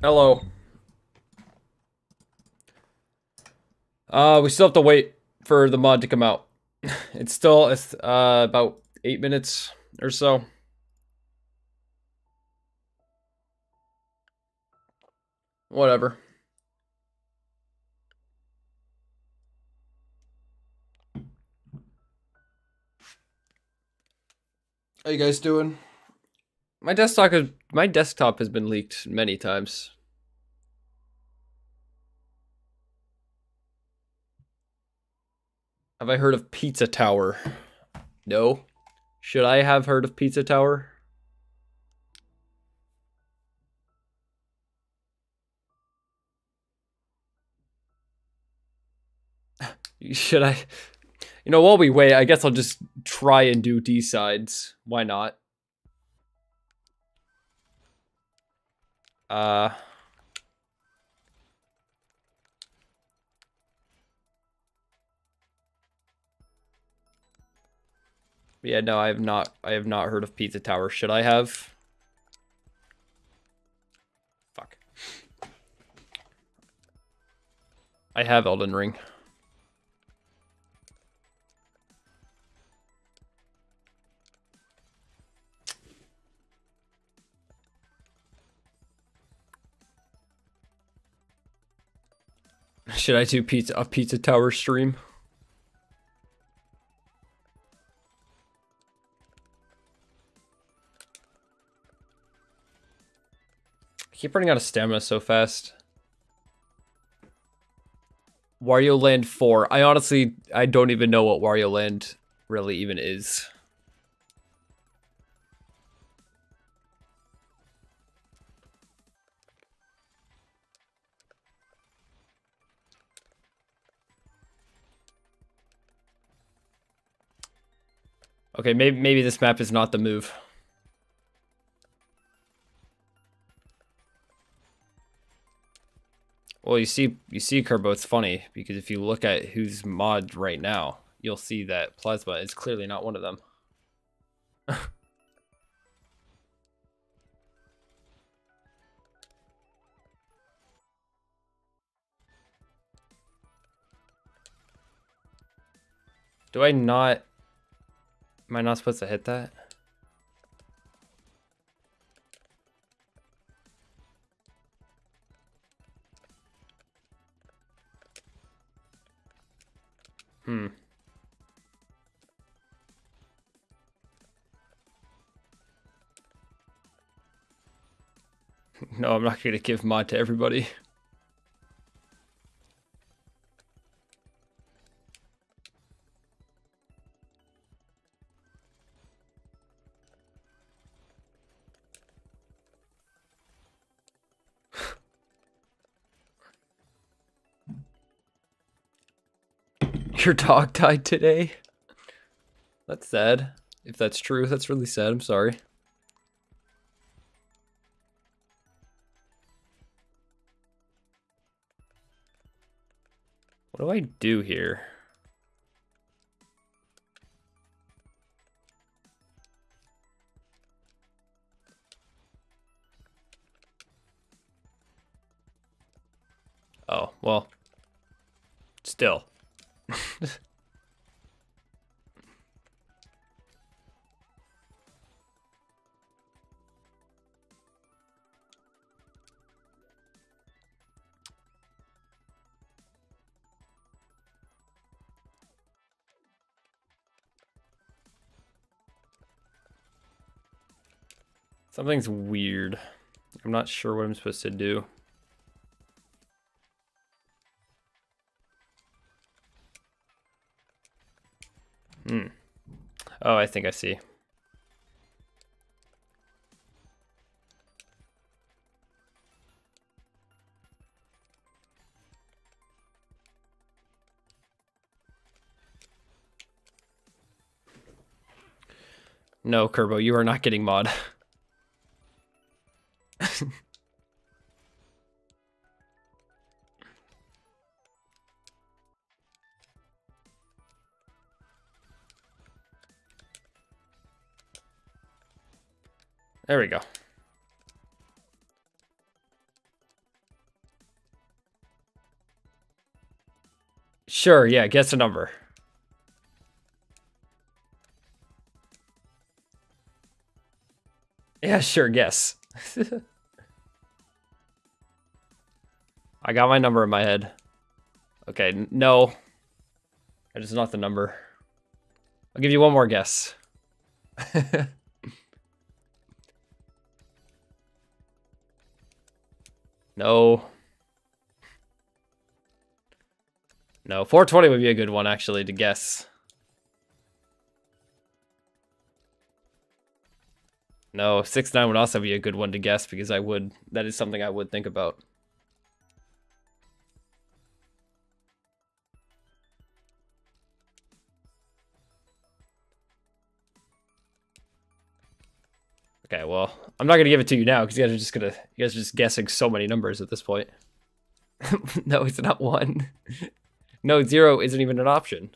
Hello. Uh, we still have to wait for the mod to come out. It's still it's uh about eight minutes or so. Whatever. How you guys doing? My desktop has, my desktop has been leaked many times. Have I heard of Pizza Tower? No. Should I have heard of Pizza Tower? Should I? You know, while we wait, I guess I'll just try and do D sides. Why not? Uh. Yeah, no, I have not. I have not heard of Pizza Tower. Should I have? Fuck. I have Elden Ring. Should I do pizza a pizza tower stream? I keep running out of stamina so fast. Wario Land 4. I honestly I don't even know what Wario Land really even is. Okay, maybe maybe this map is not the move. Well, you see, you see, Kerbo, it's funny because if you look at who's mod right now, you'll see that Plasma is clearly not one of them. Do I not? Am I not supposed to hit that? Hmm. no, I'm not going to give mod to everybody. Your dog died today? That's sad. If that's true, that's really sad. I'm sorry. What do I do here? Oh, well. Still. Something's weird. I'm not sure what I'm supposed to do. Hmm. Oh, I think I see. No, Kerbo, you are not getting mod. There we go. Sure, yeah, guess a number. Yeah, sure, guess. I got my number in my head. Okay, no. That is not the number. I'll give you one more guess. no. No, 420 would be a good one, actually, to guess. No, 6-9 would also be a good one to guess, because I would... That is something I would think about. Okay, well, I'm not gonna give it to you now because you guys are just gonna you guys are just guessing so many numbers at this point. no, it's not one. no, zero isn't even an option.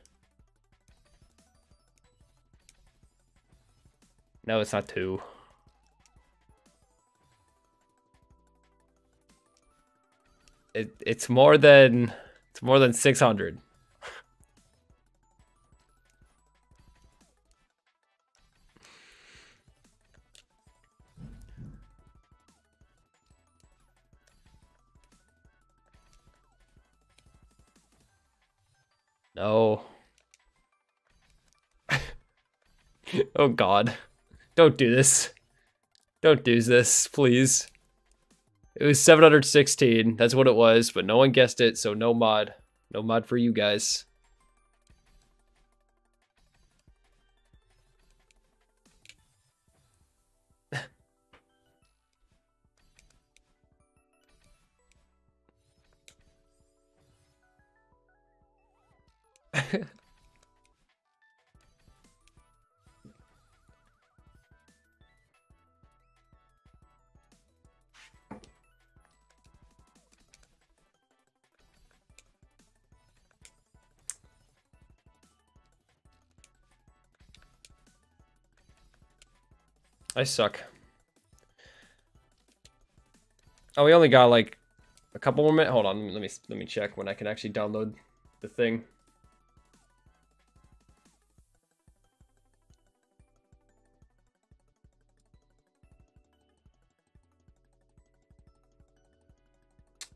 No, it's not two. It it's more than it's more than six hundred. No. oh god. Don't do this. Don't do this, please. It was 716. That's what it was, but no one guessed it, so no mod. No mod for you guys. I suck. Oh, we only got like a couple more minutes. Hold on, let me let me check when I can actually download the thing.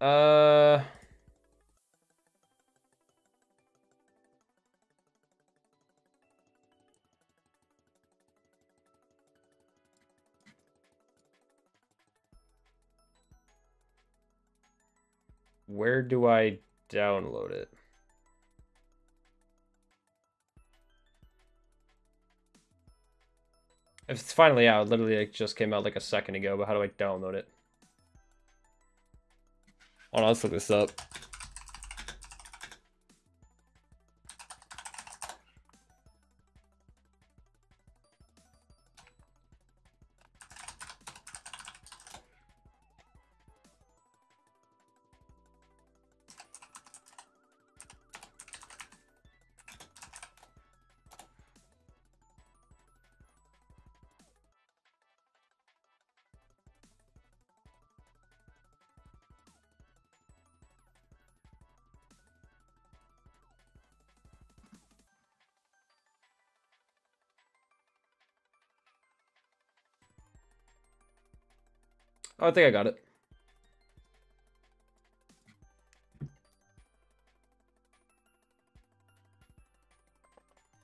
Uh Where do I download it? It's finally out, literally it just came out like a second ago, but how do I download it? Hold on, let's look this up. I think I got it.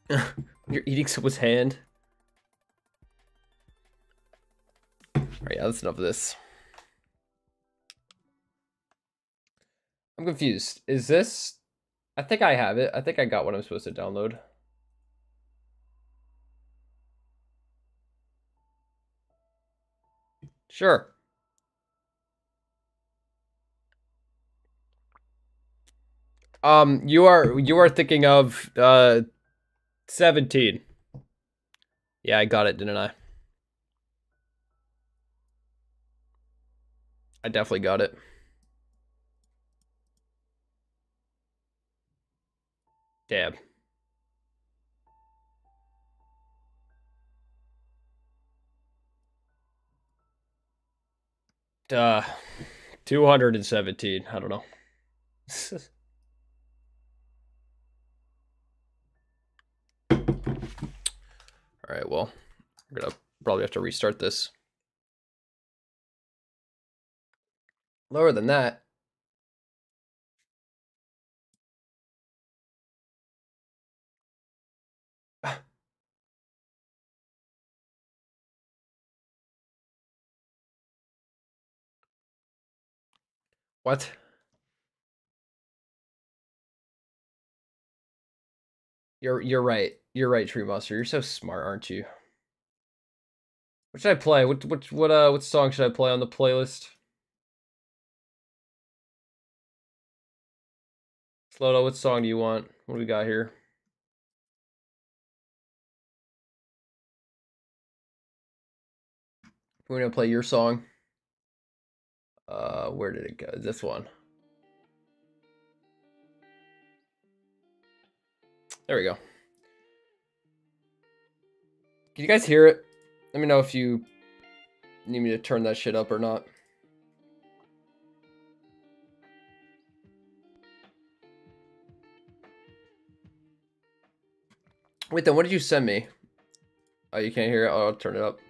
You're eating someone's hand. Alright, yeah, that's enough of this. I'm confused. Is this... I think I have it. I think I got what I'm supposed to download. Sure. Um, you are you are thinking of uh, seventeen. Yeah, I got it, didn't I? I definitely got it. Damn. Uh, 217. I don't know. All right, well, I'm gonna probably have to restart this. Lower than that. What? You're you're right. You're right, Tree Monster. You're so smart, aren't you? What should I play? What what what uh what song should I play on the playlist? Sloto, what song do you want? What do we got here? We're gonna play your song. Uh, where did it go? This one. There we go. Can you guys hear it? Let me know if you need me to turn that shit up or not. Wait, then what did you send me? Oh, you can't hear it? Oh, I'll turn it up.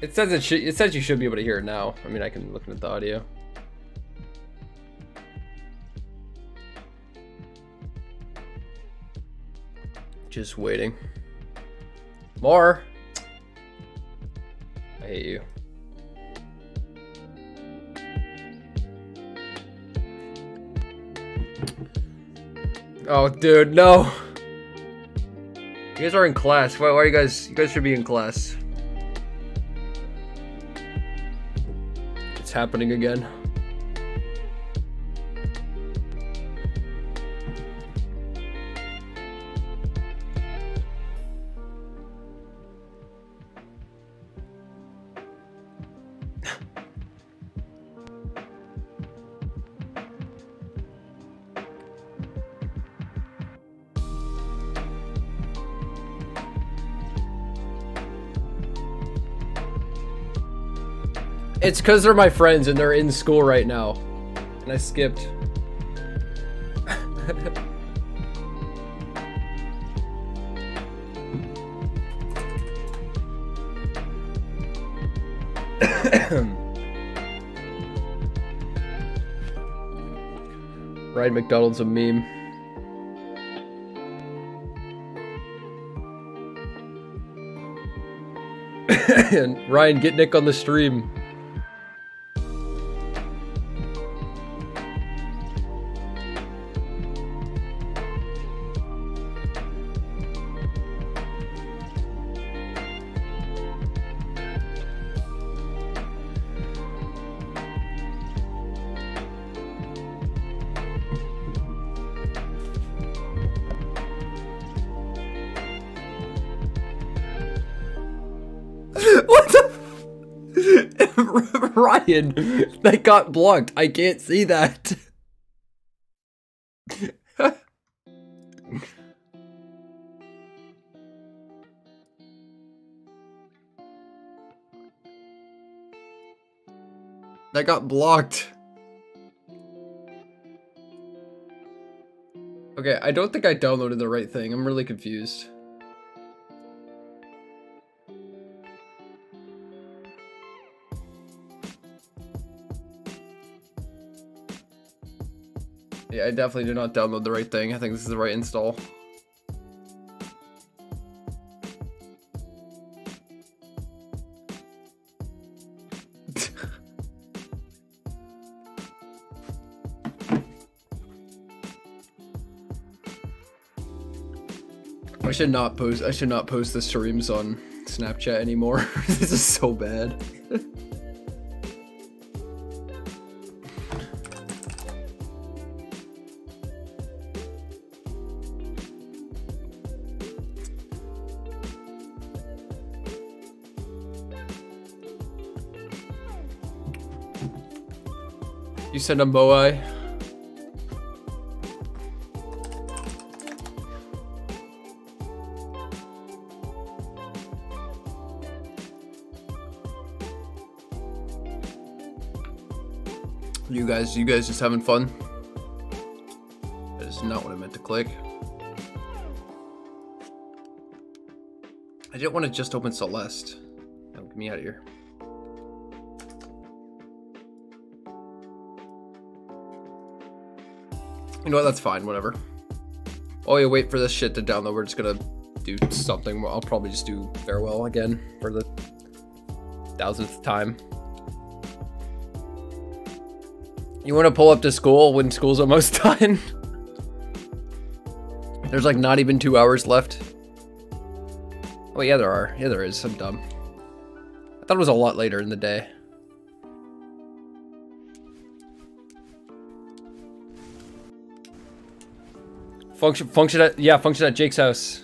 It says it should. It says you should be able to hear it now. I mean, I can look at the audio. Just waiting. More. I hate you. Oh, dude, no. You guys are in class. Why, why are you guys? You guys should be in class. It's happening again. It's because they're my friends and they're in school right now. And I skipped. Ryan McDonald's a meme. and Ryan, get Nick on the stream. Ryan, that got blocked. I can't see that. that got blocked. Okay, I don't think I downloaded the right thing. I'm really confused. Yeah, I definitely did not download the right thing. I think this is the right install. I should not post I should not post the streams on Snapchat anymore. this is so bad. Send a Moai. You guys, you guys just having fun? That is not what I meant to click. I didn't want to just open Celeste. Oh, get me out of here. You know what? That's fine. Whatever. Oh, yeah, wait for this shit to download. We're just gonna do something. I'll probably just do farewell again for the thousandth time. You want to pull up to school when school's almost done? There's like not even two hours left. Oh yeah, there are. Yeah, there is. I'm dumb. I thought it was a lot later in the day. Function, function at, yeah, function at Jake's house.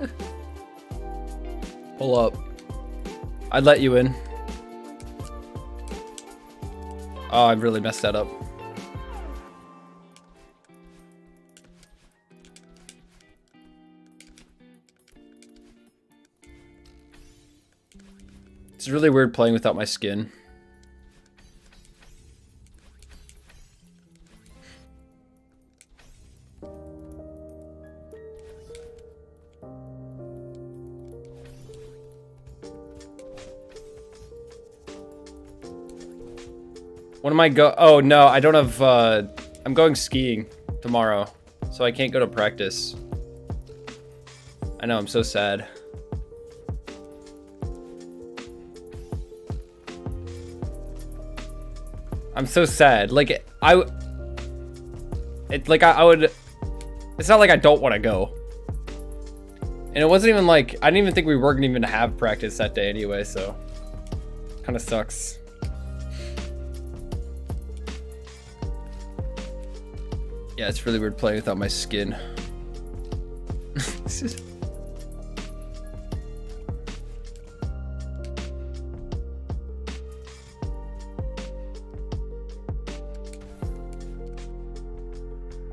Pull up. I'd let you in. Oh, I really messed that up. Really weird playing without my skin. When am I go- Oh, no, I don't have, uh... I'm going skiing tomorrow, so I can't go to practice. I know, I'm so sad. I'm so sad. Like, I... It, like, I, I would... It's not like I don't want to go. And it wasn't even like... I didn't even think we were going to even have practice that day anyway, so... Kind of sucks. Yeah, it's really weird playing without my skin.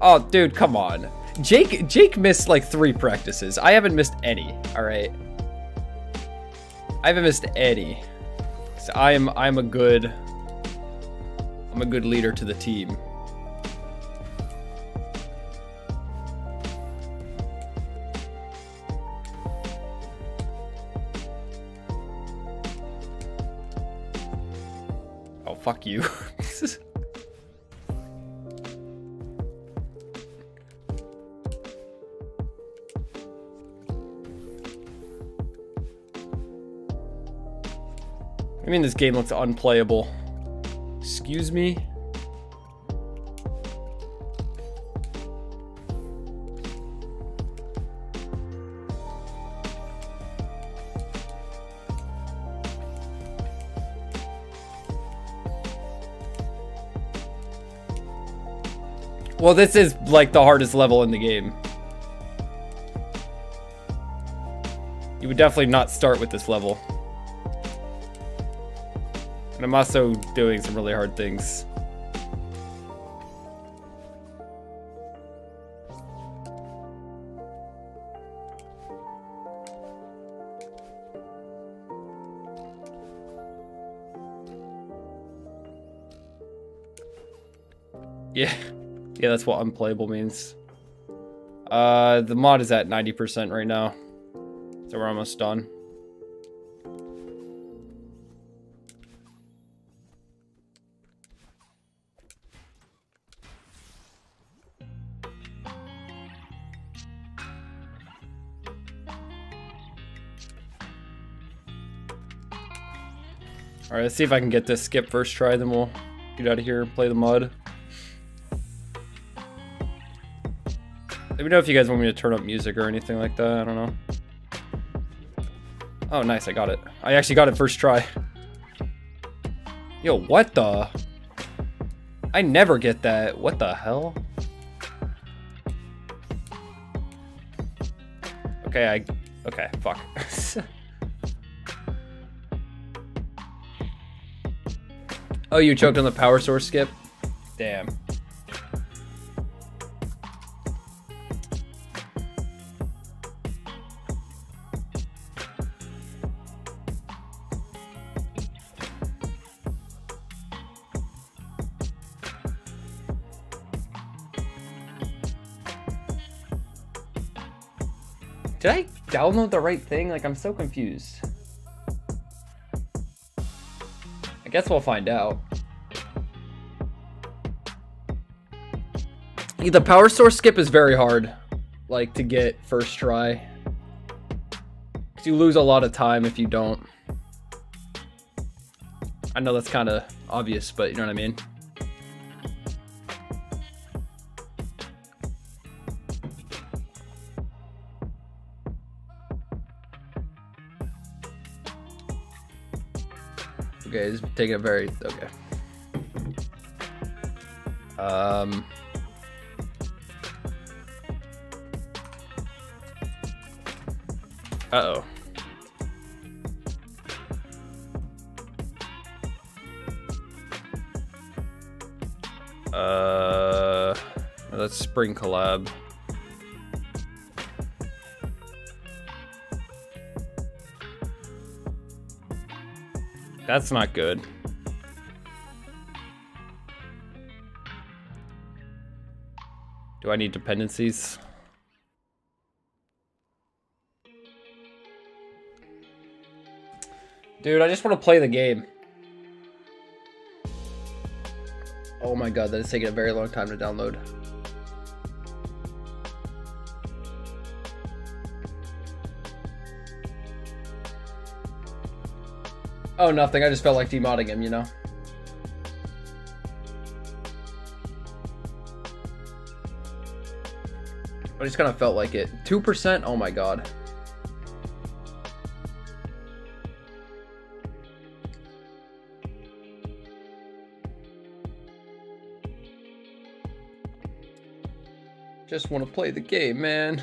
Oh, dude, come on. Jake Jake missed like three practices. I haven't missed any, alright? I haven't missed any. So I am I'm a good I'm a good leader to the team. Mean, this game looks unplayable. Excuse me? Well, this is like the hardest level in the game. You would definitely not start with this level. And I'm also doing some really hard things. Yeah. Yeah, that's what unplayable means. Uh, the mod is at 90% right now. So we're almost done. Let's see if I can get this skip first try, then we'll get out of here and play the mud. Let me know if you guys want me to turn up music or anything like that. I don't know. Oh, nice. I got it. I actually got it first try. Yo, what the? I never get that. What the hell? Okay, I... Okay, fuck. Oh, you choked on the power source skip? Damn. Did I download the right thing? Like, I'm so confused. Guess we'll find out. The power source skip is very hard, like, to get first try. Because you lose a lot of time if you don't. I know that's kind of obvious, but you know what I mean? Okay, it's taking a very okay. Um. Uh oh. Uh, let's spring collab. That's not good. Do I need dependencies? Dude, I just want to play the game. Oh my god, that is taking a very long time to download. Oh, nothing. I just felt like demodding him, you know? I just kind of felt like it. 2%? Oh my god. Just want to play the game, man.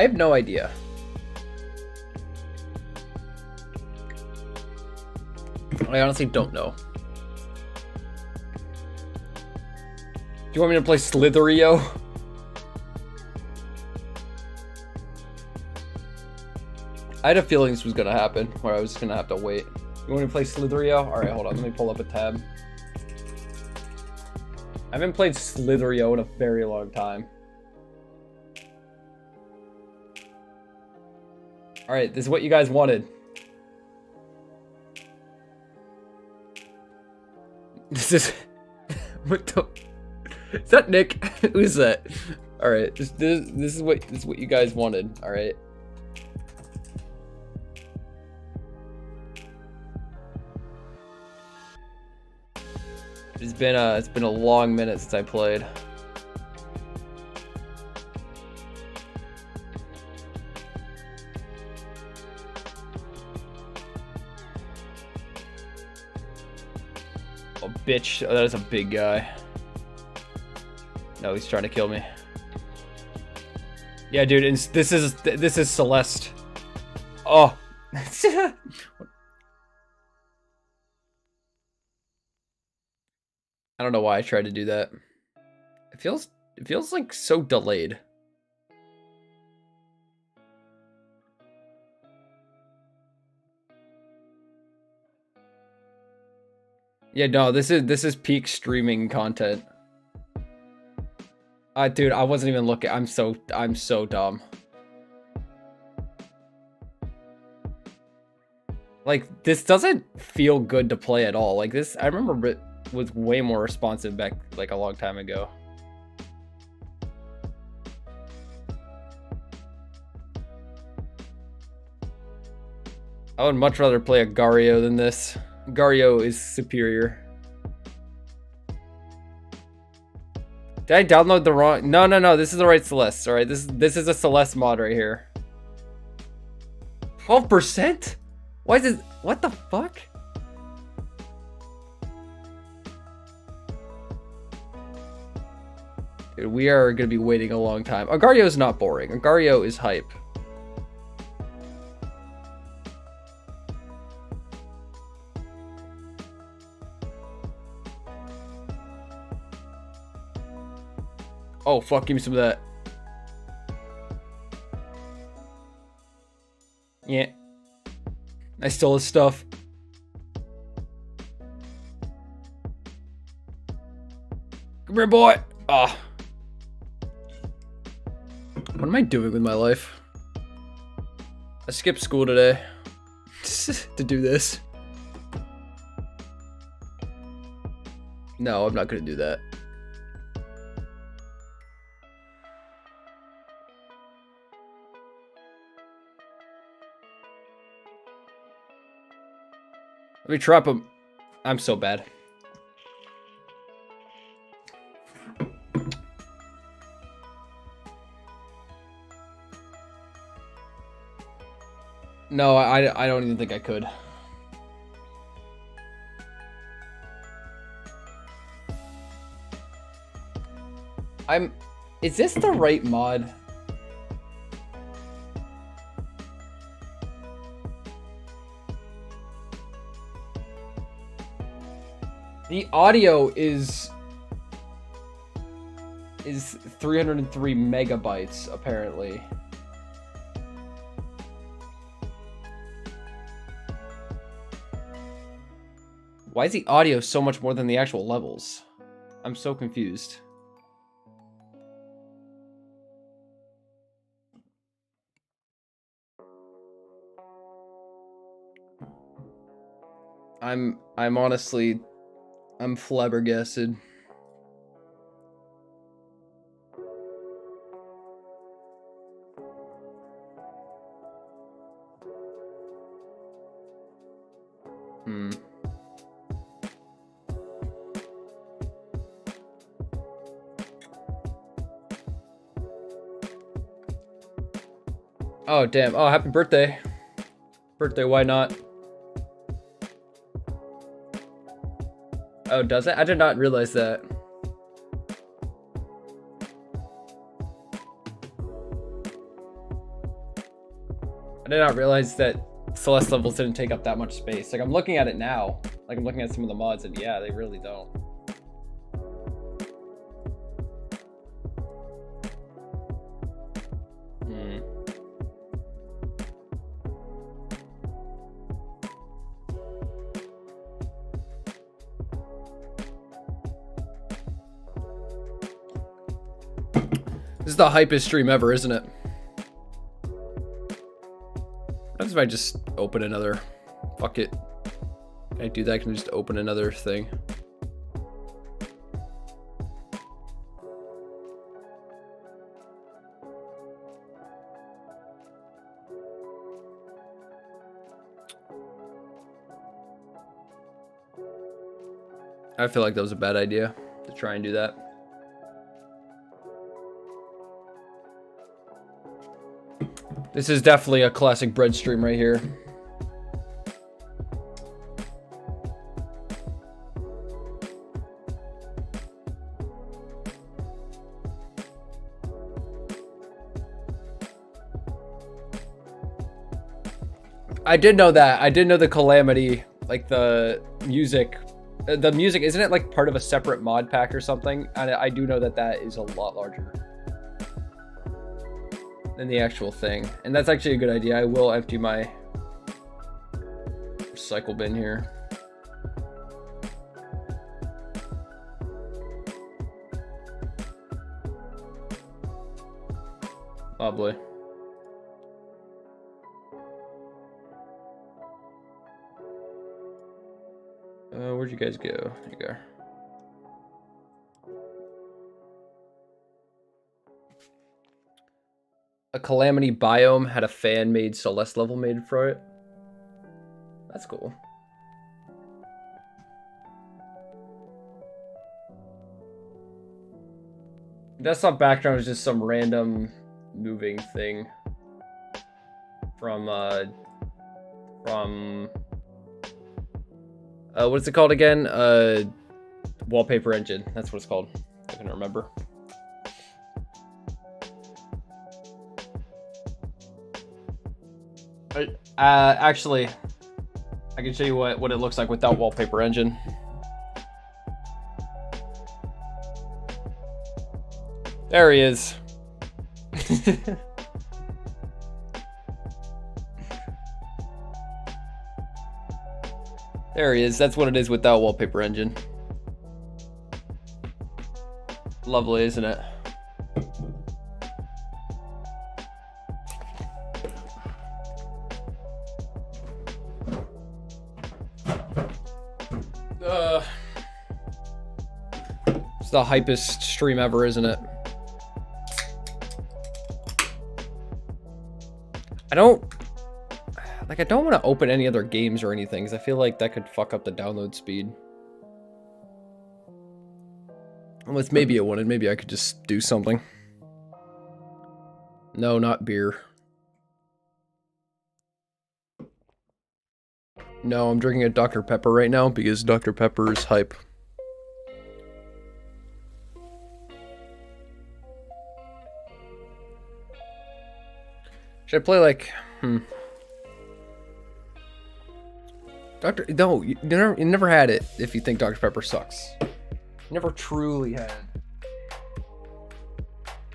I have no idea. I honestly don't know. Do you want me to play Slither.io? I had a feeling this was gonna happen, where I was gonna have to wait. You want me to play Slither.io? Alright, hold on, let me pull up a tab. I haven't played Slither.io in a very long time. Alright, this is what you guys wanted. This is... what the... Is that Nick? Who's that? Alright, this, this, this is what this is what you guys wanted, alright? It's been a it's been a long minute since I played. Bitch. Oh, that is a big guy. No, he's trying to kill me. Yeah, dude, this is this is Celeste. Oh. I don't know why I tried to do that. It feels it feels like so delayed. Yeah, no, this is this is peak streaming content. Uh, dude, I wasn't even looking. I'm so I'm so dumb. Like this doesn't feel good to play at all. Like this, I remember it was way more responsive back like a long time ago. I would much rather play Agar.io than this. Gario is superior. Did I download the wrong? No, no, no. This is the right Celeste. All right, this is this is a Celeste mod right here. Twelve percent? Why is it? What the fuck? Dude, we are gonna be waiting a long time. Agar.io is not boring. Agar.io is hype. Oh, fuck, give me some of that. Yeah. I stole his stuff. Come here, boy. Ah. What am I doing with my life? I skipped school today to do this. No, I'm not gonna do that. Let me trap him. I'm so bad. No, I, I don't even think I could. I'm... Is this the right mod? The audio is... is 303 megabytes, apparently. Why is the audio so much more than the actual levels? I'm so confused. I'm I'm honestly I'm flabbergasted. Hmm. Oh, damn. Oh, happy birthday. Birthday, why not? Oh, does it? I did not realize that. I did not realize that Celeste levels didn't take up that much space. Like, I'm looking at it now. Like, I'm looking at some of the mods, and yeah, they really don't. The hypest stream ever, isn't it? What if I just open another? Fuck it. Can I do that? Can I just open another thing? I feel like that was a bad idea to try and do that. This is definitely a classic bread stream right here. I did know that. I did know the Calamity, like the music. Uh, the music, isn't it like part of a separate mod pack or something? And I do know that that is a lot larger than the actual thing. And that's actually a good idea. I will empty my recycle bin here. Lovely. Uh, where'd you guys go? There you go. A Calamity biome had a fan-made Celeste level made for it. That's cool. Desktop background is just some random moving thing from uh from uh what's it called again? Uh wallpaper engine. That's what it's called. I can remember. Uh, actually, I can show you what, what it looks like without wallpaper engine. There he is. There he is. That's what it is without wallpaper engine. Lovely, isn't it? It's the hypest stream ever, isn't it? I don't like I don't want to open any other games or anything because I feel like that could fuck up the download speed. Unless maybe it wanted, maybe I could just do something. No, not beer. No, I'm drinking a Dr. Pepper right now because Dr. Pepper is hype. Should I play like, hmm. Doctor, no, you never, you never had it if you think Dr. Pepper sucks. You never truly had.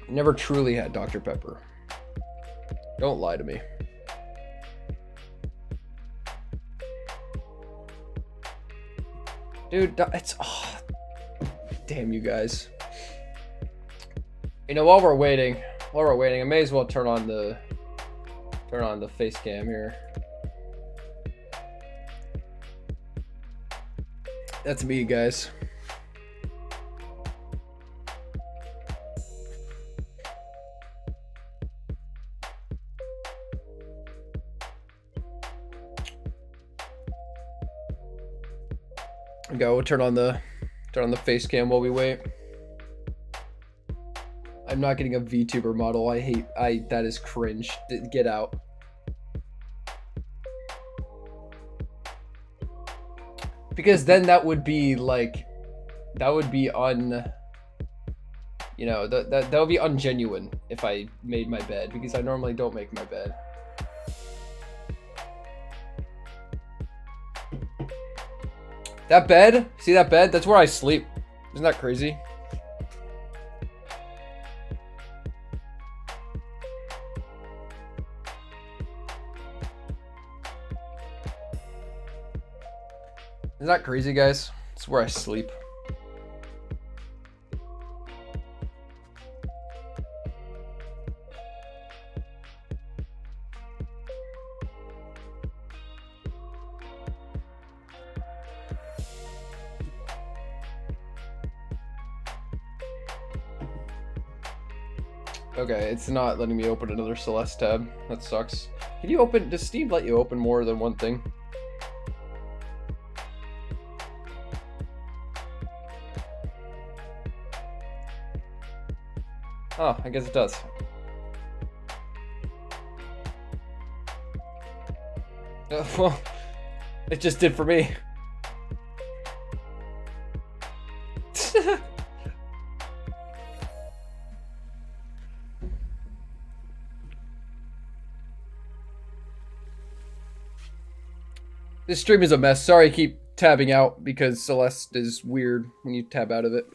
You never truly had Dr. Pepper. Don't lie to me. Dude, it's oh, damn you guys. You know, while we're waiting, while we're waiting, I may as well turn on the turn on the face cam here. That's me, guys. Go turn on the turn on the face cam while we wait. I'm not getting a VTuber model. I hate I that is cringe. Get out. because then that would be like that would be un you know that, that that would be ungenuine if i made my bed because i normally don't make my bed that bed see that bed that's where i sleep isn't that crazy Isn't that crazy, guys? It's where I sleep. Okay, it's not letting me open another Celeste tab. That sucks. Can you open, does Steam let you open more than one thing? Oh, I guess it does. Uh, well, it just did for me. this stream is a mess. Sorry I keep tabbing out because Celeste is weird when you tab out of it.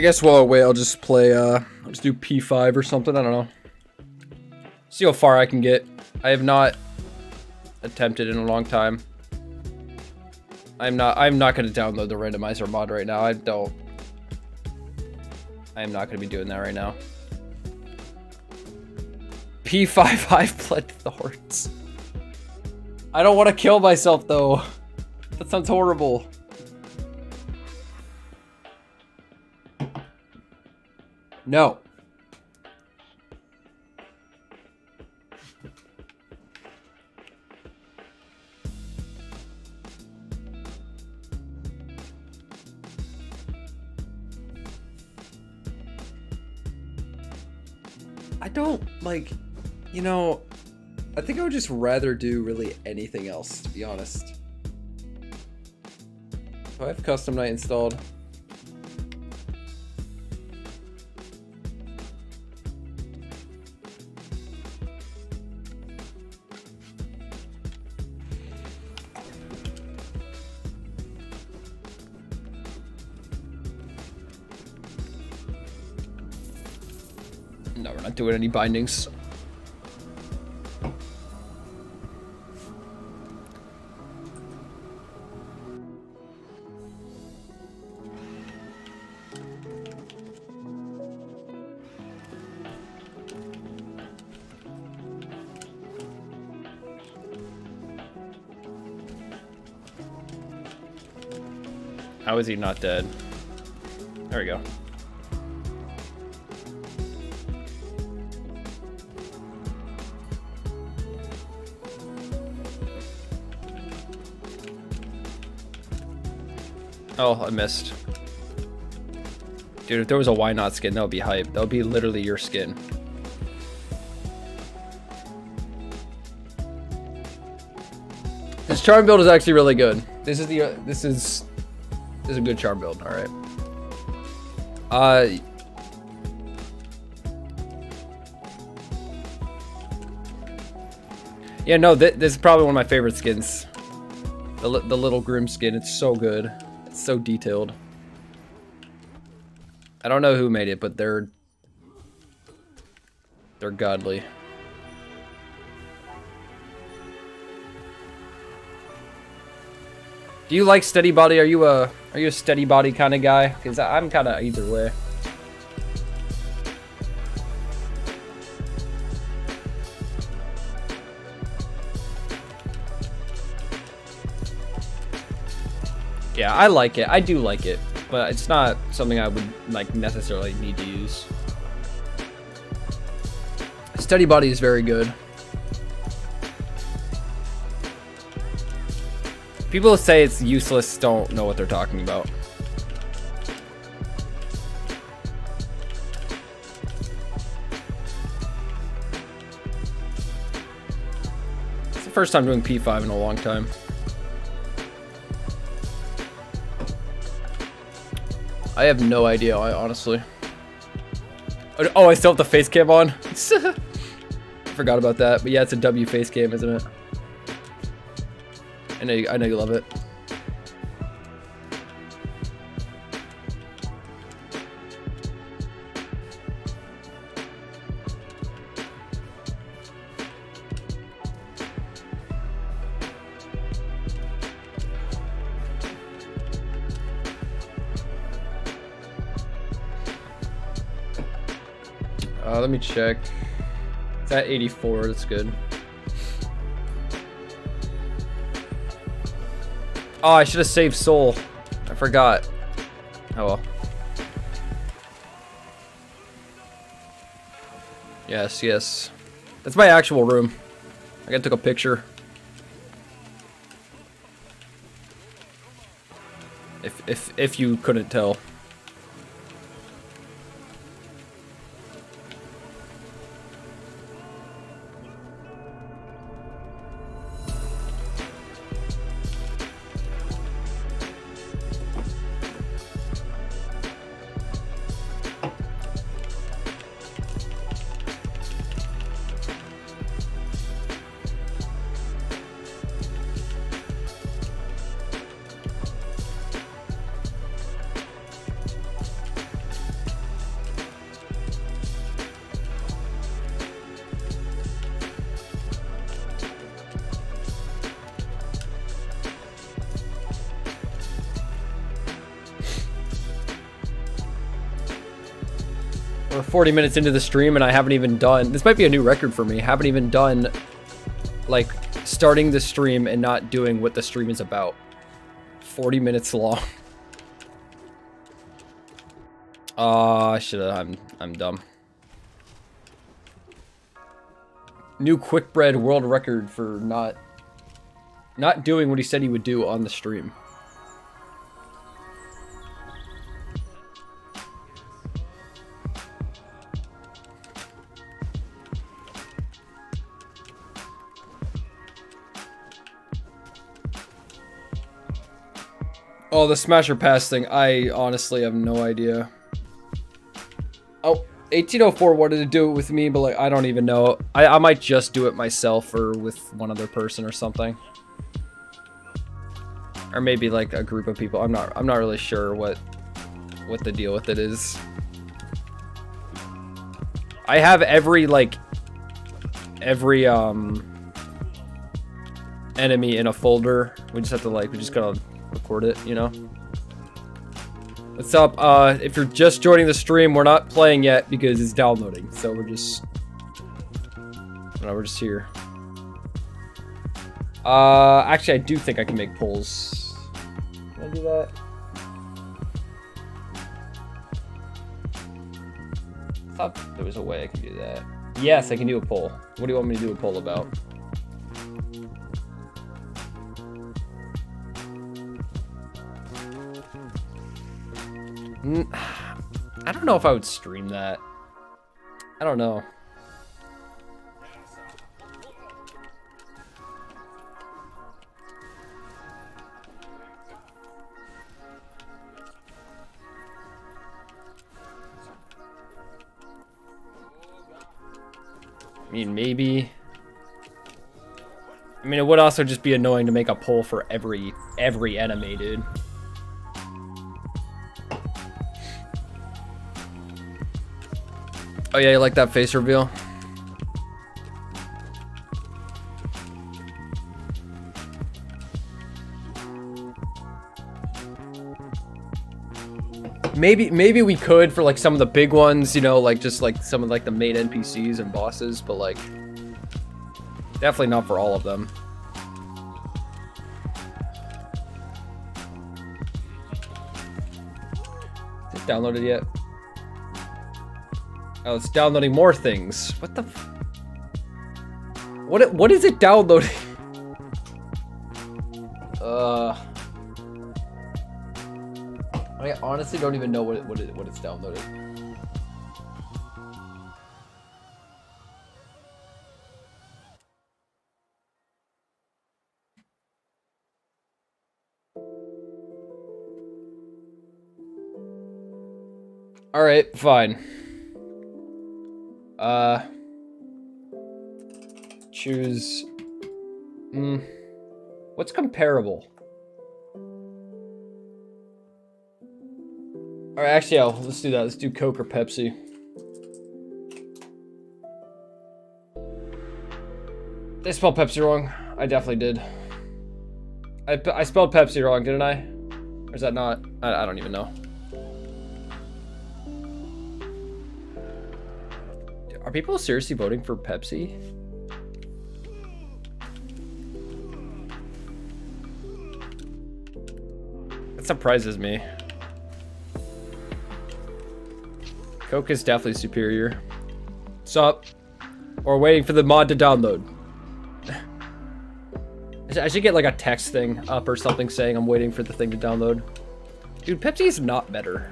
I guess while I wait, I'll just play, uh, I'll just do P5 or something, I don't know. See how far I can get. I have not attempted in a long time. I'm not, I'm not going to download the randomizer mod right now. I don't. I am not going to be doing that right now. P5 I've pled thorns. I don't want to kill myself though. That sounds horrible. No. I don't, like, you know, I think I would just rather do really anything else, to be honest. Do I have Custom Night installed? Doing any bindings. How is he not dead? Oh, I missed. Dude, if there was a why not skin, that would be hype. That would be literally your skin. This charm build is actually really good. This is the uh, this is this is a good charm build. All right. Uh. Yeah, no, th this is probably one of my favorite skins. The, the little Grimm skin, it's so good. It's so detailed. I don't know who made it, but they're... They're godly. Do you like steady body? Are you a are you a steady body kind of guy? Because I'm kind of either way. I like it. I do like it, but it's not something I would like necessarily need to use. Steady body is very good. People who say it's useless don't know what they're talking about. It's the first time doing P5 in a long time. I have no idea, I honestly. Oh, I still have the face cam on. Forgot about that, but yeah, it's a W face cam, isn't it? I know you, I know you love it. Check. It's at 84, that's good. Oh, I should have saved soul. I forgot. Oh well. Yes, yes. That's my actual room. I took a picture. If if if you couldn't tell. 40 minutes into the stream and I haven't even done, this might be a new record for me, haven't even done, like, starting the stream and not doing what the stream is about. 40 minutes long. Ah, uh, should I'm, I'm dumb. New quick bread world record for not, not doing what he said he would do on the stream. Oh, the smasher pass thing. I honestly have no idea. Oh, 1804 wanted to do it with me, but like I don't even know. I, I might just do it myself or with one other person or something. Or maybe like a group of people. I'm not I'm not really sure what what the deal with it is. I have every like every um enemy in a folder. We just have to like we just gotta record it, you know. What's up? Uh if you're just joining the stream, we're not playing yet because it's downloading. So we're just no, we're just here. Uh actually I do think I can make polls. Can I do that? I thought there was a way I could do that. Yes, I can do a poll. What do you want me to do a poll about? I don't know if I would stream that. I don't know. I mean, maybe. I mean, it would also just be annoying to make a poll for every every enemy, dude. Oh yeah, you like that face reveal? Maybe maybe we could for like some of the big ones, you know, like just like some of like the main NPCs and bosses, but like definitely not for all of them. Is it downloaded yet? Oh, it's downloading more things. What the? what? What is it downloading? uh. I honestly don't even know what it, what it, what it's downloading. All right, fine. Uh, choose. Hmm. What's comparable? All right, actually, yeah, let's do that. Let's do Coke or Pepsi. Did I spelled Pepsi wrong? I definitely did. I, I spelled Pepsi wrong, didn't I? Or is that not? I, I don't even know. Are people seriously voting for Pepsi? That surprises me. Coke is definitely superior. Sup? Or waiting for the mod to download. I should get like a text thing up or something saying I'm waiting for the thing to download. Dude, Pepsi is not better.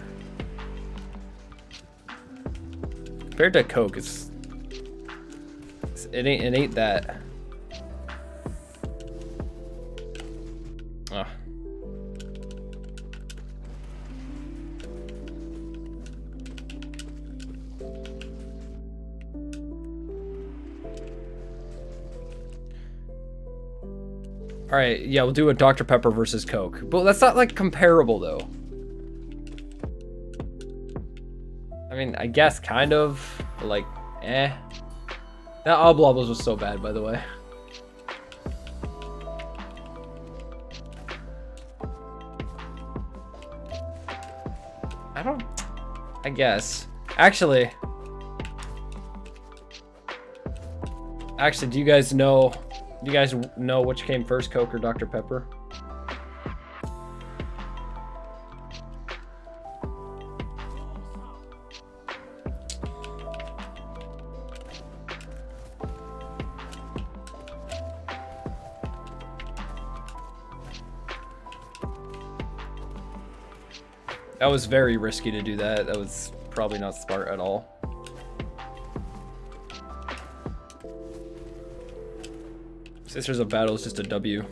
Compared to Coke, it's, it's it ain't it ain't that. Ugh. All right, yeah, we'll do a Dr. Pepper versus Coke. But that's not like comparable though. Mean, I guess kind of, like, eh. That Oblobbles was so bad, by the way. I don't, I guess. Actually, actually, do you guys know do you guys know which came first, Coke or Dr. Pepper? That was very risky to do that. That was probably not smart at all. Sisters of Battle is just a W.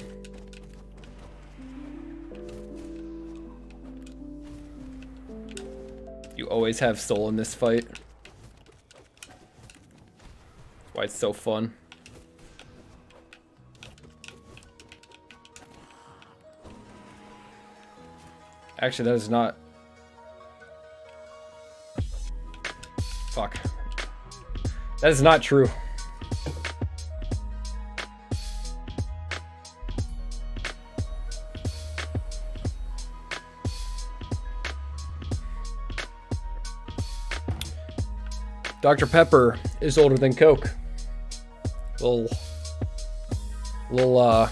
You always have soul in this fight. That's why it's so fun. Actually, that is not... That is not true. Dr. Pepper is older than Coke. Little, little, uh,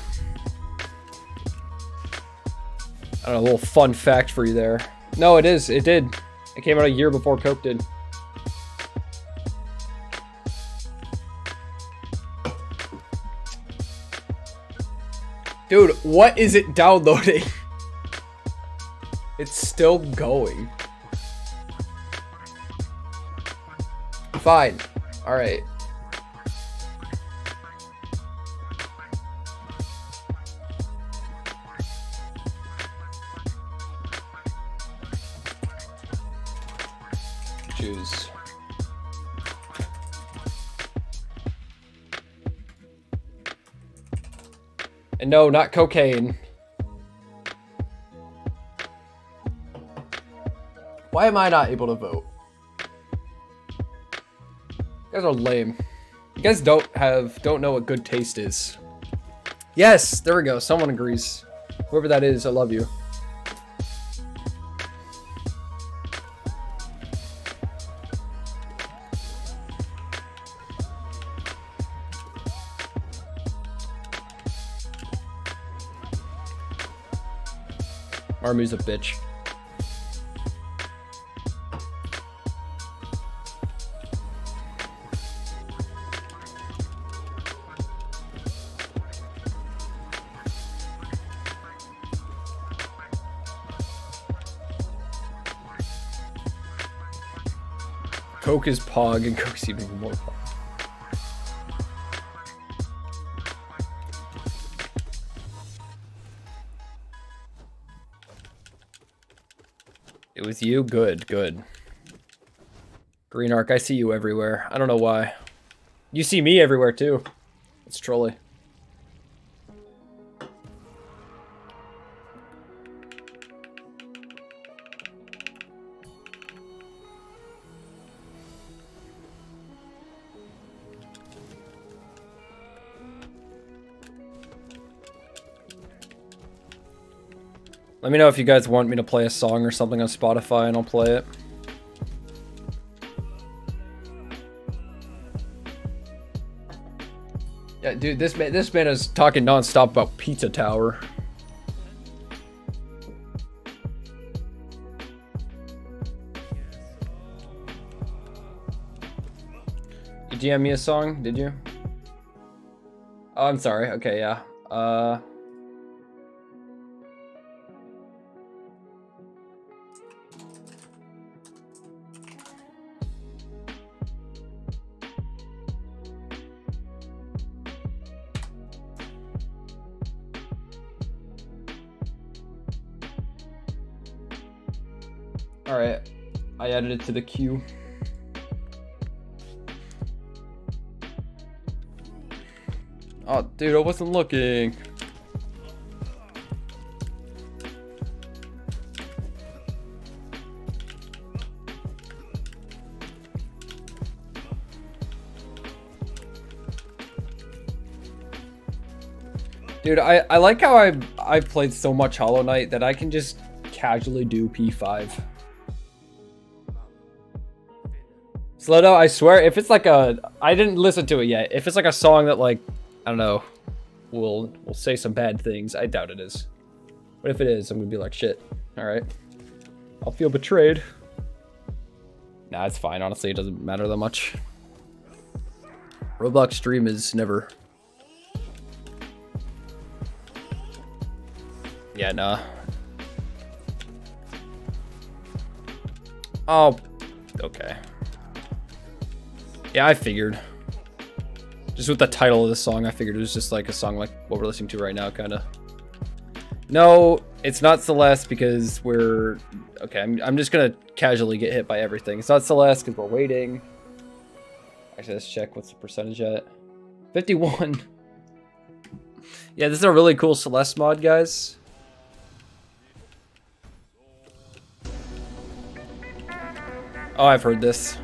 I don't know, a little fun fact for you there. No, it is. It did. It came out a year before Coke did. Dude, what is it downloading? It's still going. Fine. Alright. No, not cocaine. Why am I not able to vote? You guys are lame. You guys don't have, don't know what good taste is. Yes, there we go. Someone agrees. Whoever that is, I love you. Army's a bitch. Coke is Pog and Coke's even more Pog. You? Good, good. Green Arc, I see you everywhere. I don't know why. You see me everywhere too. It's trolly. Me know if you guys want me to play a song or something on Spotify and I'll play it. Yeah, dude, this man, this man is talking nonstop about Pizza Tower. You DM me a song, did you? Oh, I'm sorry. Okay, yeah. Uh... added it to the queue. Oh, dude, I wasn't looking. Dude, I, I like how I I've played so much Hollow Knight that I can just casually do P5. Slodo, I swear, if it's like a, I didn't listen to it yet. If it's like a song that like, I don't know, will will say some bad things, I doubt it is. But if it is, I'm gonna be like, shit. All right, I'll feel betrayed. Nah, it's fine. Honestly, it doesn't matter that much. Roblox stream is never. Yeah, nah. Oh, okay. Yeah, I figured. Just with the title of the song, I figured it was just like a song like what we're listening to right now, kind of. No, it's not Celeste because we're... Okay, I'm, I'm just going to casually get hit by everything. It's not Celeste because we're waiting. Actually, let's check what's the percentage at. 51. yeah, this is a really cool Celeste mod, guys. Oh, I've heard this.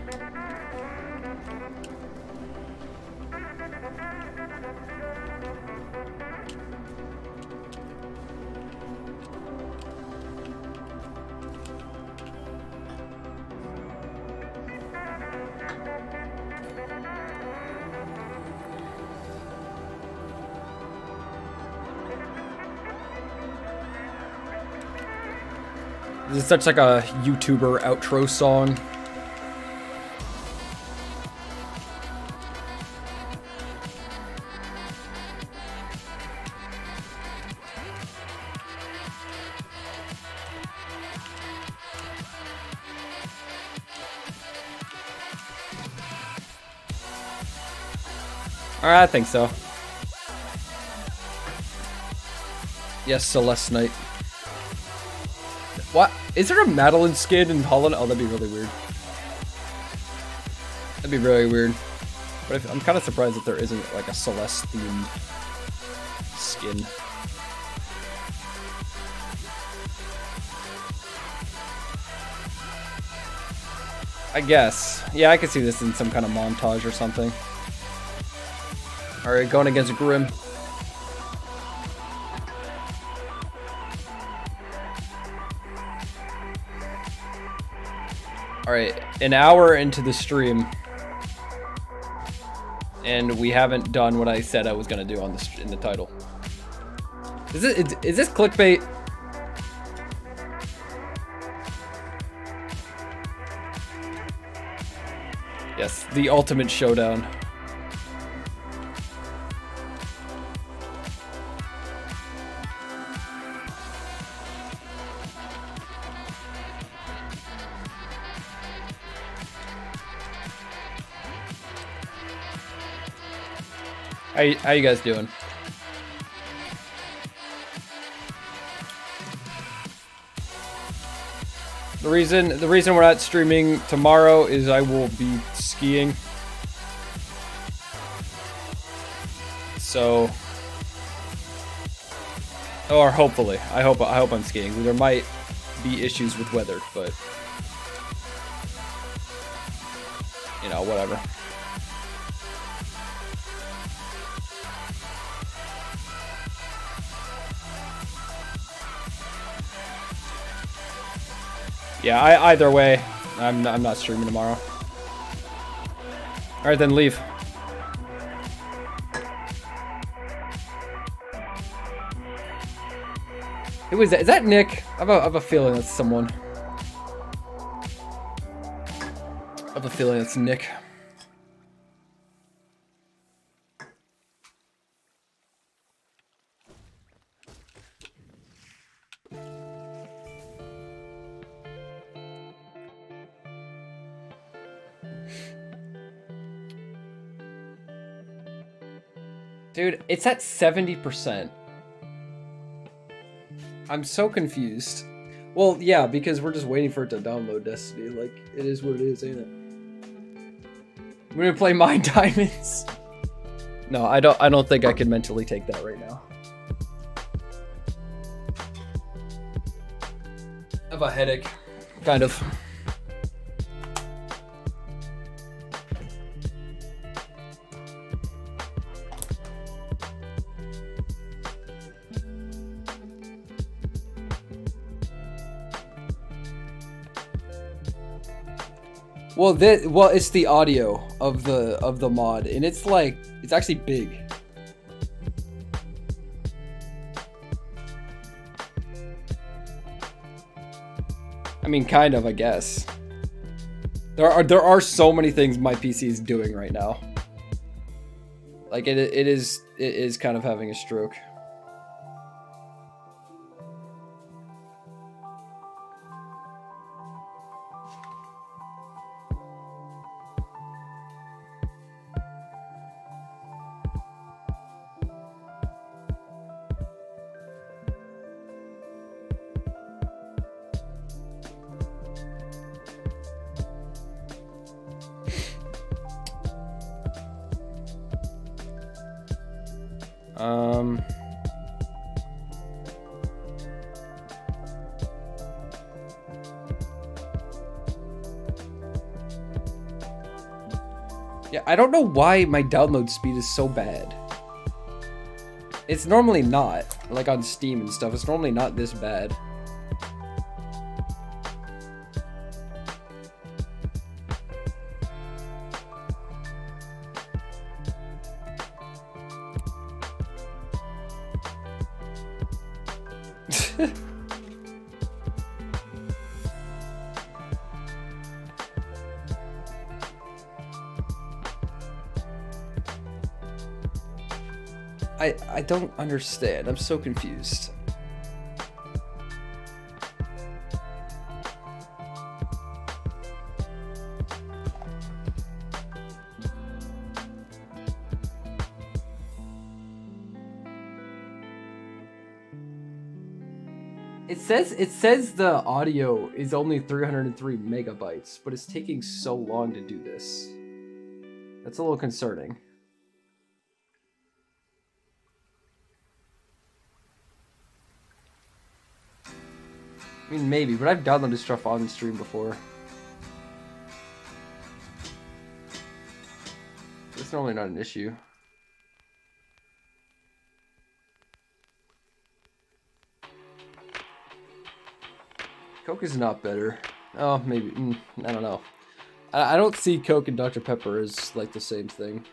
This is such like a YouTuber outro song. I think so. Yes, Celeste Knight. What? Is there a Madeline skin in Holland? Oh, that'd be really weird. That'd be really weird. But if, I'm kind of surprised that there isn't like a Celeste themed skin. I guess. Yeah, I could see this in some kind of montage or something. Alright, going against Grimm. Alright, an hour into the stream. And we haven't done what I said I was going to do on the in the title. Is, it, is, is this clickbait? Yes, the ultimate showdown. How, how you guys doing? The reason the reason we're not streaming tomorrow is I will be skiing. So or hopefully. I hope I hope I'm skiing. There might be issues with weather, but you know, whatever. Yeah, I, either way, I'm, I'm not streaming tomorrow. Alright, then leave. Who is that? Is that Nick? I have a, I have a feeling that's someone. I have a feeling it's Nick. It's at 70%. I'm so confused. Well, yeah, because we're just waiting for it to download Destiny. Like, it is what it is, ain't it? We're gonna play Mine Diamonds. No, I don't I don't think I can mentally take that right now. I have a headache. Kind of. Well, that well, it's the audio of the of the mod, and it's like it's actually big. I mean, kind of, I guess. There are there are so many things my PC is doing right now. Like it it is it is kind of having a stroke. I don't know why my download speed is so bad. It's normally not. Like on Steam and stuff, it's normally not this bad. Don't understand. I'm so confused. It says it says the audio is only 303 megabytes, but it's taking so long to do this. That's a little concerning. I mean, maybe, but I've downloaded stuff on stream before. It's normally not an issue. Coke is not better. Oh, maybe. Mm, I don't know. I, I don't see Coke and Dr. Pepper as like the same thing.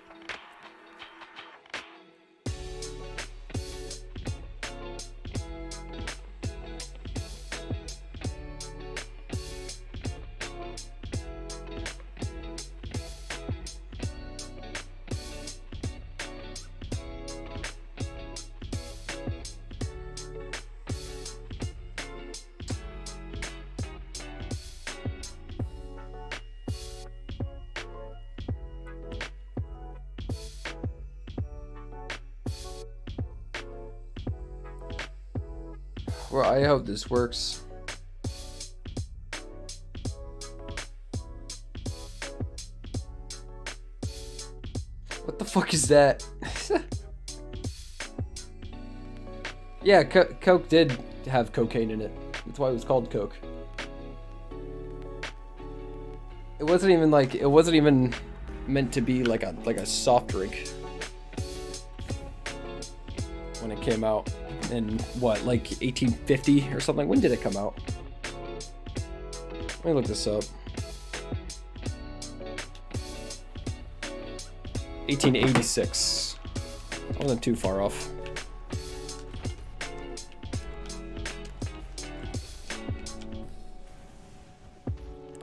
Works. What the fuck is that? yeah, Co Coke did have cocaine in it. That's why it was called Coke. It wasn't even like it wasn't even meant to be like a like a soft drink when it came out in what like 1850 or something. When did it come out? Let me look this up. 1886. I wasn't too far off.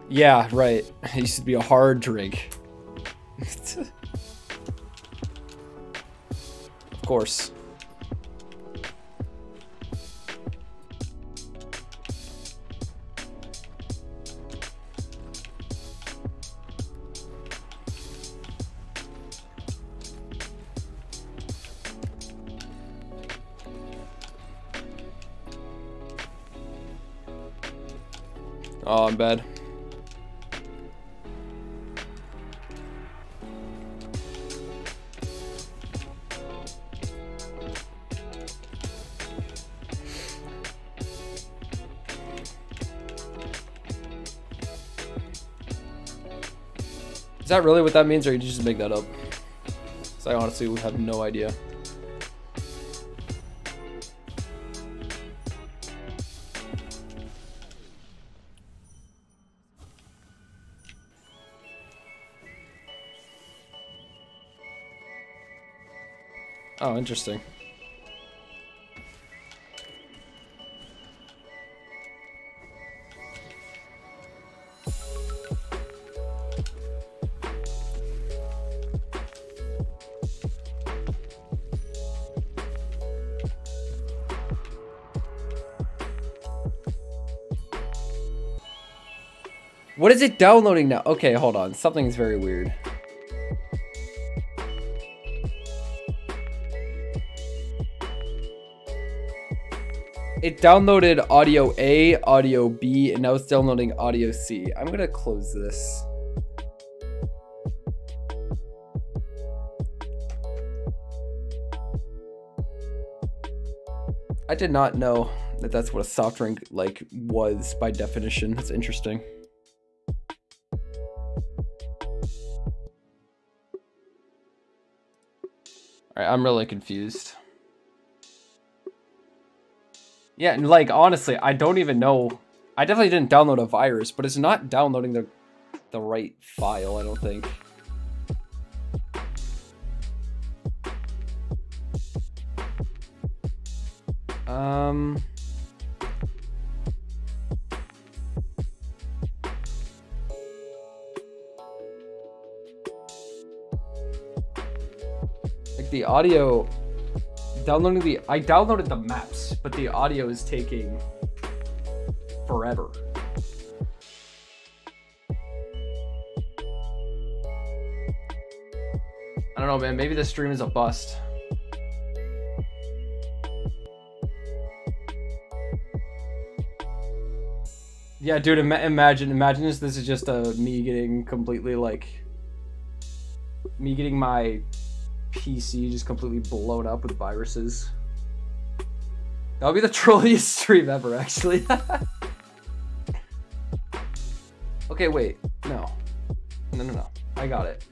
Yeah, right. It used to be a hard drink. of course. That really what that means, or did you just make that up? Because I honestly would have no idea. Oh, interesting. What is it downloading now? Okay, hold on. Something's very weird. It downloaded audio A, audio B, and now it's downloading audio C. I'm gonna close this. I did not know that that's what a soft drink like was by definition. That's interesting. I'm really confused. Yeah, and like honestly, I don't even know. I definitely didn't download a virus, but it's not downloading the the right file, I don't think. Um the audio, downloading the, I downloaded the maps, but the audio is taking forever. I don't know, man. Maybe the stream is a bust. Yeah, dude, Im imagine, imagine this. This is just a uh, me getting completely like, me getting my PC just completely blown up with viruses. That would be the trolliest stream ever, actually. okay, wait, no, no, no, no. I got it.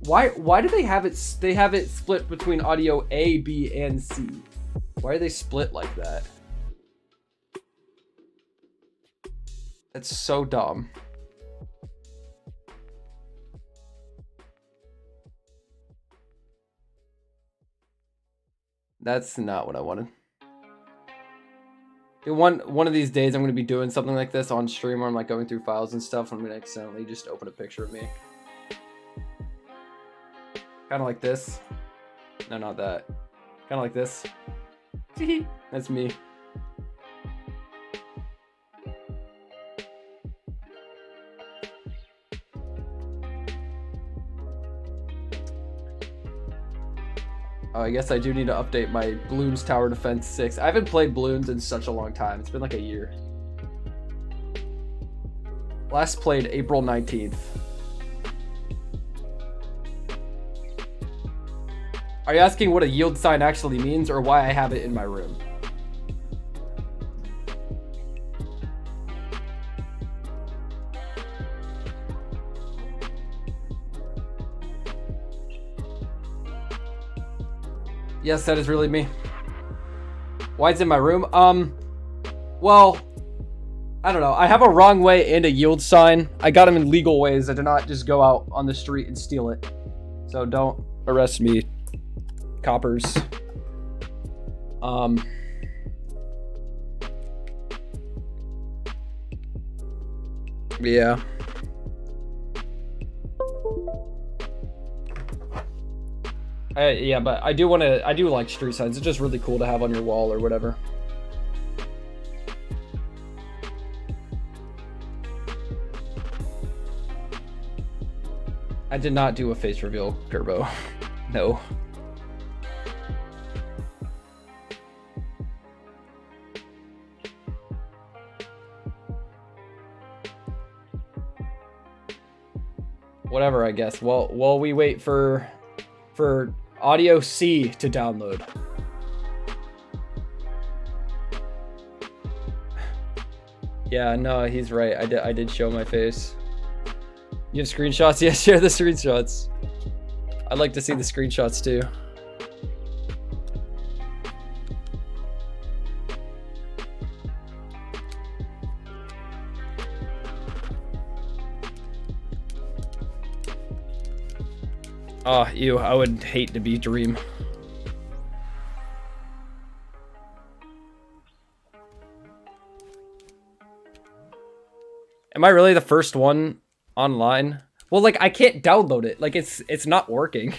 Why? Why do they have it? They have it split between audio A, B, and C. Why are they split like that? That's so dumb. That's not what I wanted. One one of these days I'm gonna be doing something like this on stream where I'm like going through files and stuff. and I'm gonna accidentally just open a picture of me. Kind of like this. No, not that. Kind of like this. That's me. I guess I do need to update my Bloons Tower Defense 6. I haven't played Bloons in such a long time. It's been like a year. Last played April 19th. Are you asking what a yield sign actually means or why I have it in my room? Yes, that is really me. Why it's in my room? Um, well, I don't know. I have a wrong way and a yield sign. I got them in legal ways. I do not just go out on the street and steal it. So don't arrest me, coppers. Um, yeah. Uh, yeah, but I do want to. I do like street signs. It's just really cool to have on your wall or whatever. I did not do a face reveal, Gerbo. no. Whatever, I guess. Well, while we wait for for Audio C to download. Yeah, no, he's right. I did I did show my face. You have screenshots? Yeah, share the screenshots. I'd like to see the screenshots too. Oh, ew, I would hate to be Dream. Am I really the first one online? Well, like, I can't download it. Like, it's it's not working.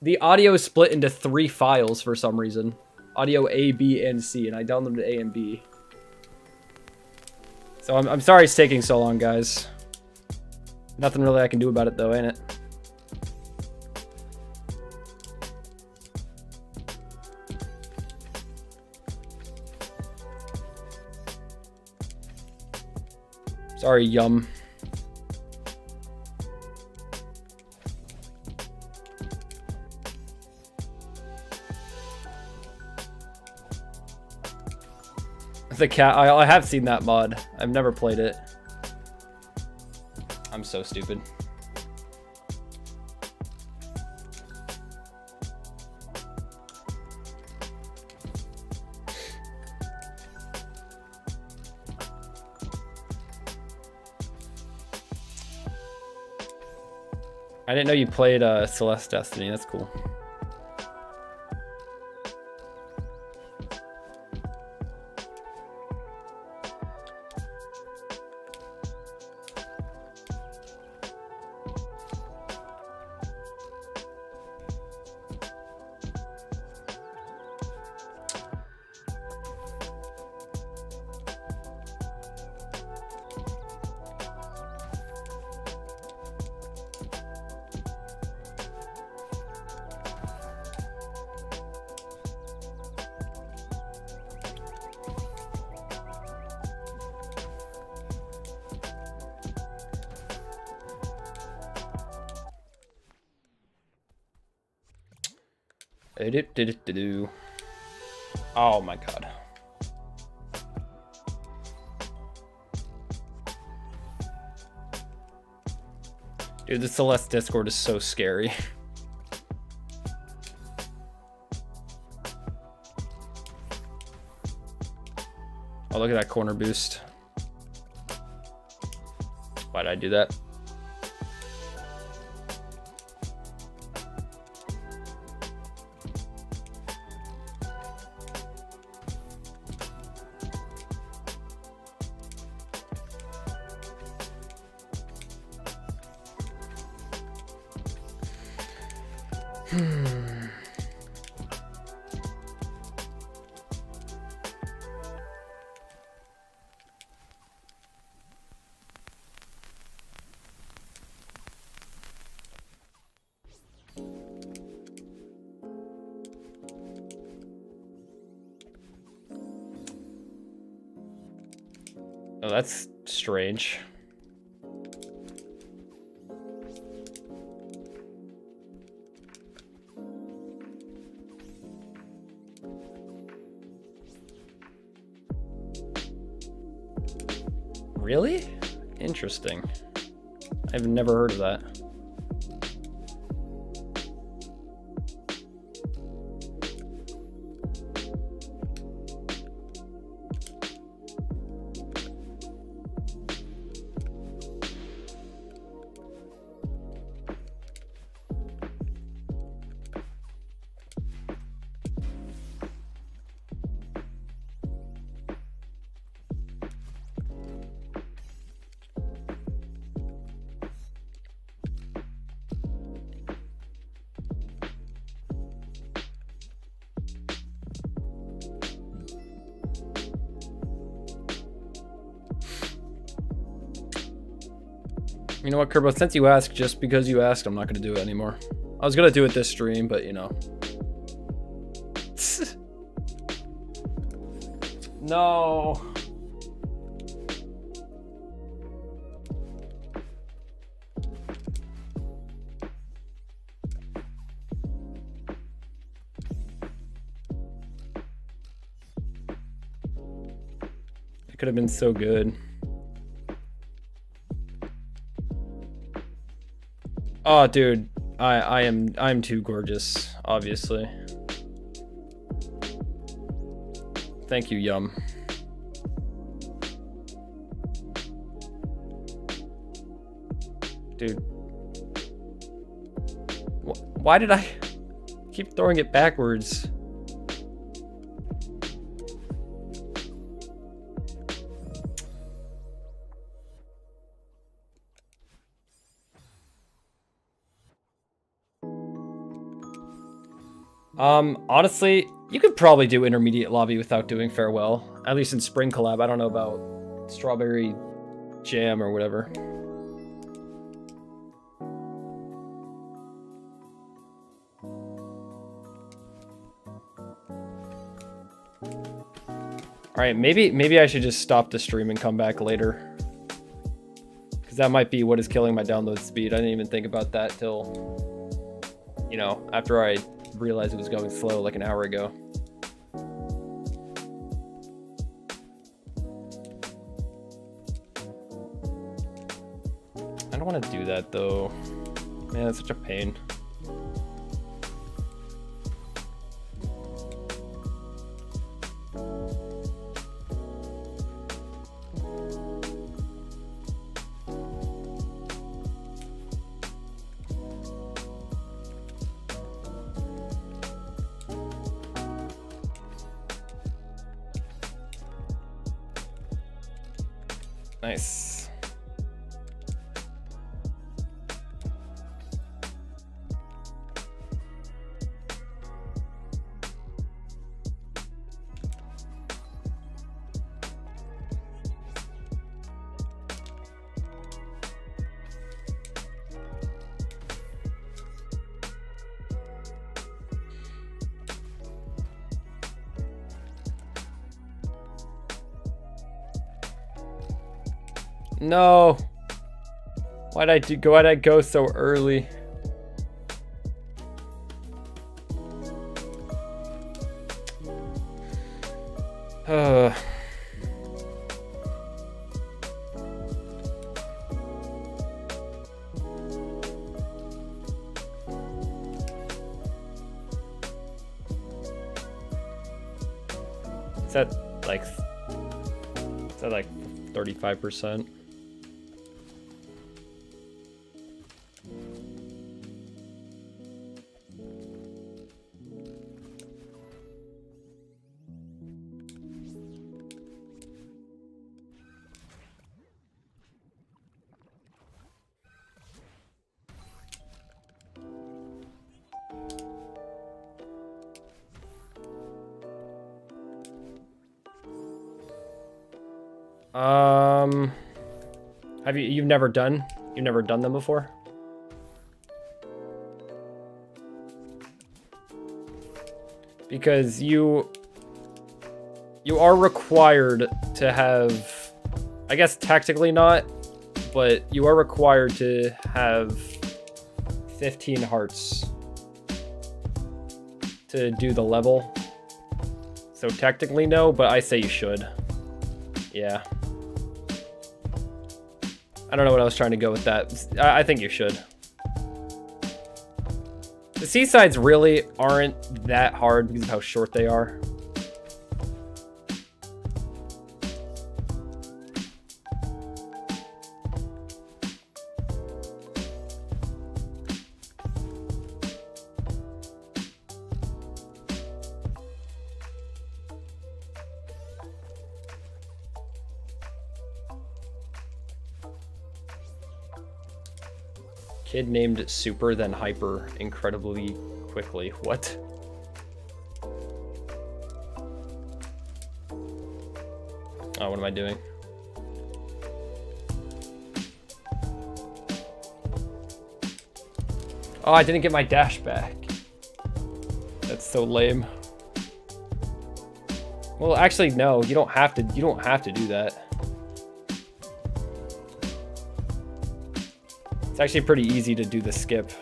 The audio is split into three files for some reason. Audio A, B, and C, and I downloaded A and B. So I'm, I'm sorry it's taking so long, guys. Nothing really I can do about it, though, ain't it? Sorry, Yum. The cat, I, I have seen that mod. I've never played it. I'm so stupid. I didn't know you played uh, Celeste Destiny. That's cool. Oh my god. Dude, the Celeste Discord is so scary. Oh, look at that corner boost. Why did I do that? You know what, Kerbo, since you asked, just because you asked, I'm not going to do it anymore. I was going to do it this stream, but you know. no. It could have been so good. Oh, dude, I I am I'm too gorgeous, obviously. Thank you, Yum. Dude. Why did I keep throwing it backwards? Um, honestly, you could probably do intermediate lobby without doing farewell. At least in spring collab. I don't know about strawberry jam or whatever. Alright, maybe maybe I should just stop the stream and come back later. Because that might be what is killing my download speed. I didn't even think about that till, you know, after I realized it was going slow like an hour ago. I don't want to do that though. Man, it's such a pain. No. Why'd I do? Why'd I go so early? Uh. Is that like, is that like 35%? Never done you've never done them before? Because you you are required to have I guess tactically not, but you are required to have 15 hearts to do the level. So technically no, but I say you should. Yeah. I don't know what I was trying to go with that. I, I think you should. The seasides really aren't that hard because of how short they are. Named Super, then Hyper, incredibly quickly. What? Oh, what am I doing? Oh, I didn't get my dash back. That's so lame. Well, actually, no. You don't have to. You don't have to do that. It's actually pretty easy to do the skip.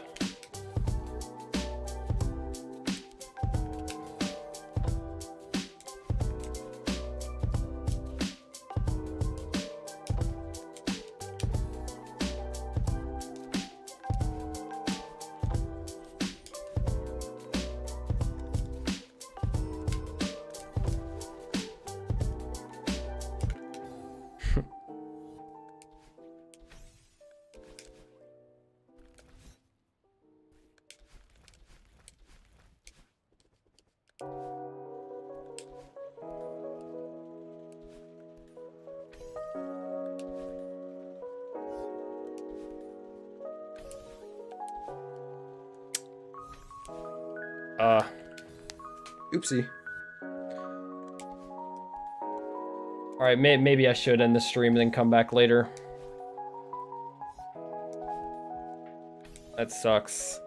All right, may maybe I should end the stream and then come back later. That sucks.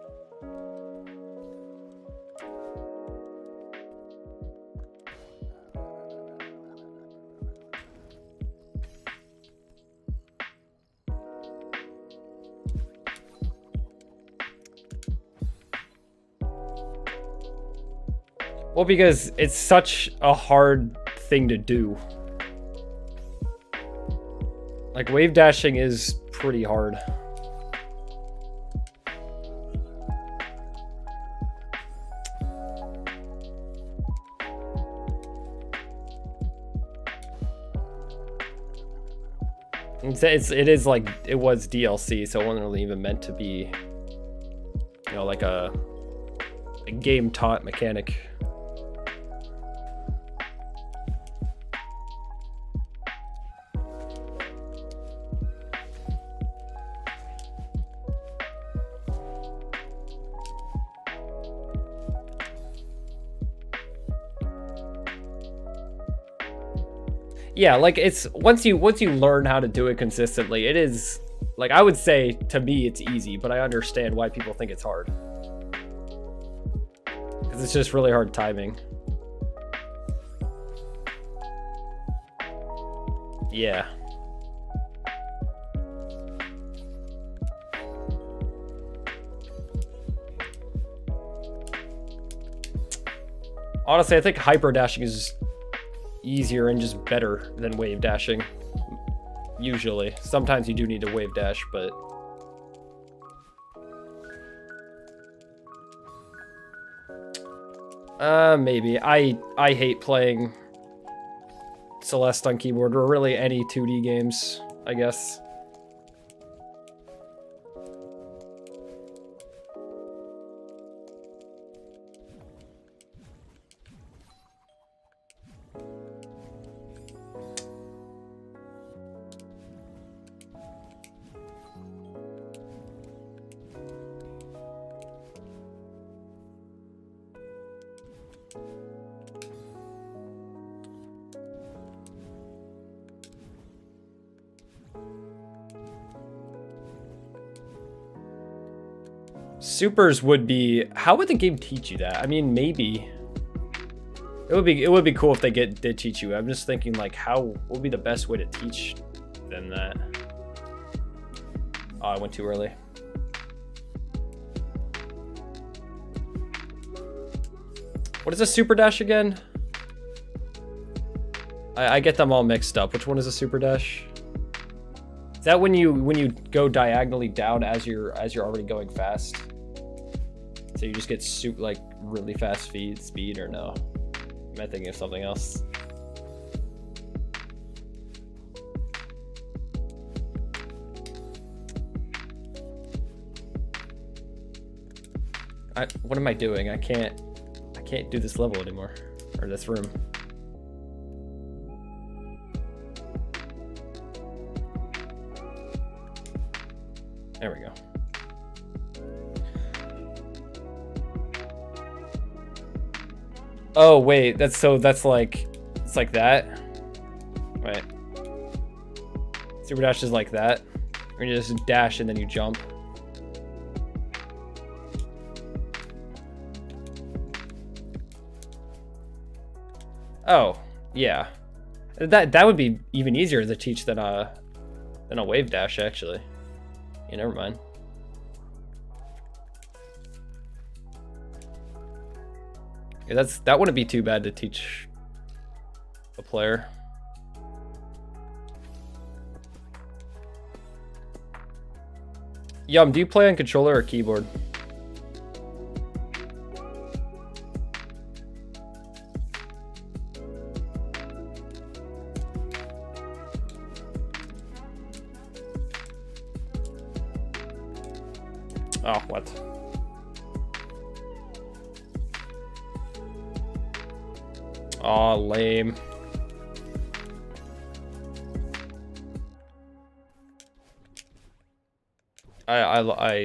Well, because it's such a hard thing to do. Like, wave dashing is pretty hard. It's, it's, it is like, it was DLC, so it wasn't really even meant to be, you know, like a, a game taught mechanic. Yeah, like it's once you once you learn how to do it consistently, it is like I would say to me it's easy, but I understand why people think it's hard. Cuz it's just really hard timing. Yeah. Honestly, I think hyper dashing is easier and just better than wave dashing. Usually. Sometimes you do need to wave dash, but... Uh, maybe. I I hate playing Celeste on keyboard, or really any 2D games, I guess. Supers would be how would the game teach you that? I mean, maybe it would be it would be cool if they get did teach you. I'm just thinking like how would be the best way to teach them that? Oh, I went too early. What is a super dash again? I, I get them all mixed up. Which one is a super dash? Is that when you when you go diagonally down as you're as you're already going fast? So you just get super like really fast speed speed or no? Am I thinking of something else? I, what am I doing? I can't I can't do this level anymore or this room. Oh, wait, that's so that's like, it's like that? Right. Super dash is like that. Or you just dash and then you jump. Oh, yeah. That that would be even easier to teach than a than a wave dash actually. Yeah, never mind. That's that wouldn't be too bad to teach a player. Yum, do you play on controller or keyboard?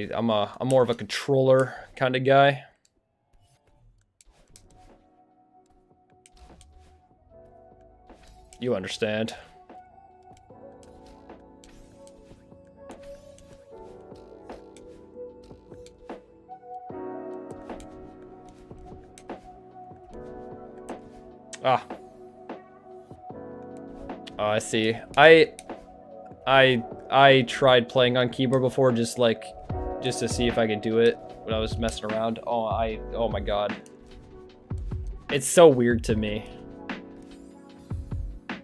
I'm a, I'm more of a controller kind of guy. You understand. Ah. Oh, I see. I, I, I tried playing on keyboard before, just like, just to see if I could do it when I was messing around. Oh, I, oh my god. It's so weird to me.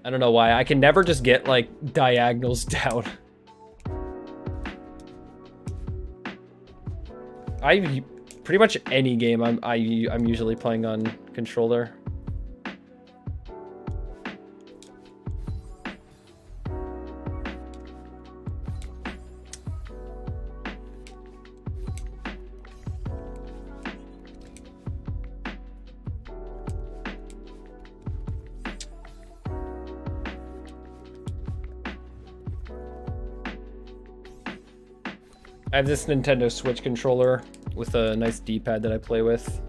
I don't know why. I can never just get, like, diagonals down. I, pretty much any game I'm, I, I'm usually playing on controller. Have this Nintendo Switch controller with a nice D-pad that I play with.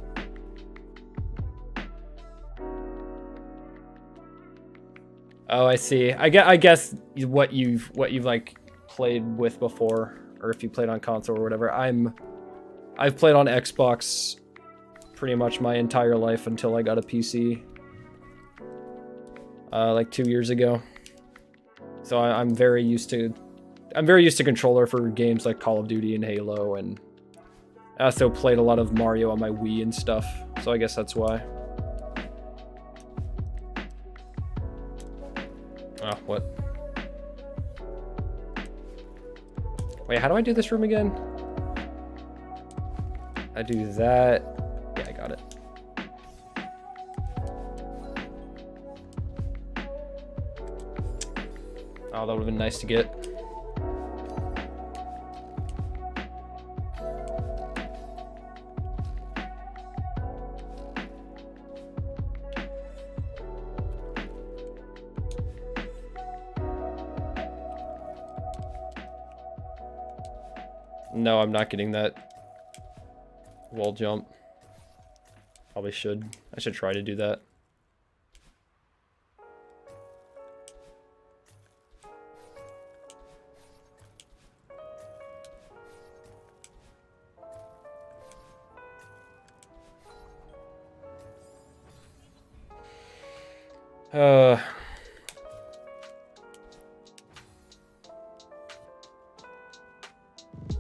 Oh, I see. I guess, I guess what you've what you've like played with before, or if you played on console or whatever. I'm I've played on Xbox pretty much my entire life until I got a PC, uh, like two years ago. So I, I'm very used to I'm very used to controller for games like Call of Duty and Halo, and I also played a lot of Mario on my Wii and stuff, so I guess that's why. Oh, what? Wait, how do I do this room again? I do that. Yeah, I got it. Oh, that would have been nice to get. I'm not getting that wall jump. Probably should. I should try to do that. Uh...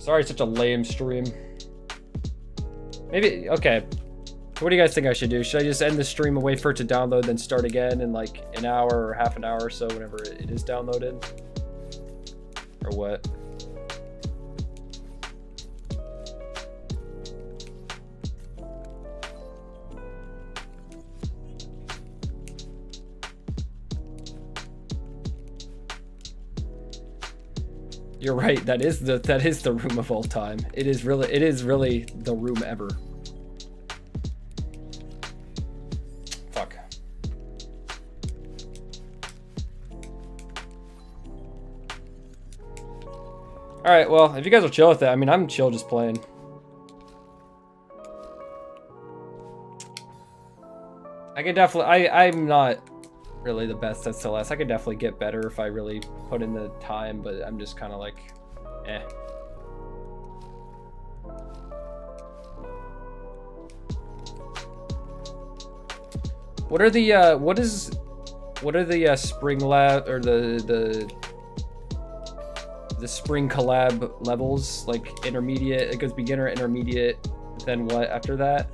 Sorry, such a lame stream. Maybe, okay. What do you guys think I should do? Should I just end the stream and wait for it to download, then start again in like an hour or half an hour or so whenever it is downloaded? Or what? Right. That is the that is the room of all time. It is really it is really the room ever. Fuck. All right. Well, if you guys are chill with that, I mean, I'm chill just playing. I could definitely. I I'm not really the best at Celeste. I could definitely get better if I really put in the time, but I'm just kind of like, eh. What are the, uh, what is, what are the uh, spring lab, or the, the, the spring collab levels? Like intermediate, it goes beginner, intermediate, then what after that?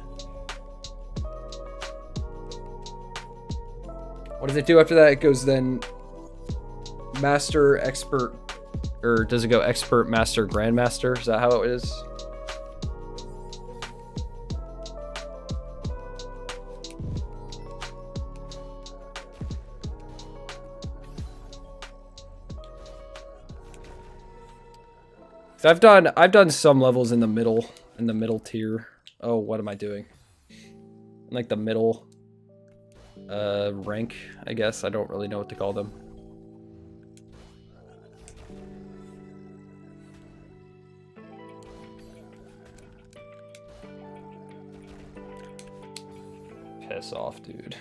What does it do after that? It goes then master, expert, or does it go expert, master, grandmaster? Is that how it is? I've done I've done some levels in the middle in the middle tier. Oh, what am I doing? In like the middle uh, rank, I guess. I don't really know what to call them. Off, dude.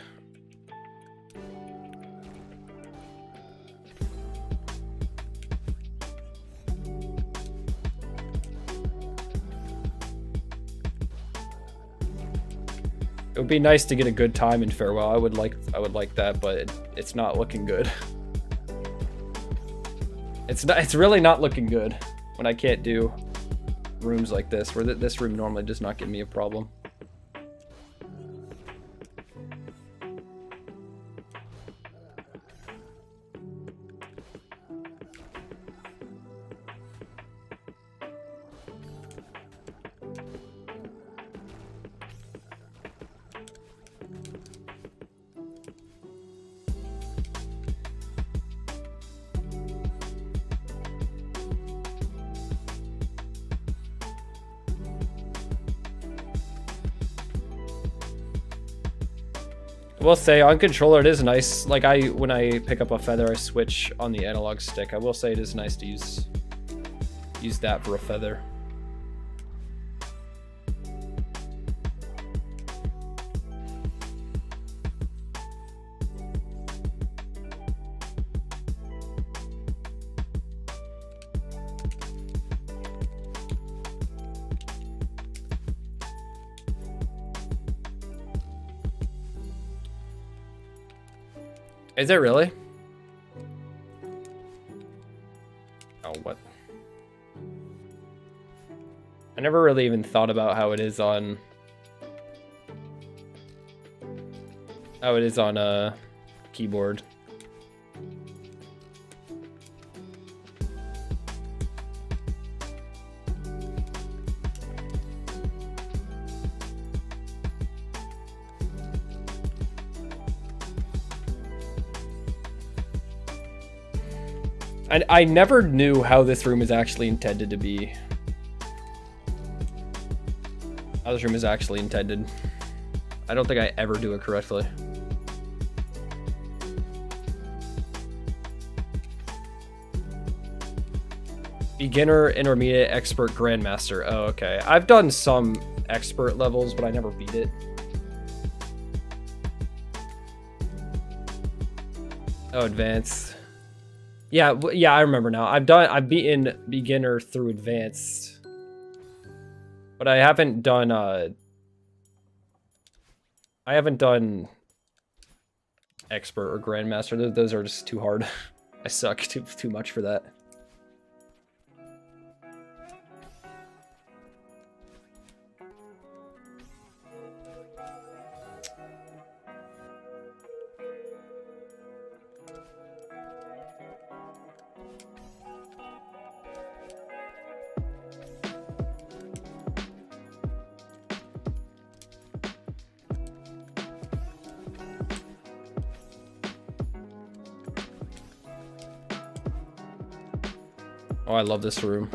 It would be nice to get a good time in farewell. I would like I would like that, but it, it's not looking good. It's not it's really not looking good when I can't do rooms like this where th this room normally does not give me a problem. Will say on controller it is nice. Like I, when I pick up a feather, I switch on the analog stick. I will say it is nice to use use that for a feather. Is it really? Oh, what? I never really even thought about how it is on... How it is on a keyboard. And I never knew how this room is actually intended to be. How this room is actually intended. I don't think I ever do it correctly. Beginner, intermediate, expert, grandmaster. Oh, okay. I've done some expert levels, but I never beat it. Oh, advanced. Yeah, yeah, I remember now. I've done, I've beaten beginner through advanced, but I haven't done. uh I haven't done expert or grandmaster. Those are just too hard. I suck too too much for that. I love this room.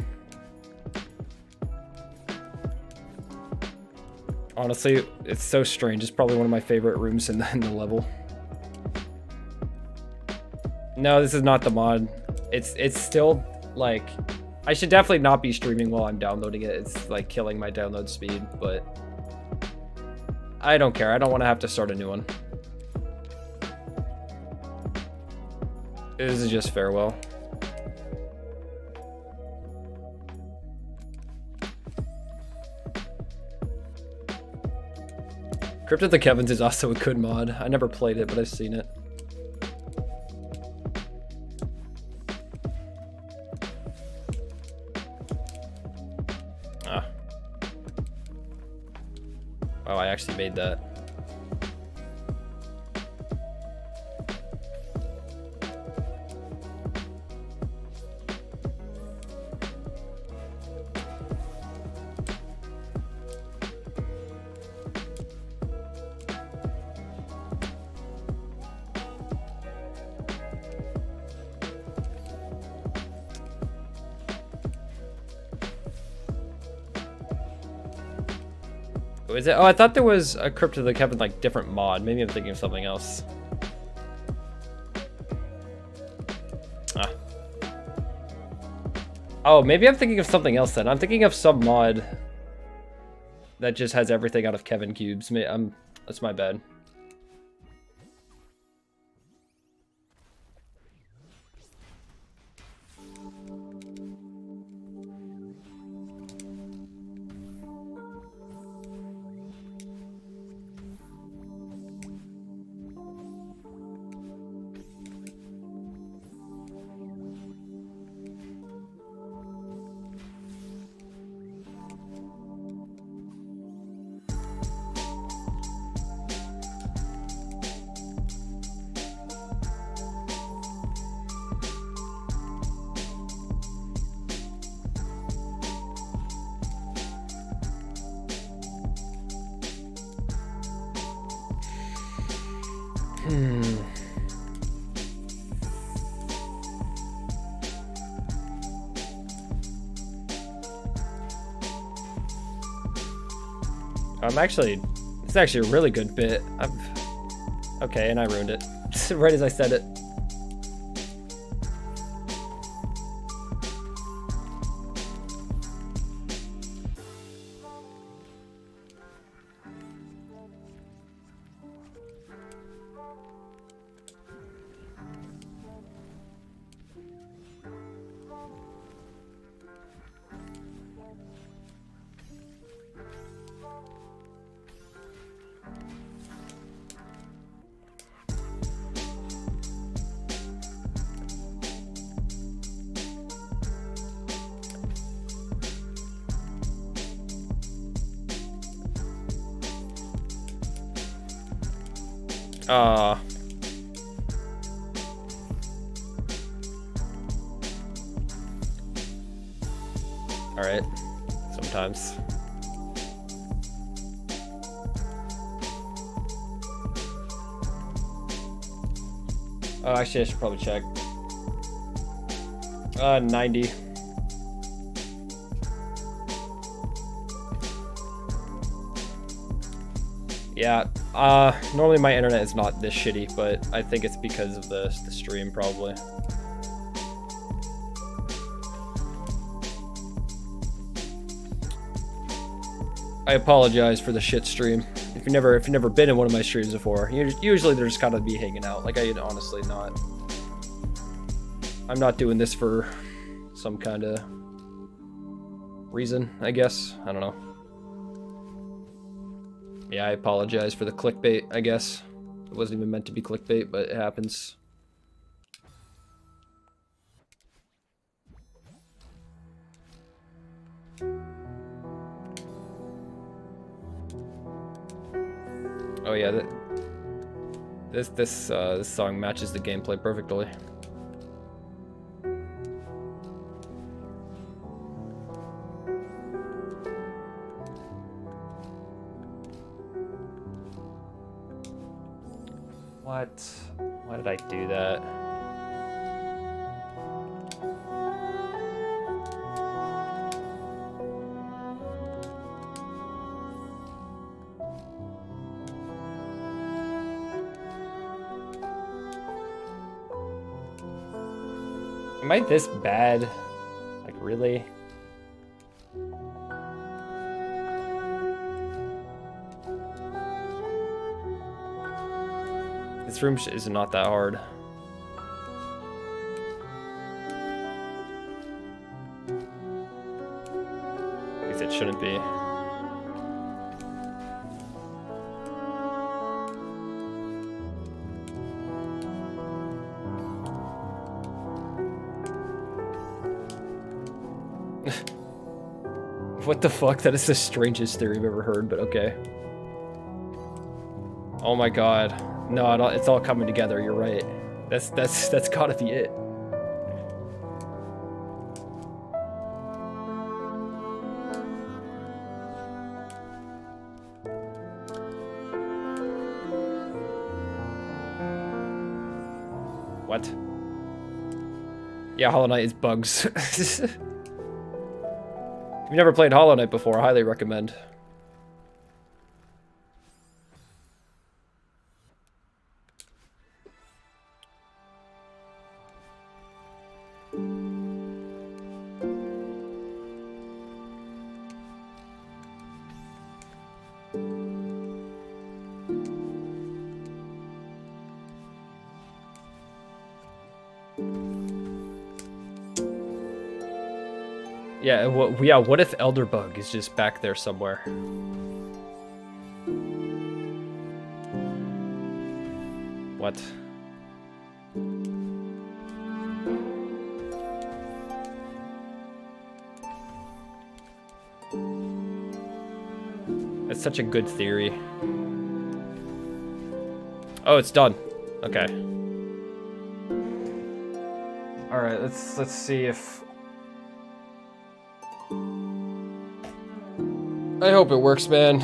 Honestly, it's so strange. It's probably one of my favorite rooms in the, in the level. No, this is not the mod. It's it's still like I should definitely not be streaming while I'm downloading it. It's like killing my download speed, but I don't care. I don't want to have to start a new one. This is just farewell. Crypt of the Kevins is also a good mod. I never played it, but I've seen it. Ah. Oh, I actually made that. Is it? Oh, I thought there was a Crypt of the Kevin like different mod. Maybe I'm thinking of something else. Ah. Oh, maybe I'm thinking of something else then. I'm thinking of some mod that just has everything out of Kevin cubes. I'm, that's my bad. I'm actually, it's actually a really good bit. I've, okay, and I ruined it. right as I said it. Should probably check. Uh, 90. Yeah, uh, normally my internet is not this shitty, but I think it's because of the, the stream, probably. I apologize for the shit stream. If you never, if you've never been in one of my streams before, usually they're just kind of be hanging out. Like I honestly not. I'm not doing this for some kind of reason, I guess. I don't know. Yeah, I apologize for the clickbait, I guess. It wasn't even meant to be clickbait, but it happens. Oh yeah, th this this uh, this song matches the gameplay perfectly. Why did I do that? Am I this bad? Like, really? Room is not that hard. At least it shouldn't be. what the fuck? That is the strangest theory I've ever heard, but okay. Oh my god. No, it's all coming together. You're right. That's that's that's gotta be it. What? Yeah, Hollow Knight is bugs. if you've never played Hollow Knight before, I highly recommend. Yeah, what, if Elderbug is just back there somewhere? What? That's such a good theory. Oh, it's done. Okay. All right, let's let's see if I hope it works, man.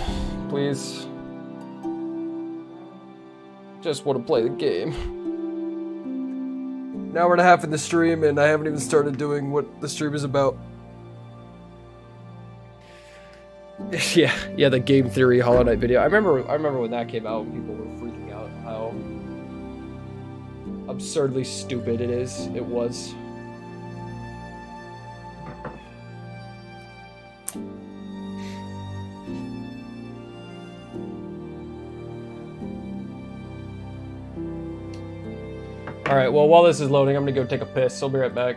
Please. Just want to play the game. Now we're a half in the stream and I haven't even started doing what the stream is about. yeah, yeah, the game theory Hollow Knight video. I remember I remember when that came out people were freaking out how absurdly stupid it is. It was. Alright, well, while this is loading, I'm gonna go take a piss. I'll be right back.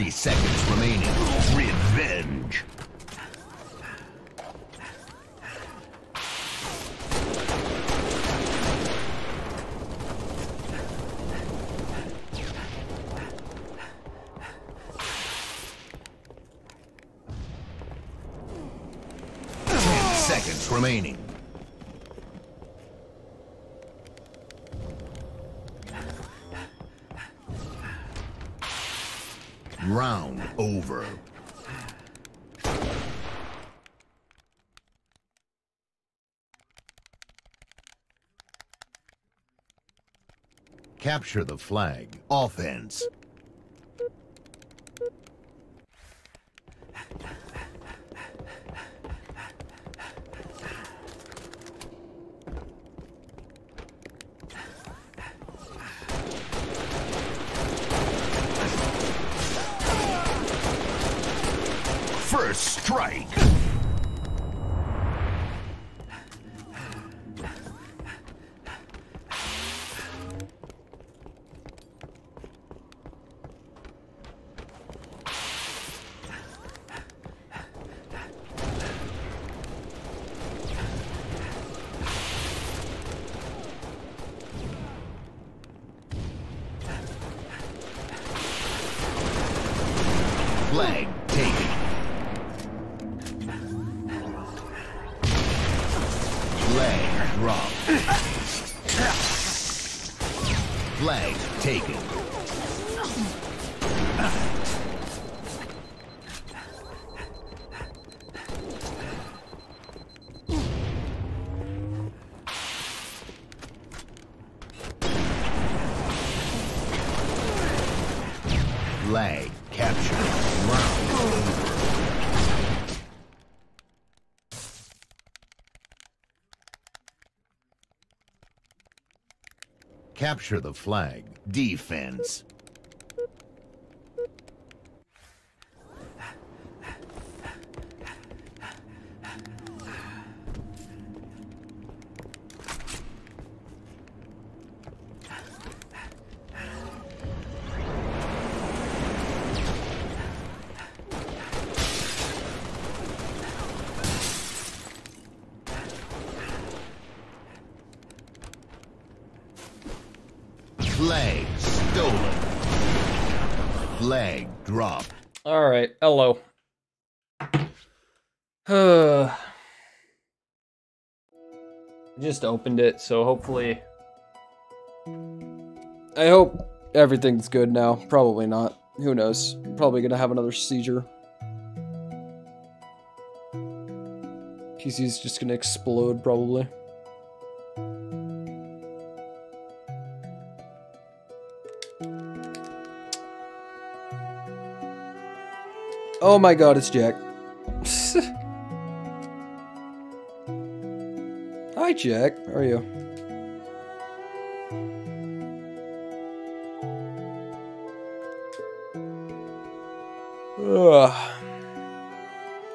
30 seconds. Over. Capture the flag. Offense. Capture the flag. Defense. just opened it, so hopefully... I hope everything's good now. Probably not. Who knows? Probably gonna have another seizure. PC's just gonna explode, probably. Oh my god, it's Jack. Jack. How are you? Ugh.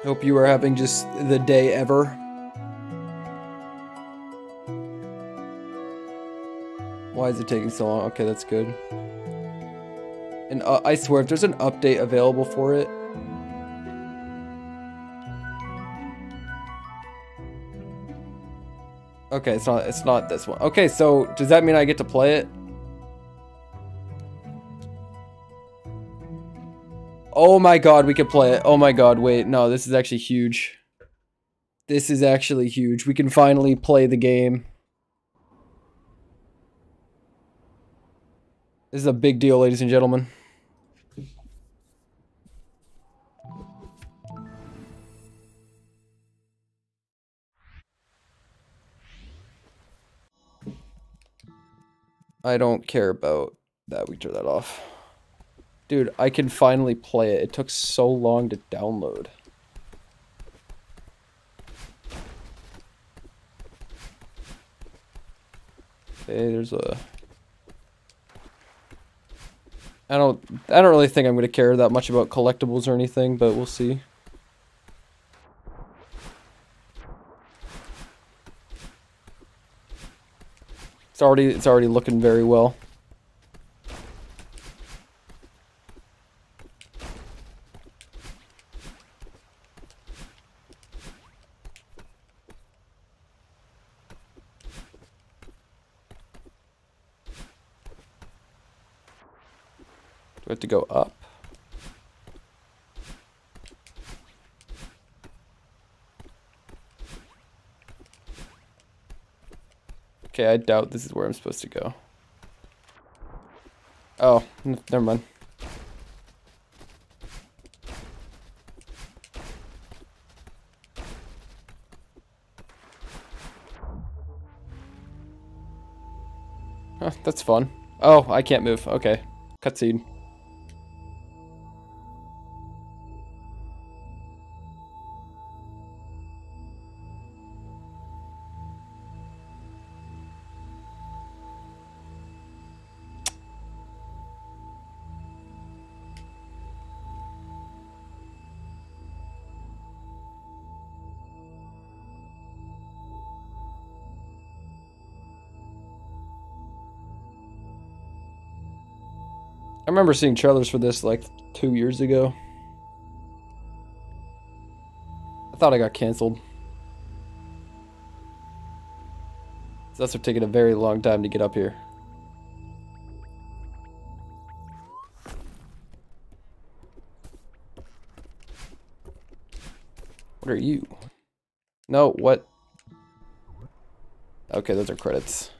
Hope you are having just the day ever. Why is it taking so long? Okay, that's good. And uh, I swear, if there's an update available for it, Okay, it's not it's not this one. Okay, so does that mean I get to play it? Oh my god, we could play it. Oh my god, wait. No, this is actually huge. This is actually huge. We can finally play the game. This is a big deal, ladies and gentlemen. I don't care about that. We turn that off. Dude, I can finally play it. It took so long to download. Okay, there's a... I don't I don't really think I'm going to care that much about collectibles or anything, but we'll see. It's already it's already looking very well. Do I have to go up? Okay, I doubt this is where I'm supposed to go. Oh, never mind. Huh, that's fun. Oh, I can't move. Okay. Cutscene. Remember seeing trailers for this like two years ago. I thought I got canceled. So that's taking a very long time to get up here. What are you? No, what? Okay, those are credits.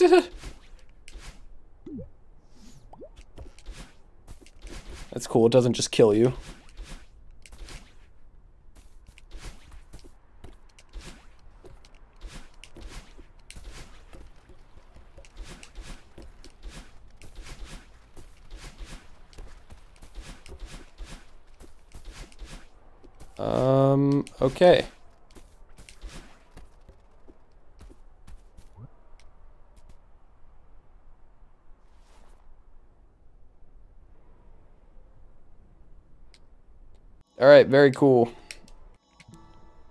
That's cool, it doesn't just kill you. Um, okay. Very cool.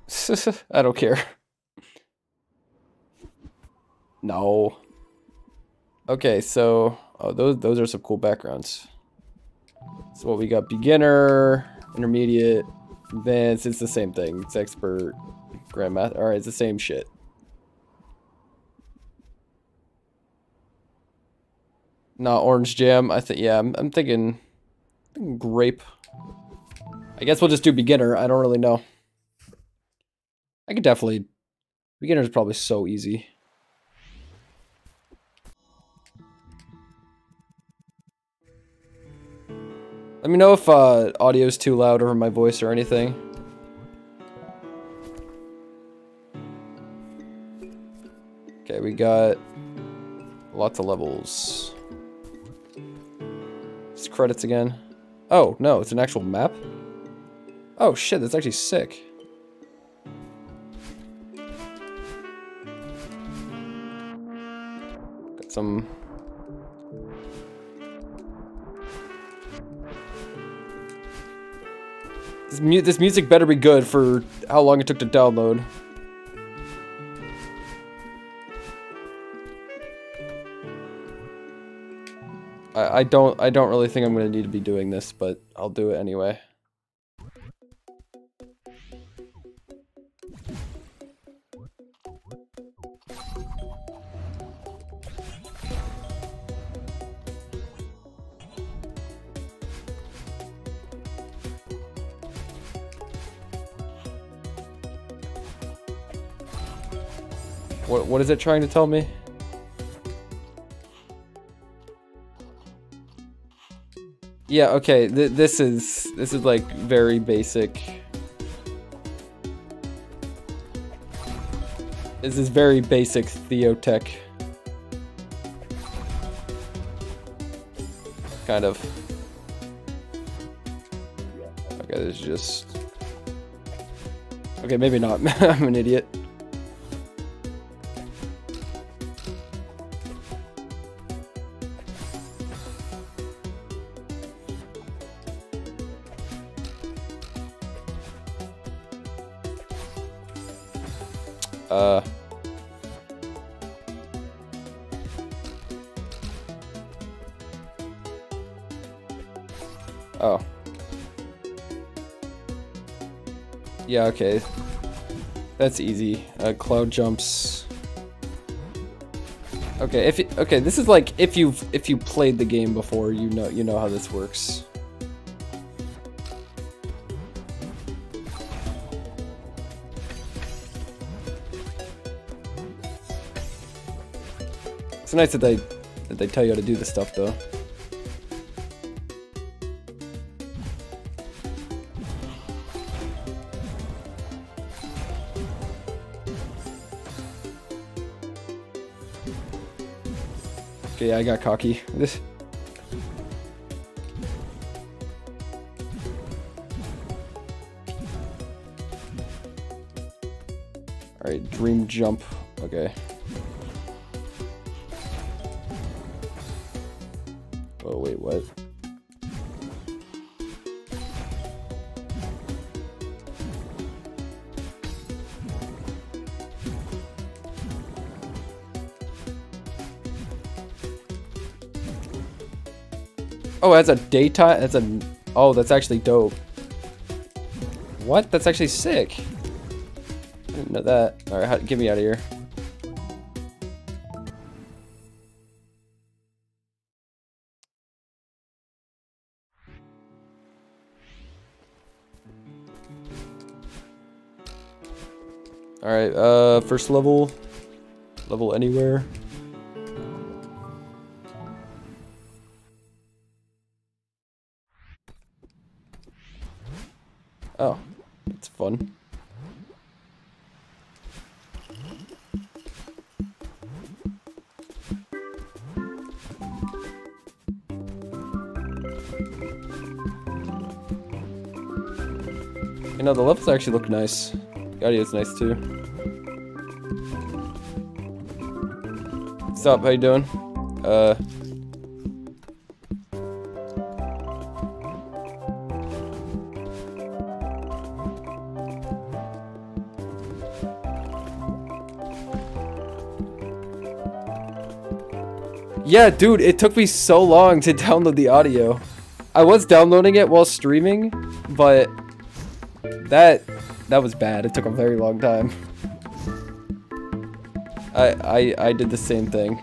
I don't care. No. Okay, so oh those those are some cool backgrounds. So what we got beginner, intermediate, advanced, it's the same thing. It's expert, grandmaster. Alright, it's the same shit. Not orange jam. I think yeah, I'm, I'm thinking, thinking grape. I guess we'll just do beginner. I don't really know. I could definitely... Beginner is probably so easy. Let me know if uh, audio is too loud over my voice or anything. Okay, we got lots of levels. It's credits again. Oh, no, it's an actual map? Oh shit, that's actually sick. Got some... This, mu this music better be good for how long it took to download. I, I don't I don't really think I'm gonna need to be doing this, but I'll do it anyway. What what is it trying to tell me? Yeah, okay, th this is, this is like very basic. This is very basic Theotech. Kind of. Okay, this is just... Okay, maybe not. I'm an idiot. Okay. That's easy. Uh, cloud jumps. Okay, if it, okay, this is like if you've if you played the game before, you know you know how this works. It's nice that they that they tell you how to do this stuff though. I got cocky. This Alright, dream jump. Okay. Oh, that's a daytime. That's a. Oh, that's actually dope. What? That's actually sick. I didn't know that. All right, get me out of here. All right, uh, first level, level anywhere. The levels actually look nice. Audio's nice too. What's up? How you doing? Uh. Yeah, dude, it took me so long to download the audio. I was downloading it while streaming, but that that was bad. It took a very long time. I I I did the same thing.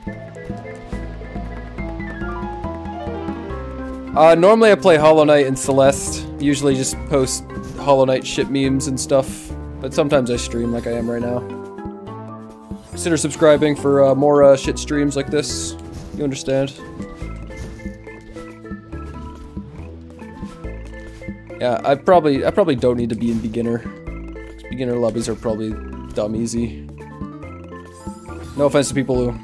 Uh, normally I play Hollow Knight and Celeste. Usually just post Hollow Knight shit memes and stuff. But sometimes I stream like I am right now. Consider subscribing for uh, more uh, shit streams like this. You understand? Yeah, I probably I probably don't need to be in beginner. Beginner lobbies are probably dumb easy. No offense to people who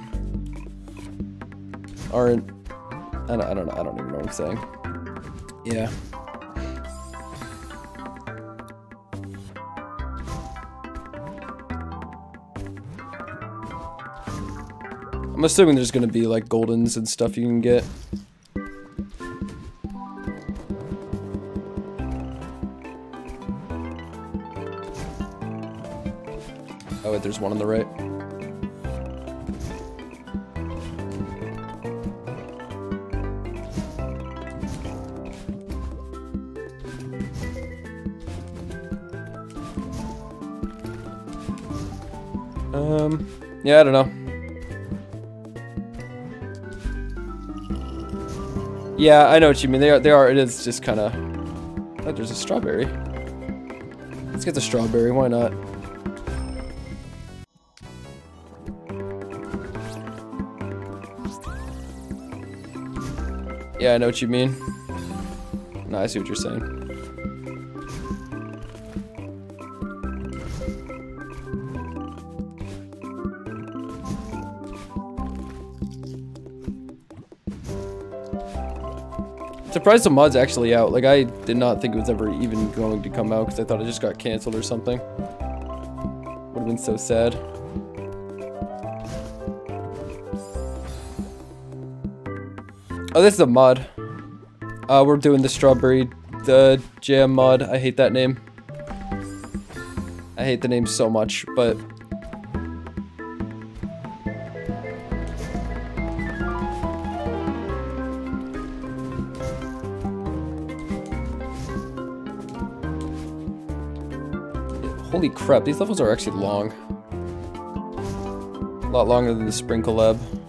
aren't. I don't, I don't know. I don't even know what I'm saying. Yeah. I'm assuming there's gonna be like goldens and stuff you can get. There's one on the right. Um, yeah, I don't know. Yeah, I know what you mean. They are, they are, it is just kind of... Oh, there's a strawberry. Let's get the strawberry, why not? Yeah, I know what you mean. No, I see what you're saying. Surprised the mod's actually out. Like, I did not think it was ever even going to come out because I thought it just got canceled or something. Would have been so sad. Oh, this is a mod. Uh, we're doing the strawberry the jam mod. I hate that name. I hate the name so much, but Holy crap, these levels are actually long. A lot longer than the Spring Collab.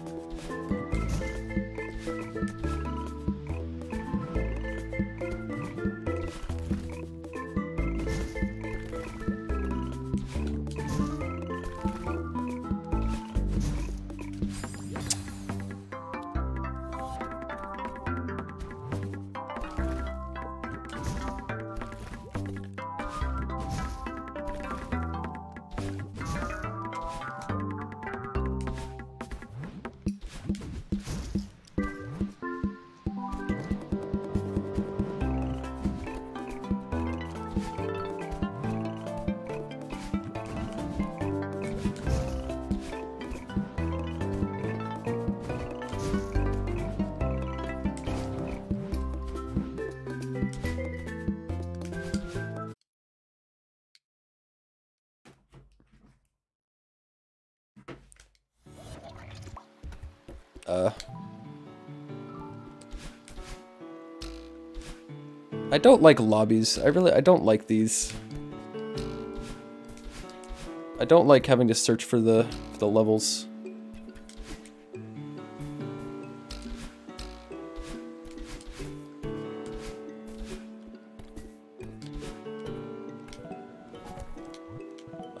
Uh. I don't like lobbies. I really, I don't like these. I don't like having to search for the, for the levels.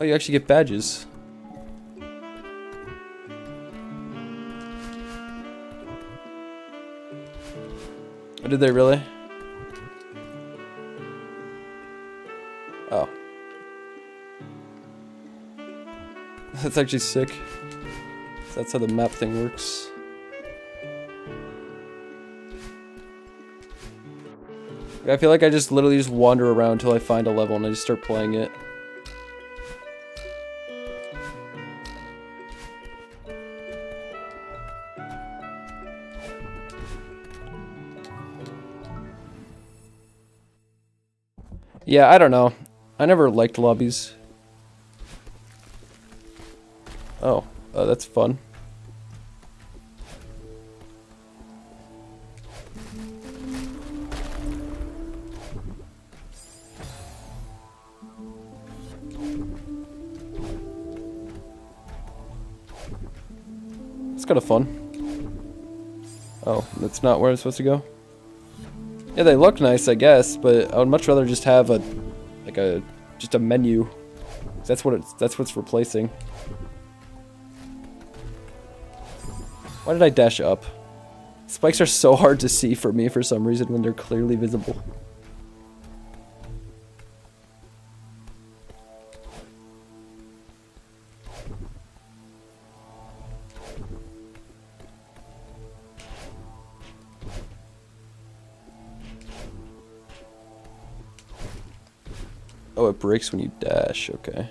Oh, you actually get badges. Did they really? Oh. That's actually sick. That's how the map thing works. I feel like I just literally just wander around until I find a level and I just start playing it. Yeah, I don't know. I never liked lobbies. Oh, uh, that's fun. It's kind of fun. Oh, that's not where I'm supposed to go? Yeah, they look nice, I guess, but I would much rather just have a, like a, just a menu. That's what it's, that's what's replacing. Why did I dash up? Spikes are so hard to see for me for some reason when they're clearly visible. Breaks when you dash, okay.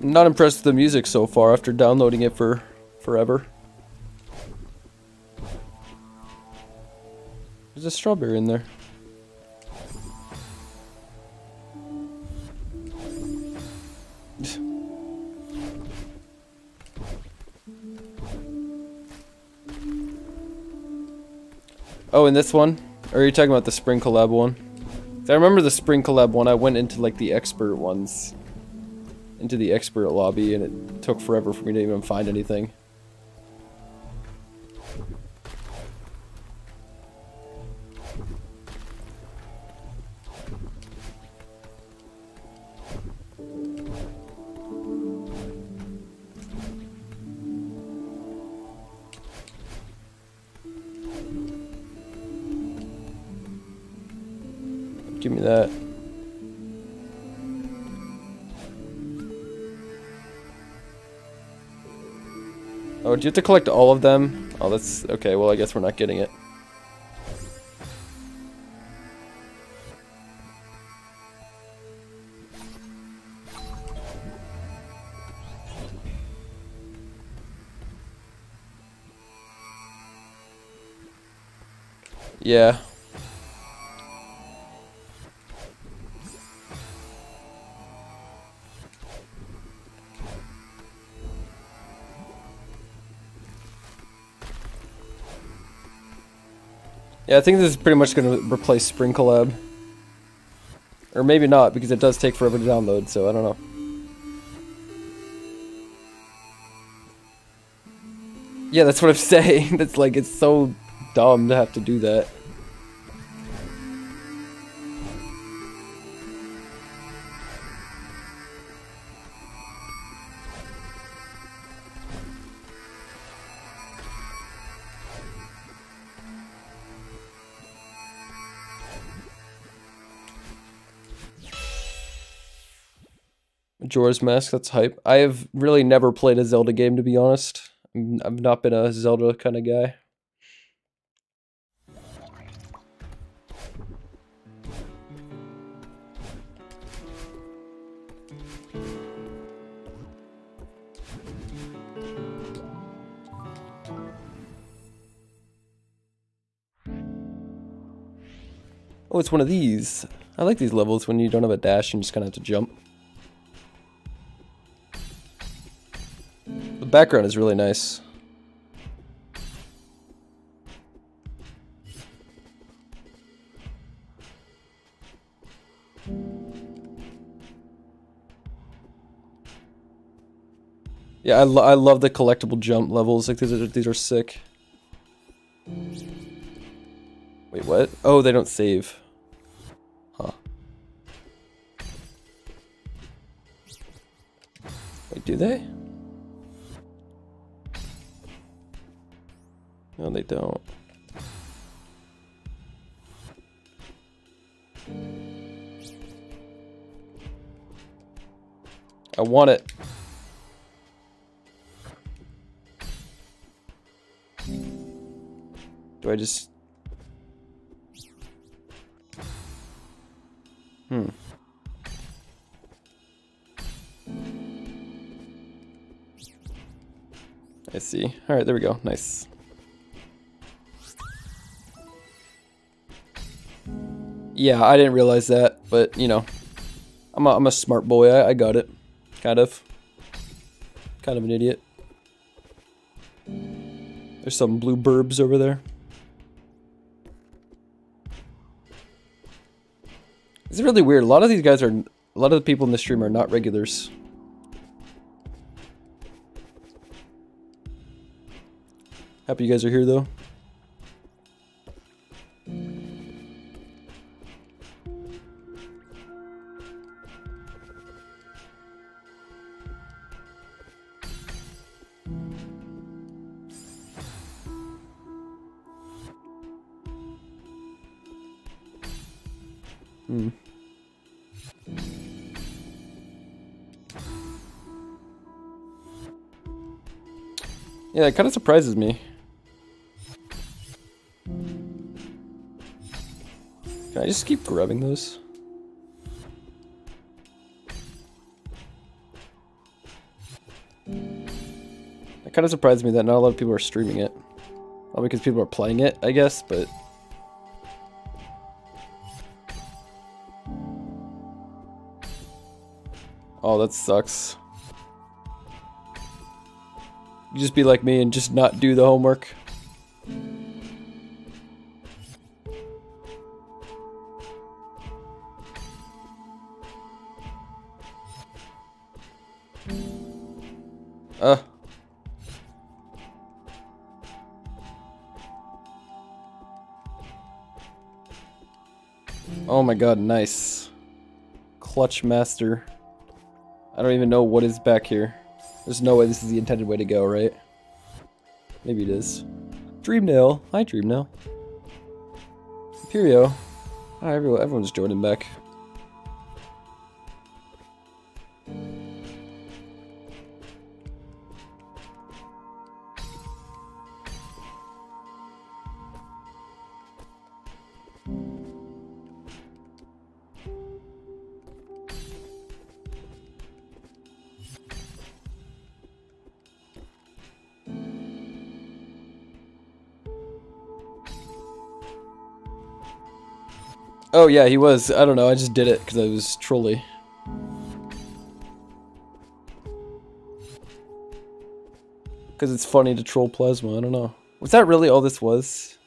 I'm not impressed with the music so far after downloading it for forever. Strawberry in there. oh, and this one? Or are you talking about the spring collab one? I remember the spring collab one, I went into like the expert ones. Into the expert lobby and it took forever for me to even find anything. Do you have to collect all of them? Oh, that's... Okay, well, I guess we're not getting it. Yeah. Yeah, I think this is pretty much going to replace Spring Collab. Or maybe not, because it does take forever to download, so I don't know. Yeah, that's what I'm saying. That's like, it's so dumb to have to do that. Majora's Mask, that's hype. I have really never played a Zelda game, to be honest. I've not been a Zelda kind of guy. Oh, it's one of these. I like these levels when you don't have a dash and you just kind of have to jump. Background is really nice. Yeah, I, lo I love the collectible jump levels. Like these are these are sick. Wait, what? Oh, they don't save. I just... Hmm. I see. Alright, there we go. Nice. Yeah, I didn't realize that, but, you know, I'm a, I'm a smart boy. I, I got it. Kind of. Kind of an idiot. There's some blue burbs over there. Really weird. A lot of these guys are, a lot of the people in the stream are not regulars. Happy you guys are here though. It kind of surprises me. Can I just keep grabbing those? It kind of surprised me that not a lot of people are streaming it. Well, because people are playing it, I guess, but... Oh, that sucks. Just be like me and just not do the homework. Uh. Oh my god, nice. Clutch master. I don't even know what is back here. There's no way this is the intended way to go, right? Maybe it is. Dreamnail. Hi, Dreamnail. Imperio. Hi, everyone. Everyone's joining back. Oh yeah, he was. I don't know. I just did it because I was trolly. Because it's funny to troll plasma. I don't know. Was that really all this was?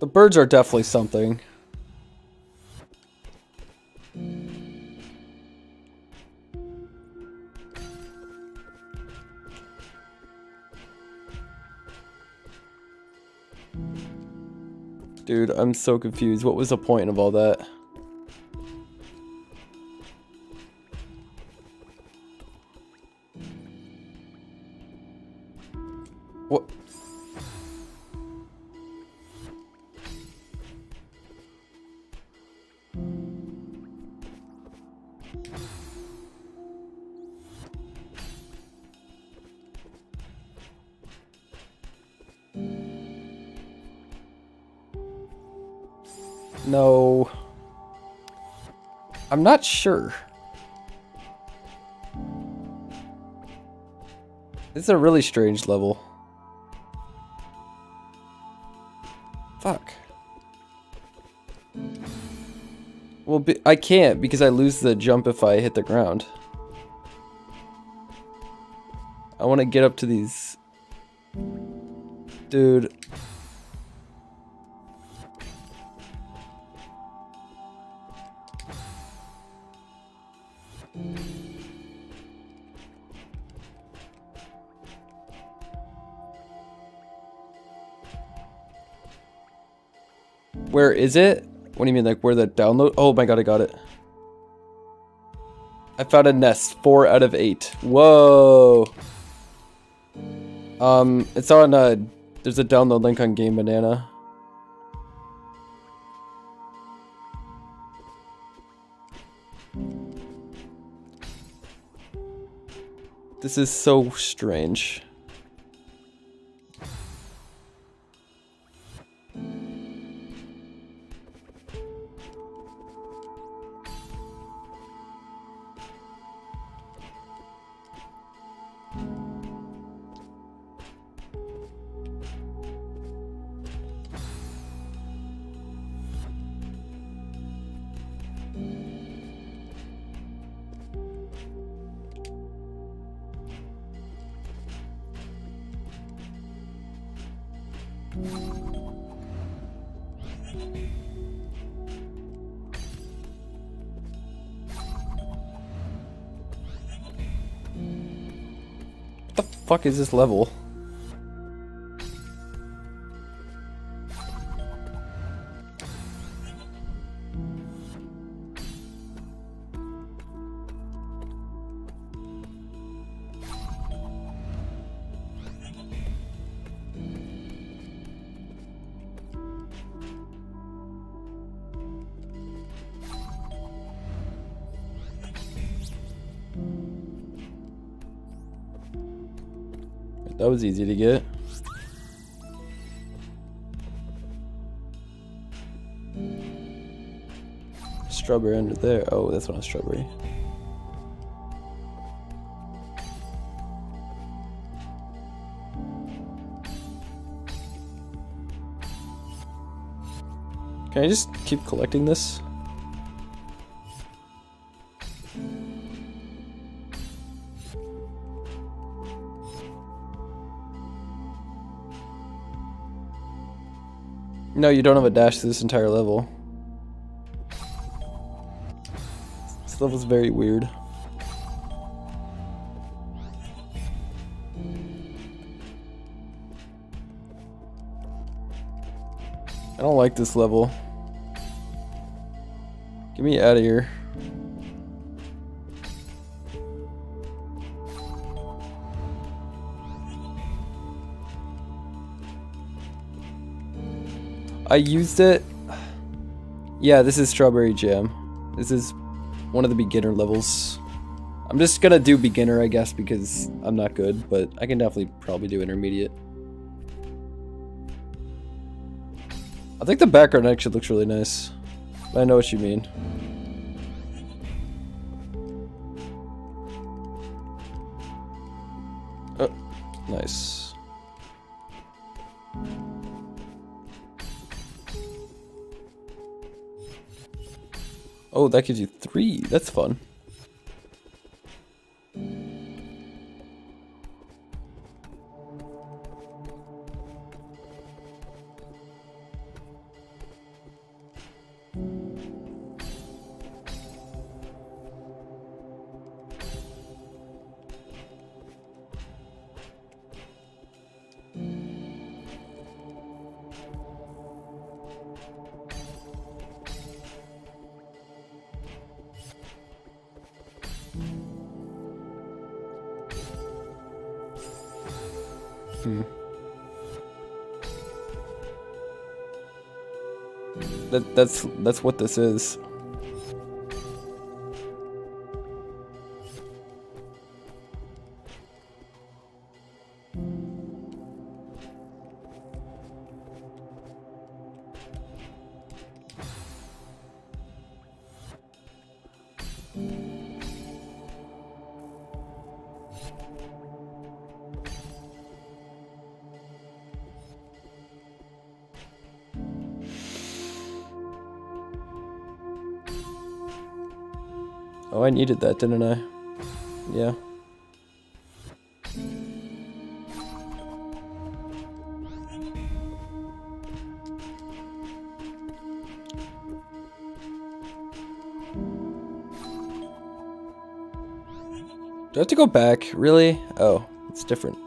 The birds are definitely something. So confused. What was the point of all that? No. I'm not sure. It's a really strange level. Fuck. Well, I can't because I lose the jump if I hit the ground. I want to get up to these... Dude. Where is it? What do you mean, like where the download? Oh my god, I got it. I found a nest, four out of eight. Whoa. Um, it's on, uh, there's a download link on Game Banana. This is so strange. Is this level? Easy to get. Strawberry under there. Oh, that's not a strawberry. Can I just keep collecting this? No, you don't have a dash to this entire level. This level's very weird. I don't like this level. Get me out of here. I used it. Yeah, this is Strawberry Jam. This is one of the beginner levels. I'm just gonna do beginner, I guess, because I'm not good, but I can definitely probably do intermediate. I think the background actually looks really nice. I know what you mean. That gives you three. That's fun. That's that's what this is. I needed that, didn't I? Yeah. Do I have to go back? Really? Oh, it's different.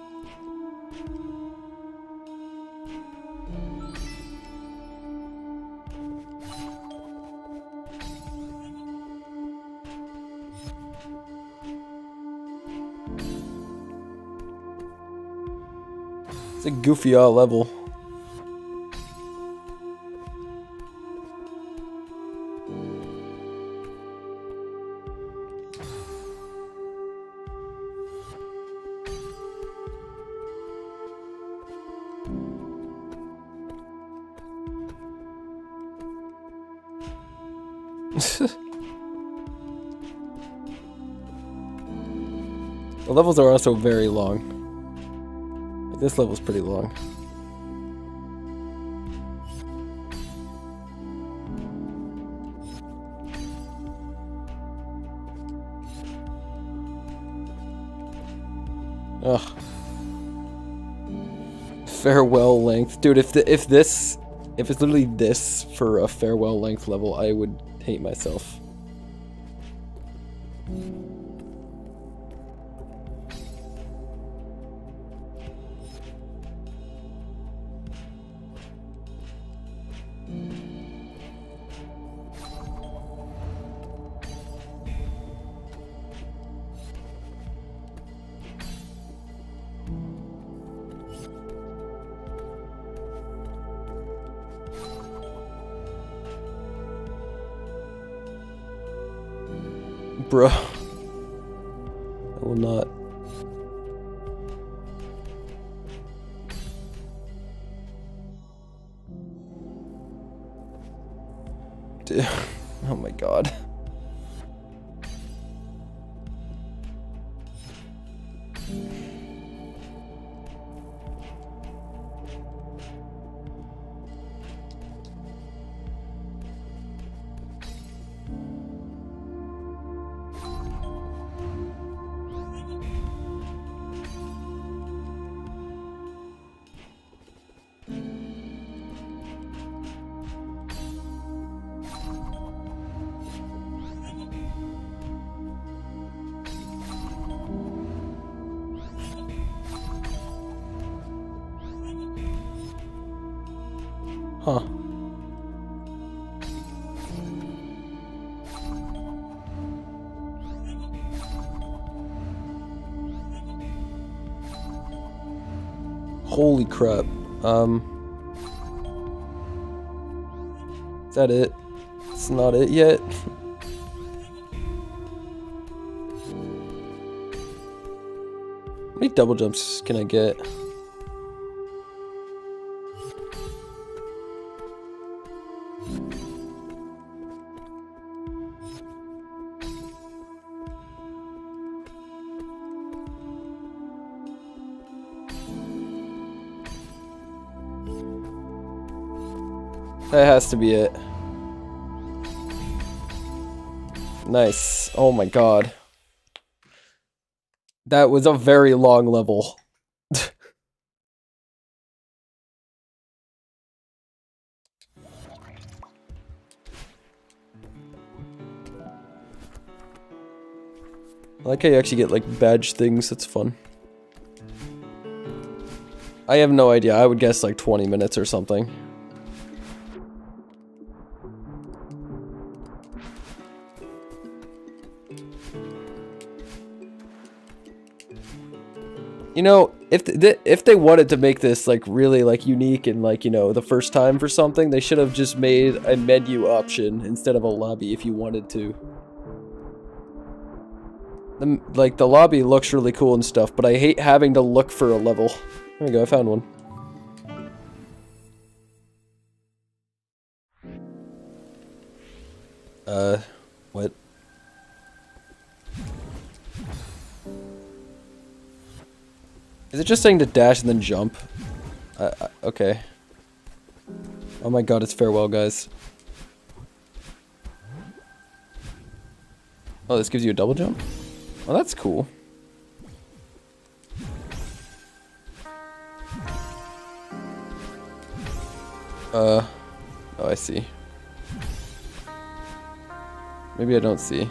Goofy all level. the levels are also very long. This level's pretty long. Ugh. Farewell length. Dude, if the, if this if it's literally this for a farewell length level, I would hate myself. Bro. Jumps can I get? That has to be it. Nice. Oh my god. That was a very long level. I like how you actually get like badge things, that's fun. I have no idea, I would guess like 20 minutes or something. You know, if th if they wanted to make this like really like unique and like you know the first time for something, they should have just made a menu option instead of a lobby if you wanted to. The, like the lobby looks really cool and stuff, but I hate having to look for a level. There we go, I found one. Just saying to dash and then jump? Uh, uh, okay. Oh my god, it's farewell, guys. Oh, this gives you a double jump? Oh, that's cool. Uh, oh, I see. Maybe I don't see.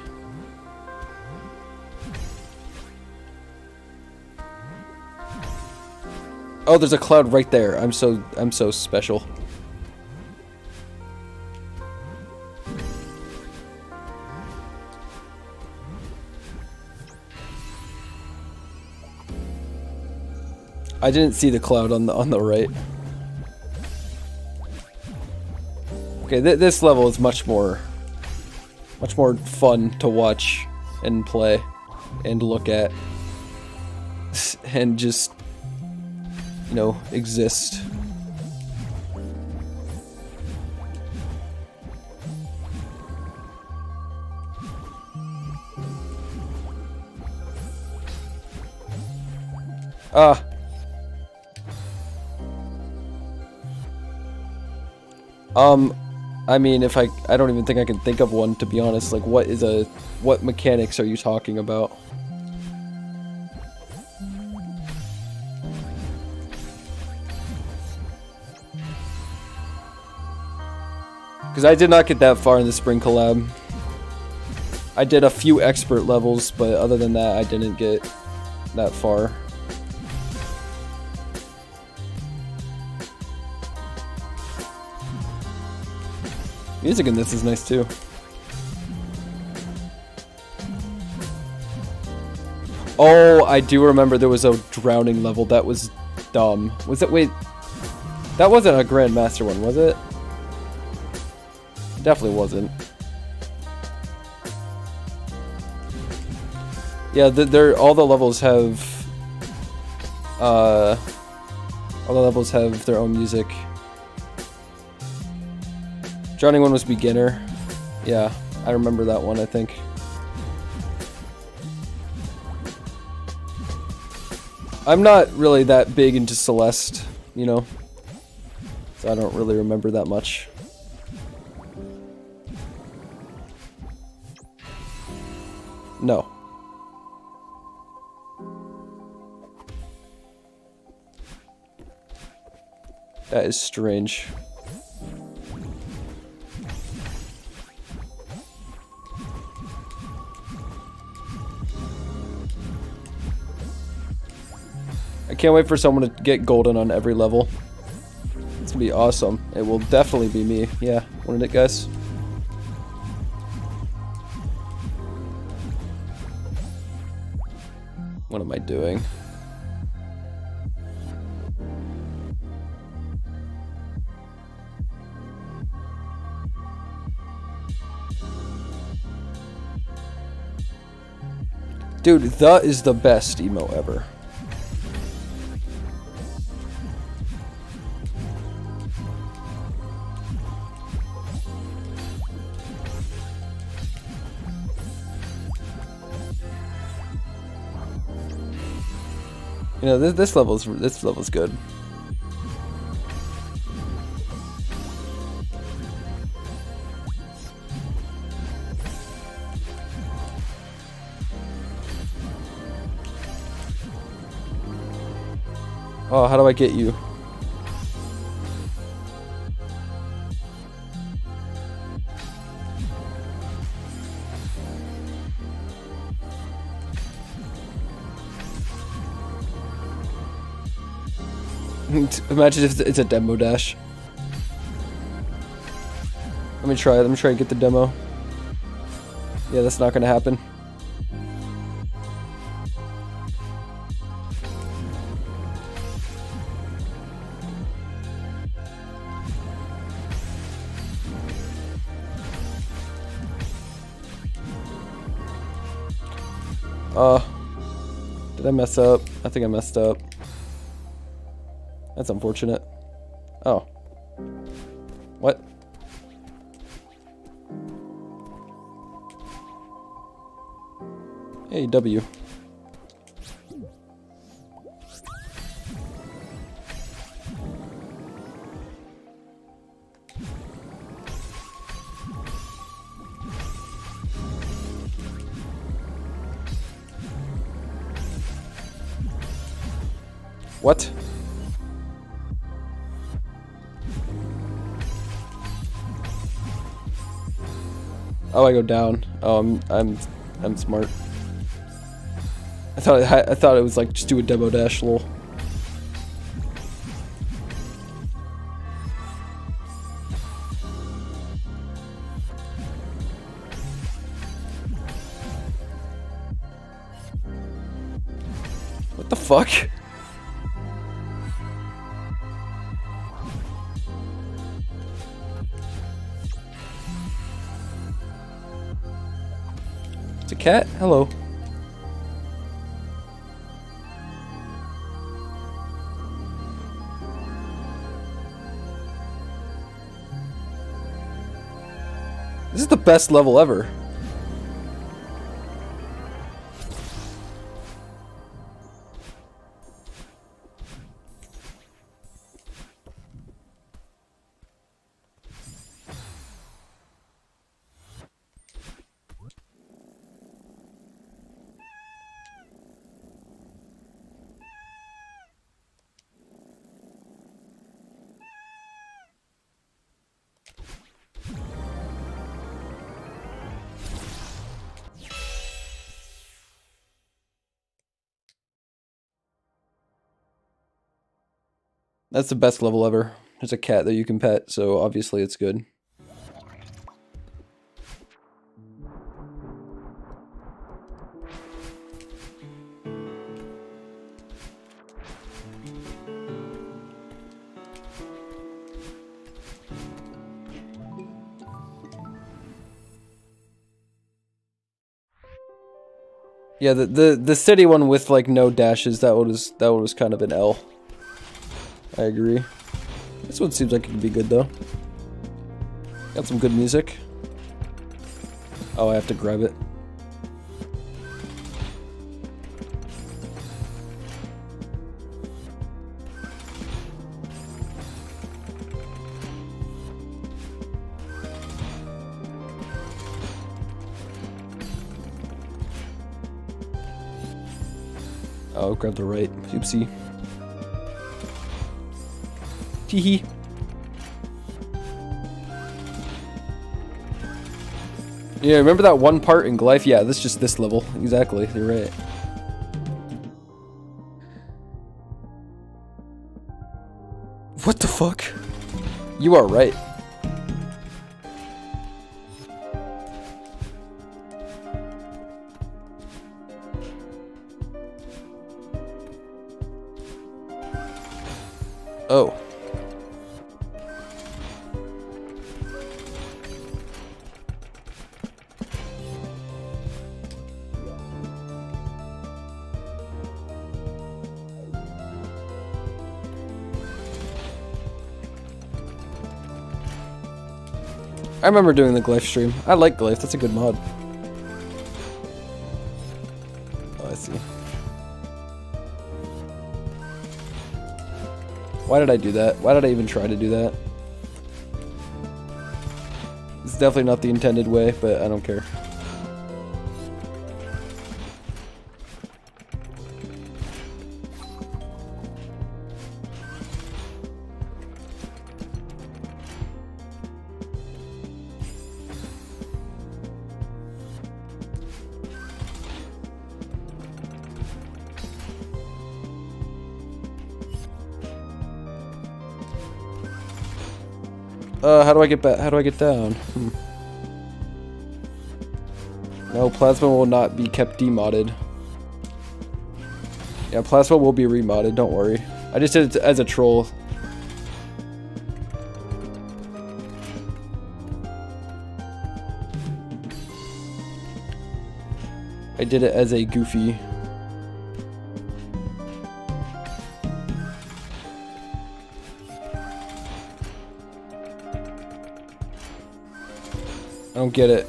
Oh, there's a cloud right there. I'm so I'm so special. I didn't see the cloud on the on the right. Okay, th this level is much more much more fun to watch and play and look at and just exist. Ah. Um, I mean, if I, I don't even think I can think of one, to be honest. Like, what is a, what mechanics are you talking about? Because I did not get that far in the spring collab. I did a few expert levels, but other than that, I didn't get that far. Music in this is nice too. Oh, I do remember there was a drowning level. That was dumb. Was it? Wait. That wasn't a Grandmaster one, was it? Definitely wasn't. Yeah, they're all the levels have uh all the levels have their own music. Drowning one was beginner. Yeah, I remember that one, I think. I'm not really that big into Celeste, you know? So I don't really remember that much. No. That is strange. I can't wait for someone to get golden on every level. It's gonna be awesome. It will definitely be me. Yeah, wouldn't it, guys? What am I doing? Dude, the is the best emo ever. You know, this, this level's this level's good. Oh, how do I get you? Imagine if it's a demo dash. Let me try. Let me try and get the demo. Yeah, that's not gonna happen. Uh, did I mess up? I think I messed up. That's unfortunate. Oh. What? Hey, W. Oh, I go down. Oh, I'm I'm I'm smart. I thought I, I thought it was like just do a demo dash, lol. What the fuck? Cat? Hello. This is the best level ever. That's the best level ever. There's a cat that you can pet, so obviously it's good. Yeah, the, the the city one with like no dashes, that was that was kind of an L. I agree. This one seems like it could be good though. Got some good music. Oh, I have to grab it. Oh, grab the right. Oopsie. Teehee. Yeah, remember that one part in Glyph? Yeah, this is just this level. Exactly, you're right. What the fuck? You are right. Remember doing the Glyph stream. I like Glyph, that's a good mod. Oh, I see. Why did I do that? Why did I even try to do that? It's definitely not the intended way, but I don't care. Do I get back? How do I get down? Hmm. No, Plasma will not be kept demodded. Yeah, Plasma will be remodded, don't worry. I just did it as a troll. I did it as a goofy. Get it.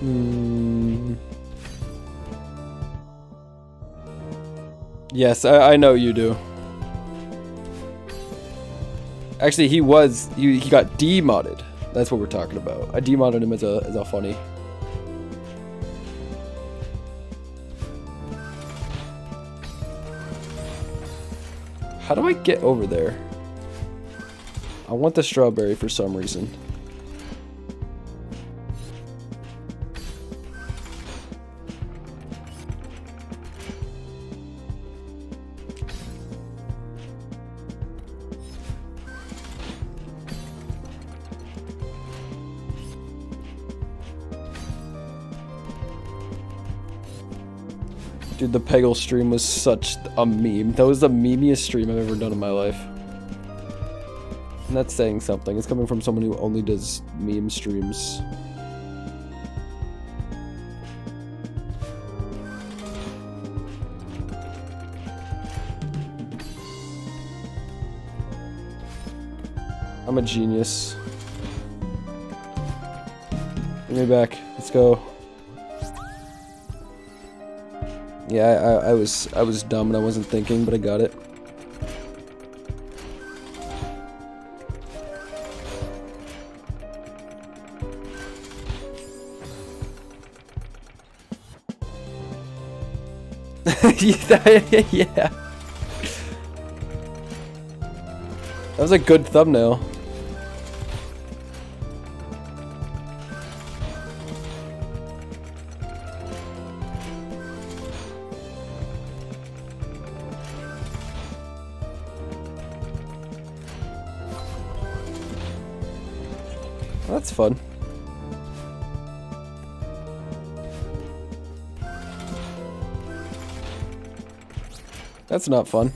Hmm. Yes, I, I know you do. Actually, he was he, he got demodded. That's what we're talking about. I demodded him as a as a funny. How do I get over there? I want the strawberry for some reason. Dude, the Peggle stream was such a meme. That was the memeiest stream I've ever done in my life. And that's saying something. It's coming from someone who only does meme streams. I'm a genius. Give me back. Let's go. Yeah, I, I was I was dumb and I wasn't thinking, but I got it. yeah. That was a good thumbnail. That's not fun.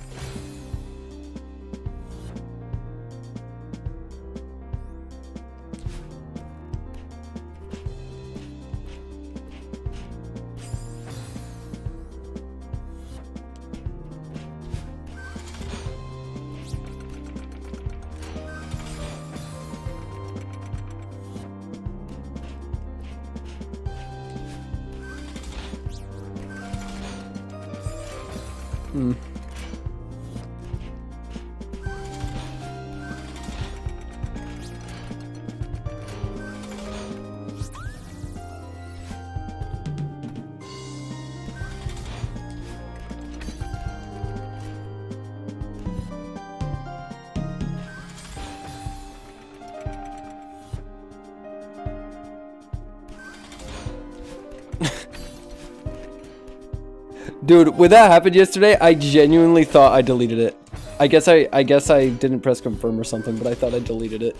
Dude, when that happened yesterday, I genuinely thought I deleted it. I guess I I guess I didn't press confirm or something, but I thought I deleted it.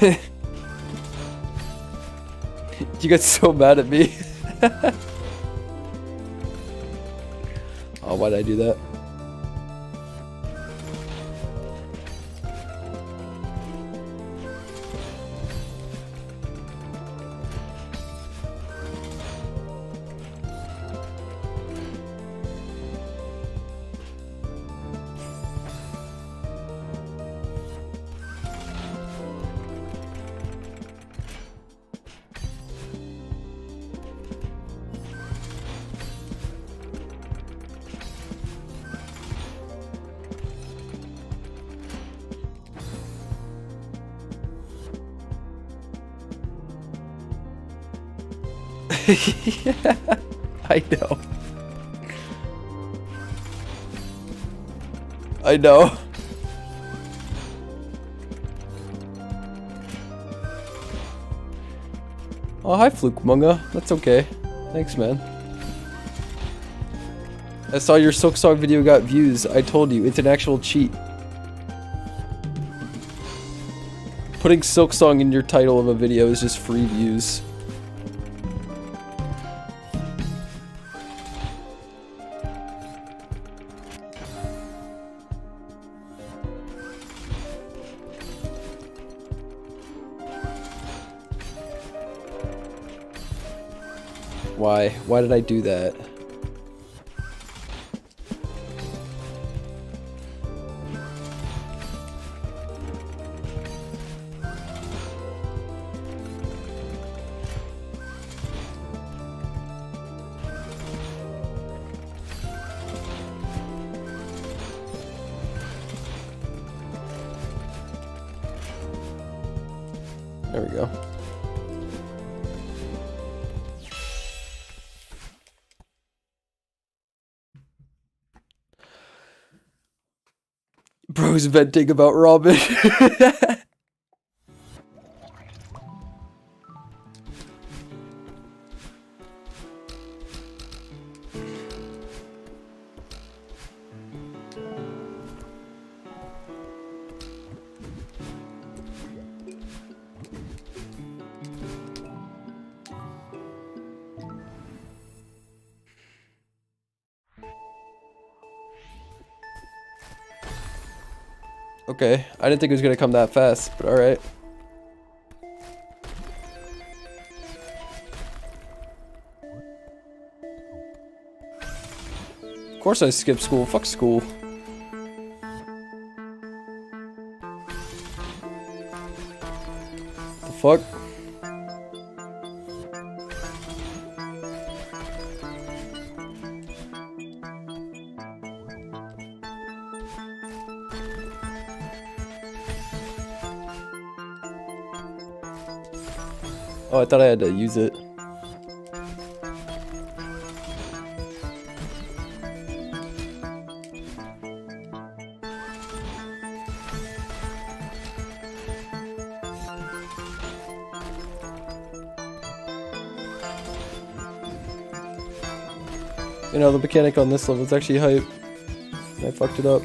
you got so mad at me. oh, why did I do that? Yeah, I know. I know. Oh, hi, Fluke Munga. That's okay. Thanks, man. I saw your Silksong video got views. I told you, it's an actual cheat. Putting Silksong in your title of a video is just free views. Why? Did I do that? Bro's venting about Robin. I didn't think it was gonna come that fast, but alright. Of course I skipped school, fuck school. The fuck? Thought I had to use it. You know, the mechanic on this level is actually hype. I fucked it up.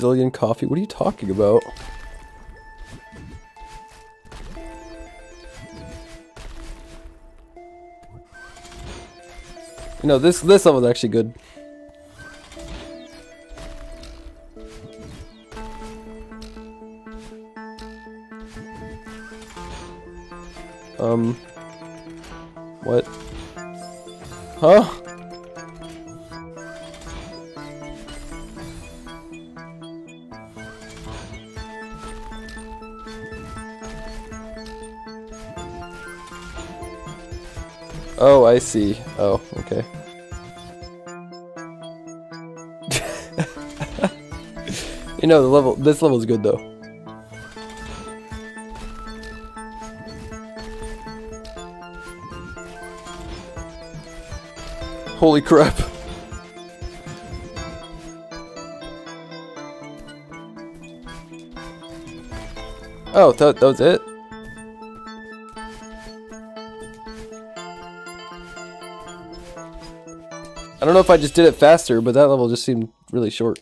Brazilian coffee. What are you talking about? You know, this, this level's actually good. See. Oh, okay. you know, the level, this level is good though. Holy crap. Oh, that, that was it? I don't know if I just did it faster, but that level just seemed really short.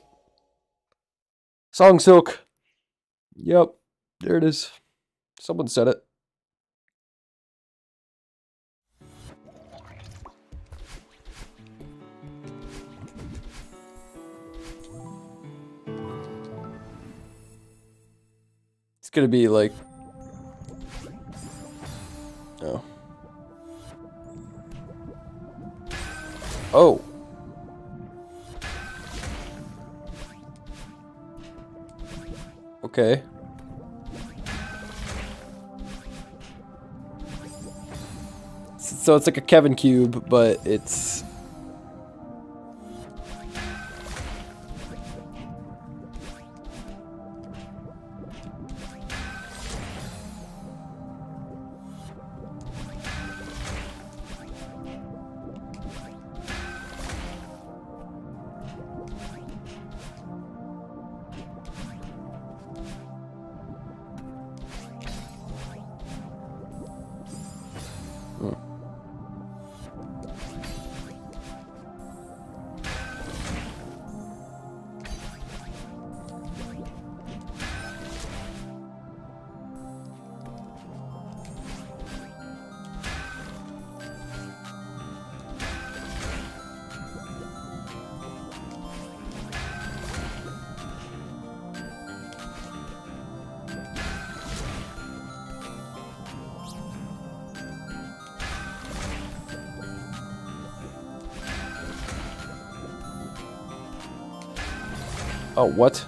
Song Silk. Yep, there it is. Someone said it. It's gonna be like. Oh. Oh. So it's like a Kevin cube, but it's what?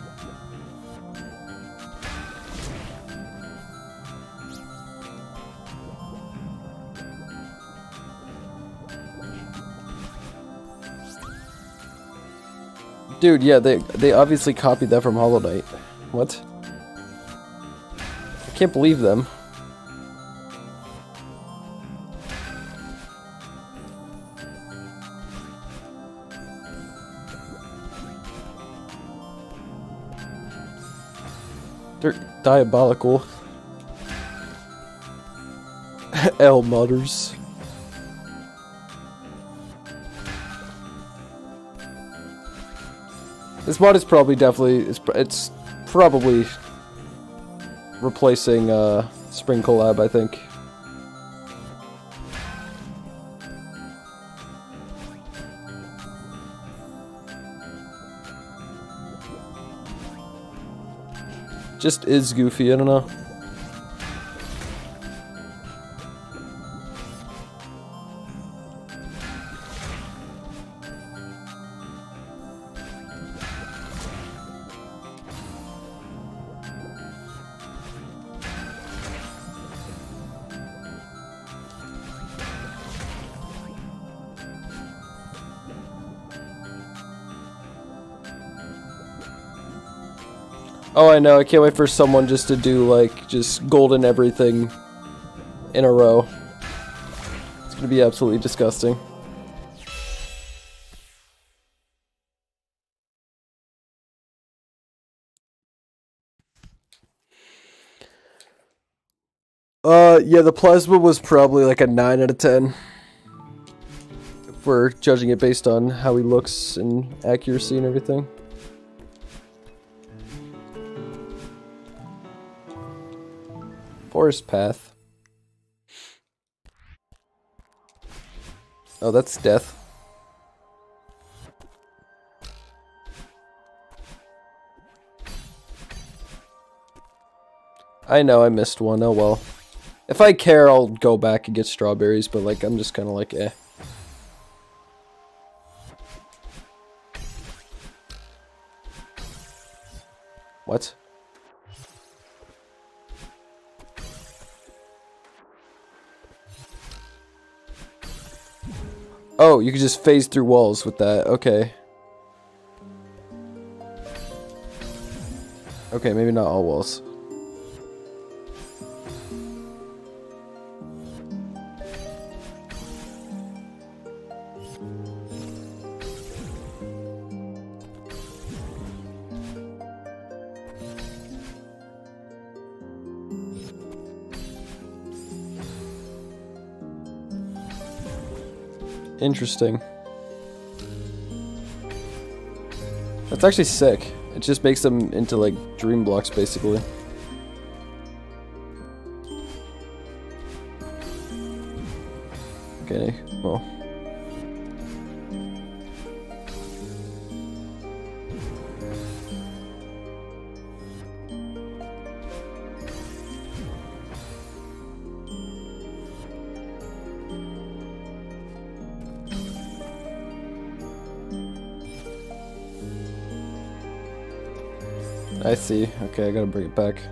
Dude, yeah, they they obviously copied that from Hollow Knight. What? I can't believe them. Diabolical. L mutters. This mod is probably definitely it's it's probably replacing uh, Spring Collab, I think. Just is goofy, I don't know. Oh, I know. I can't wait for someone just to do, like, just golden everything in a row. It's gonna be absolutely disgusting. Uh, yeah, the plasma was probably like a 9 out of 10. If we're judging it based on how he looks and accuracy and everything. forest path. Oh, that's death. I know I missed one, oh well. If I care, I'll go back and get strawberries, but like, I'm just kind of like, eh. What? Oh, you can just phase through walls with that. Okay. Okay, maybe not all walls. Interesting. That's actually sick. It just makes them into like dream blocks basically. Okay, well. I see. Okay, I gotta bring it back.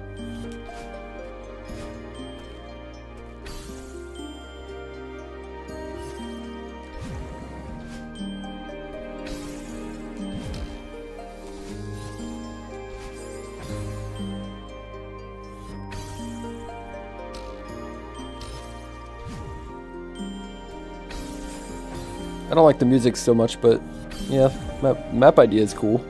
I don't like the music so much, but yeah, map, map idea is cool.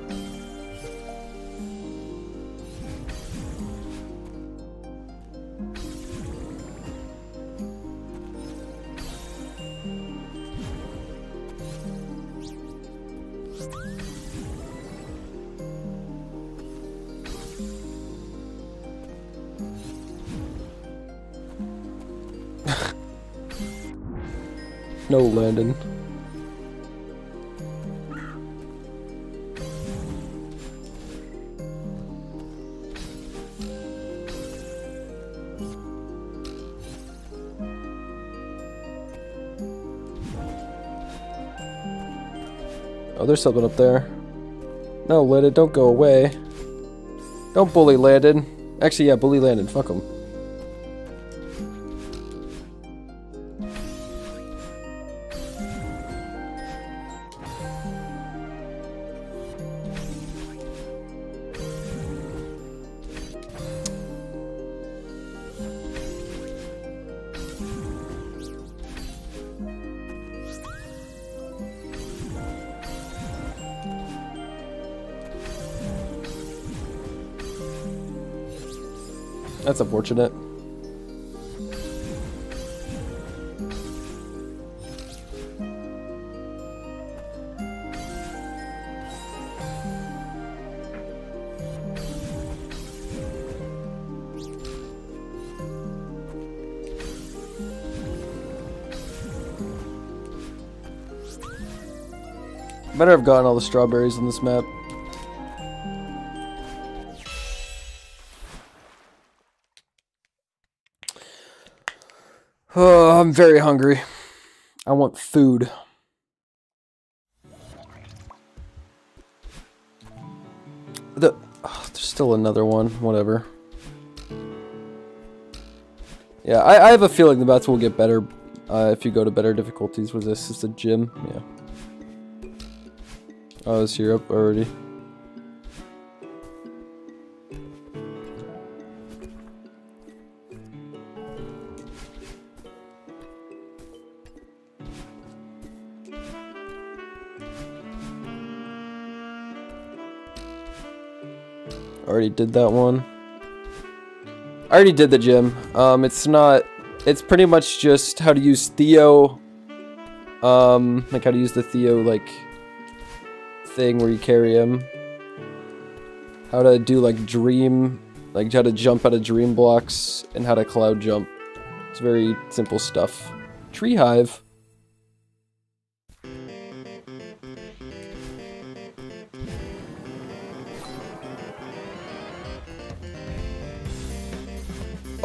There's something up there. No, Landon, don't go away. Don't bully Landon. Actually, yeah, bully Landon. Fuck him. That's unfortunate. Better have gotten all the strawberries on this map. I'm very hungry. I want food. The oh, there's still another one. Whatever. Yeah, I, I have a feeling the bats will get better uh, if you go to better difficulties with this. It's a gym. Yeah. Oh, is here up already? Already did that one. I already did the gym. Um, it's not. It's pretty much just how to use Theo. Um, like how to use the Theo like thing where you carry him. How to do like dream, like how to jump out of dream blocks and how to cloud jump. It's very simple stuff. Tree hive.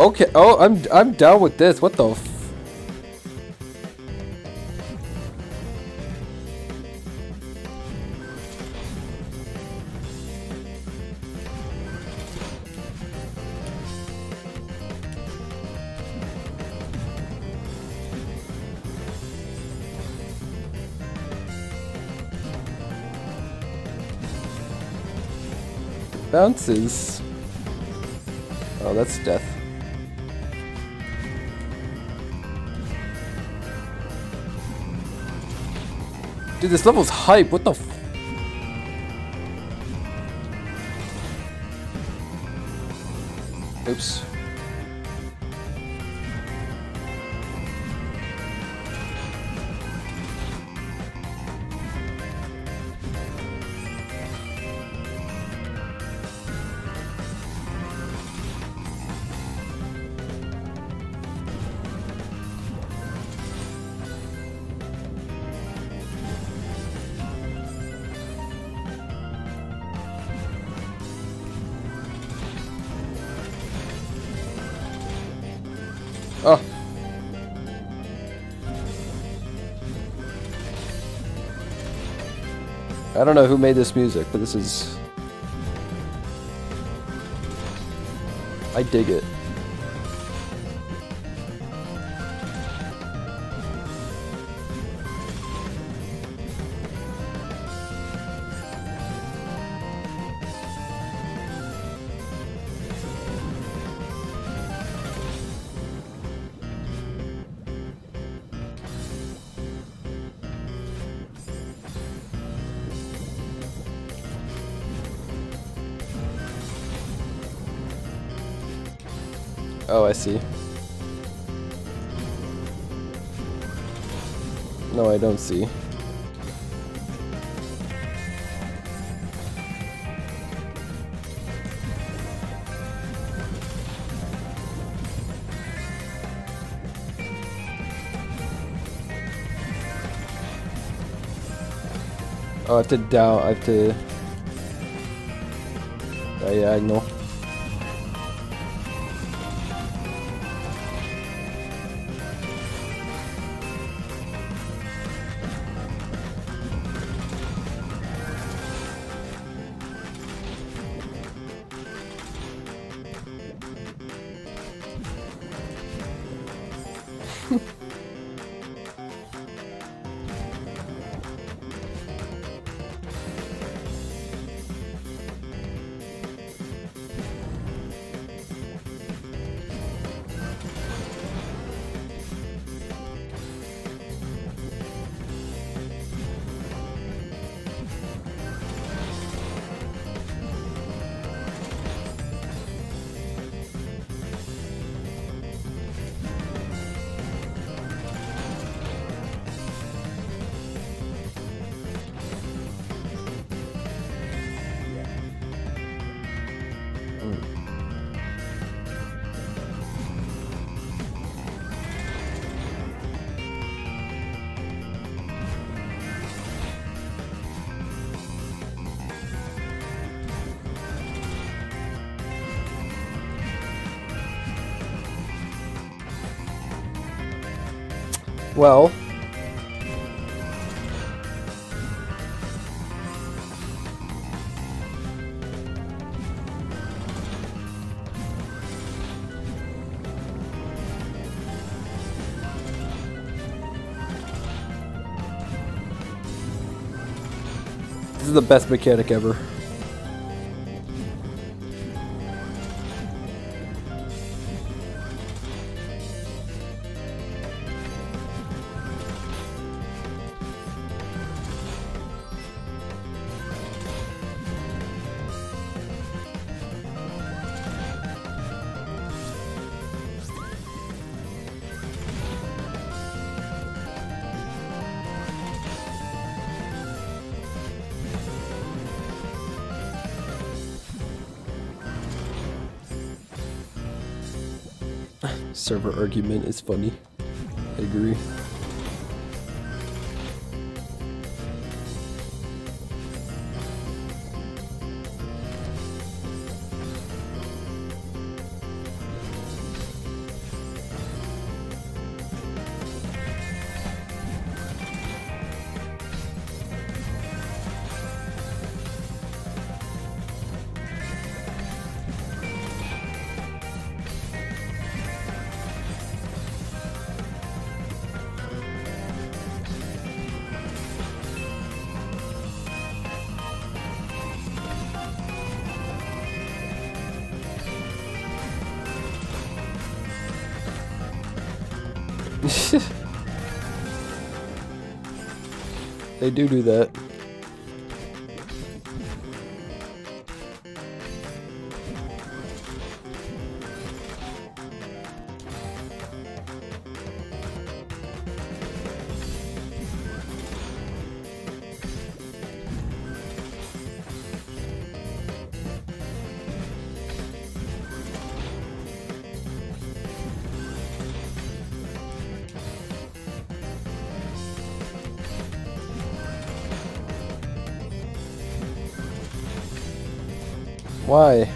Okay. Oh, I'm I'm down with this. What the? Bounces. Oh, that's death. Dude, this level's hype. What the f- Oops. I don't know who made this music, but this is... I dig it. Don't see. Oh, I have to down. I have to oh, diagonal. Well, this is the best mechanic ever. Server argument is funny. I agree. They do do that. Why?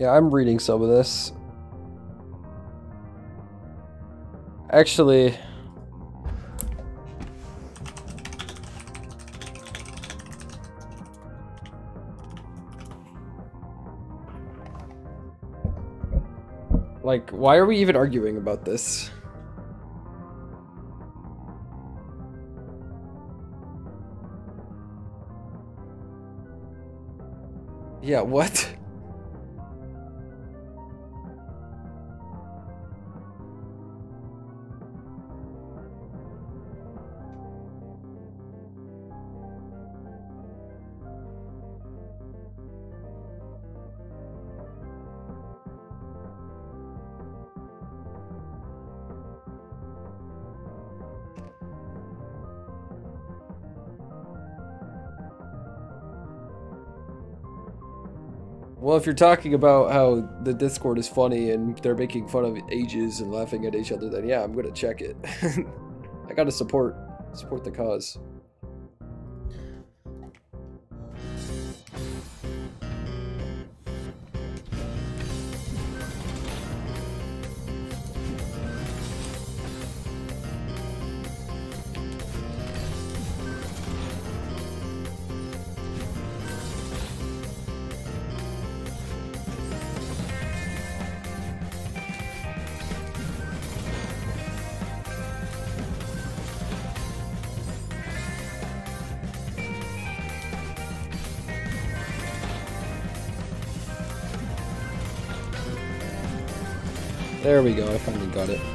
Yeah, I'm reading some of this. Actually, why are we even arguing about this? Yeah, what? Well, if you're talking about how the Discord is funny and they're making fun of ages and laughing at each other, then yeah, I'm gonna check it. I gotta support support the cause. We go, I finally got it.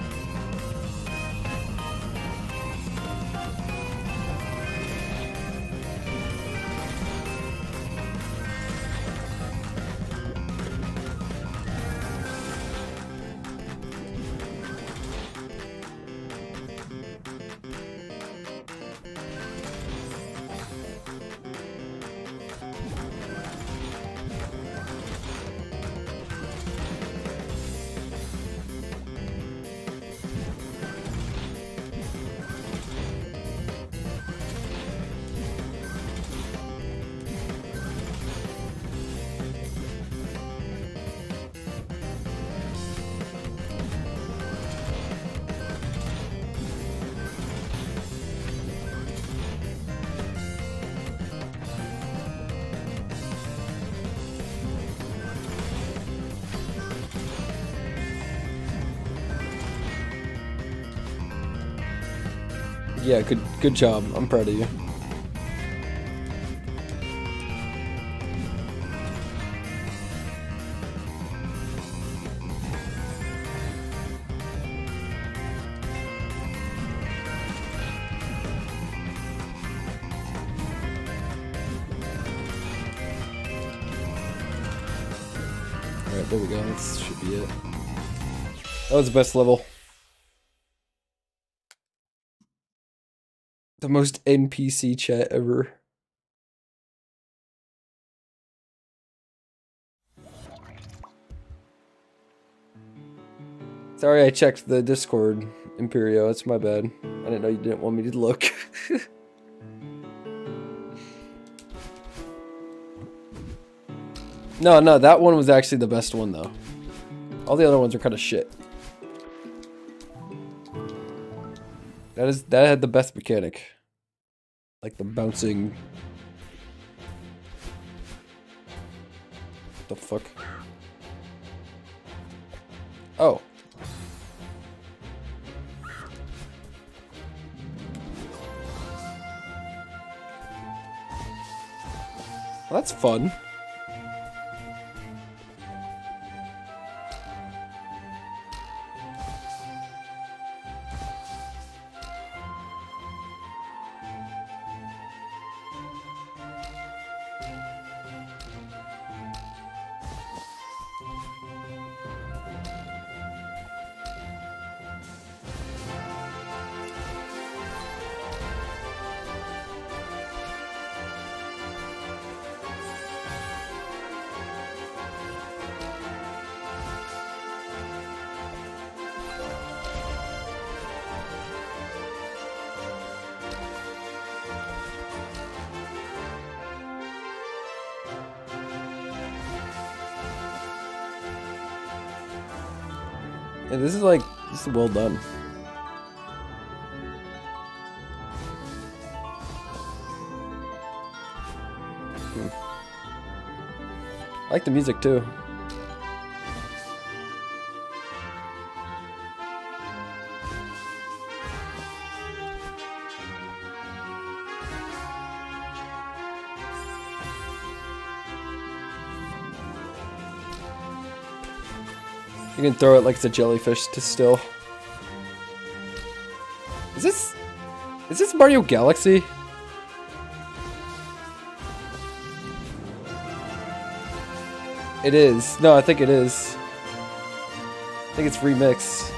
Good job. I'm proud of you. Alright, there we go. That should be it. That was the best level. The most NPC chat ever. Sorry I checked the Discord, Imperio. That's my bad. I didn't know you didn't want me to look. no, no, that one was actually the best one, though. All the other ones are kind of shit. That is that had the best mechanic. Like the bouncing... What the fuck? Oh. Well, that's fun. Well done. Hmm. I like the music too. You can throw it like it's a jellyfish to still. Mario Galaxy? It is. No, I think it is. I think it's remix.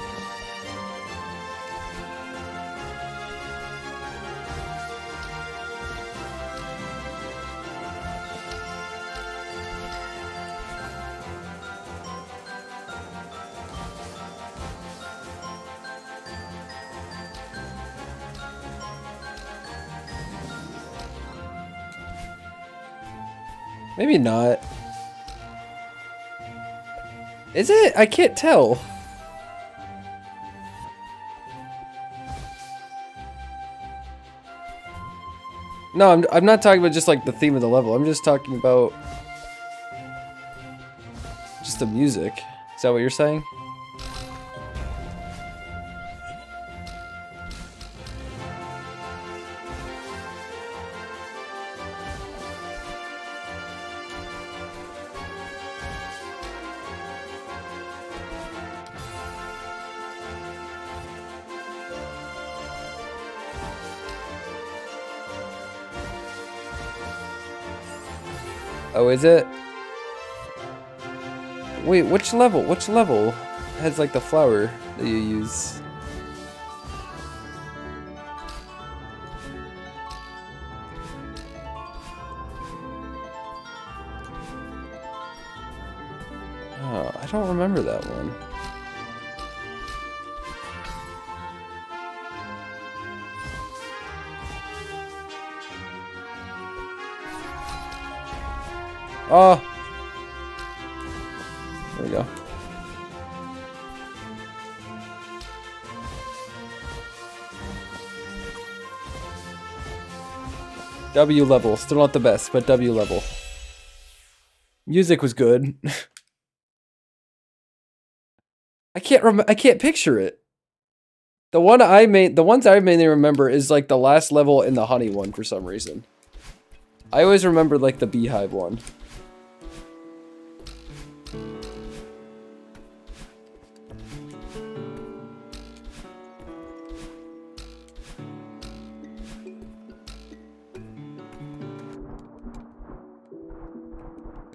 It? I can't tell. No, I'm, I'm not talking about just like the theme of the level. I'm just talking about just the music. Is that what you're saying? Which level? Which level has like the flower that you use? Oh, I don't remember that one. Oh. W level. Still not the best, but W level. Music was good. I can't rem I can't picture it. The one I made the ones I mainly remember is like the last level in the honey one for some reason. I always remember like the beehive one.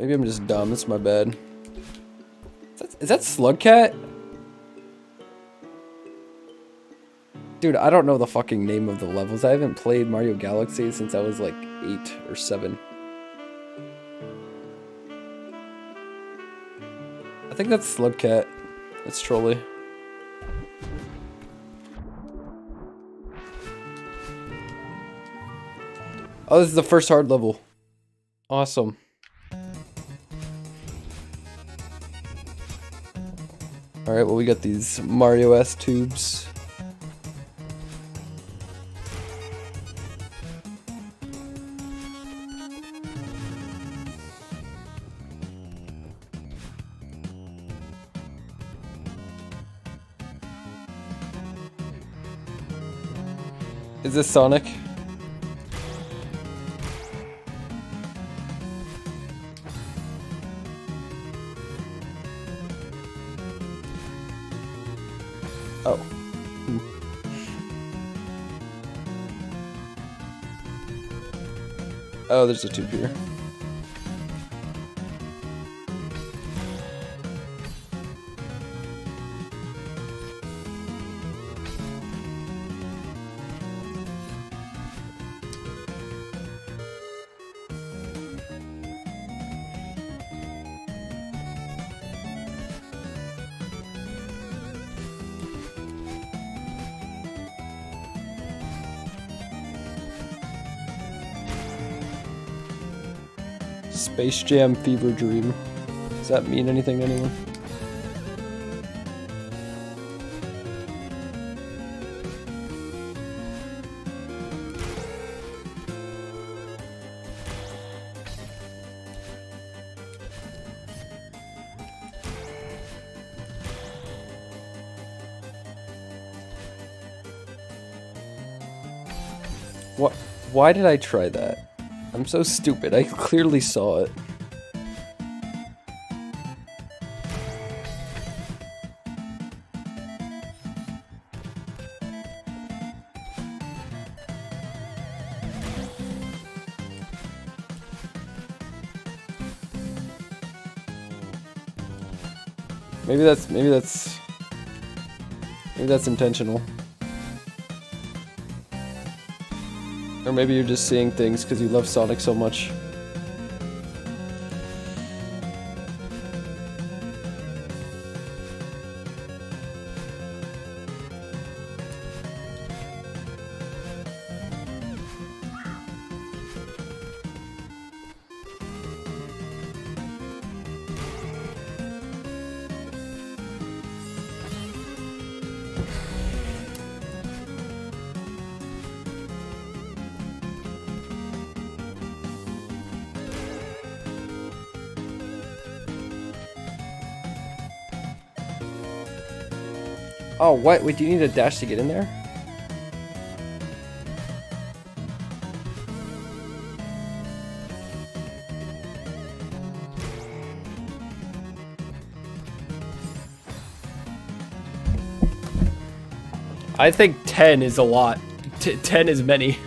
Maybe I'm just dumb. That's my bad. Is that, is that Slugcat? Dude, I don't know the fucking name of the levels. I haven't played Mario Galaxy since I was like 8 or 7. I think that's Slugcat. That's Trolley. Oh, this is the first hard level. Awesome. Alright, well we got these Mario S tubes. Is this Sonic? Oh, there's a tube here. Space Jam Fever Dream. Does that mean anything to anyone? What? Why did I try that? I'm so stupid. I clearly saw it. Maybe that's maybe that's maybe that's intentional. Or maybe you're just seeing things because you love Sonic so much. What? Wait, do you need a dash to get in there? I think 10 is a lot. T 10 is many.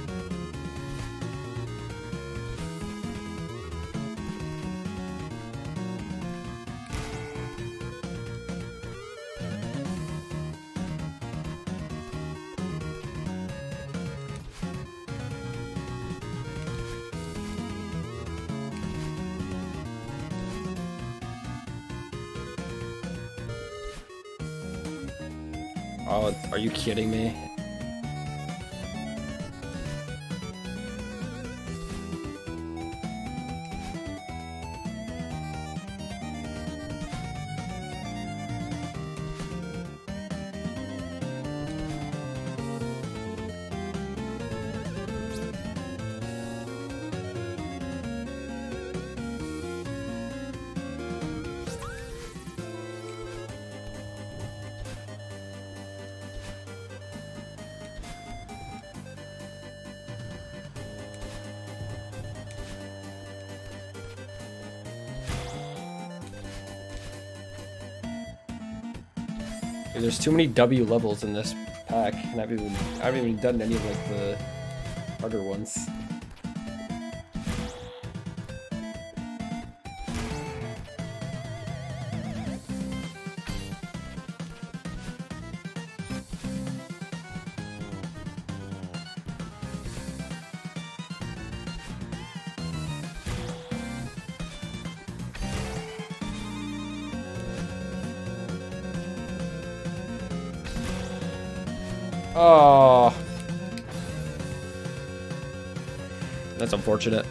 Kidding me? Too many W levels in this pack, and I've even I haven't even done any of like the harder ones. Unfortunate.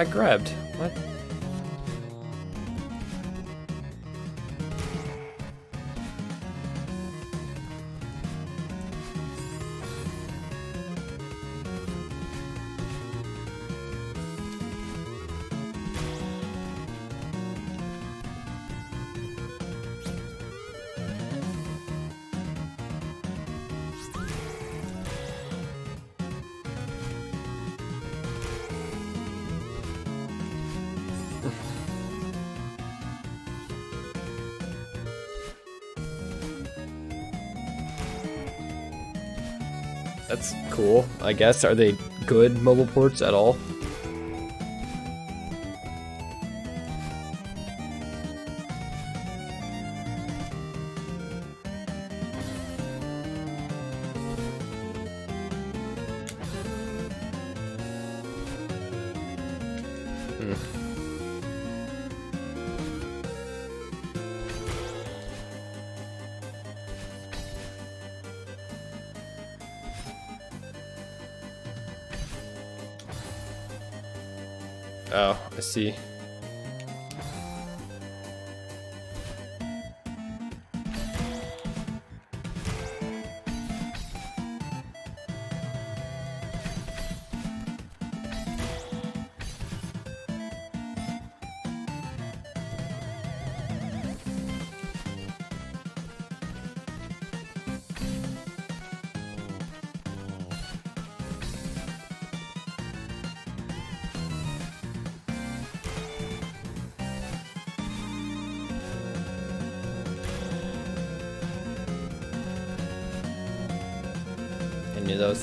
I grabbed. I guess. Are they good mobile ports at all?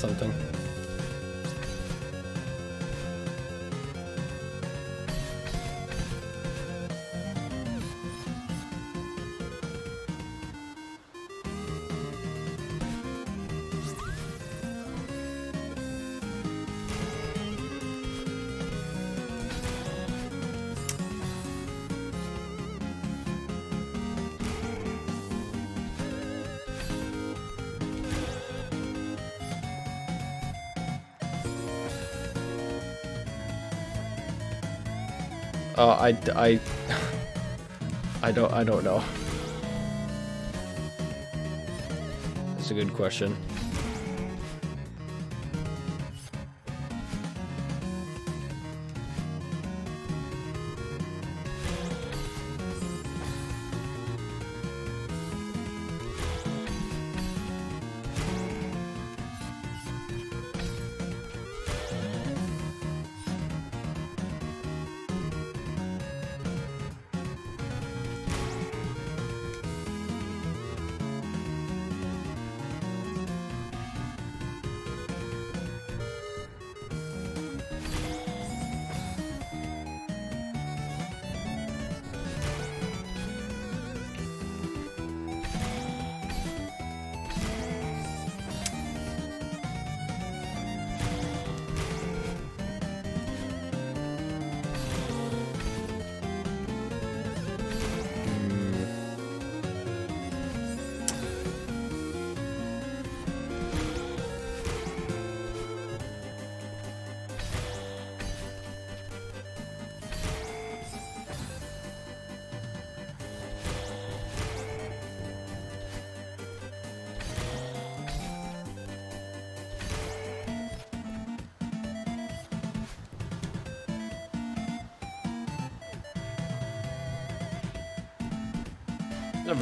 Something. I, I, I don't, I don't know. That's a good question.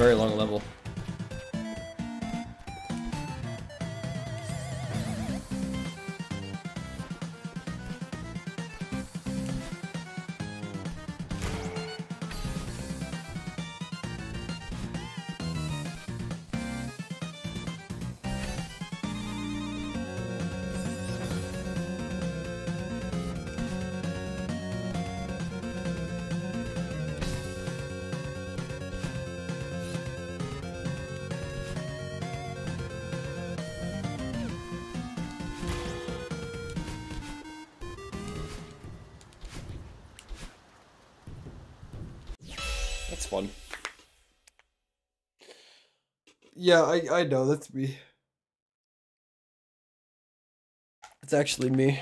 Very long level. That's fun. Yeah, I I know that's me. It's actually me.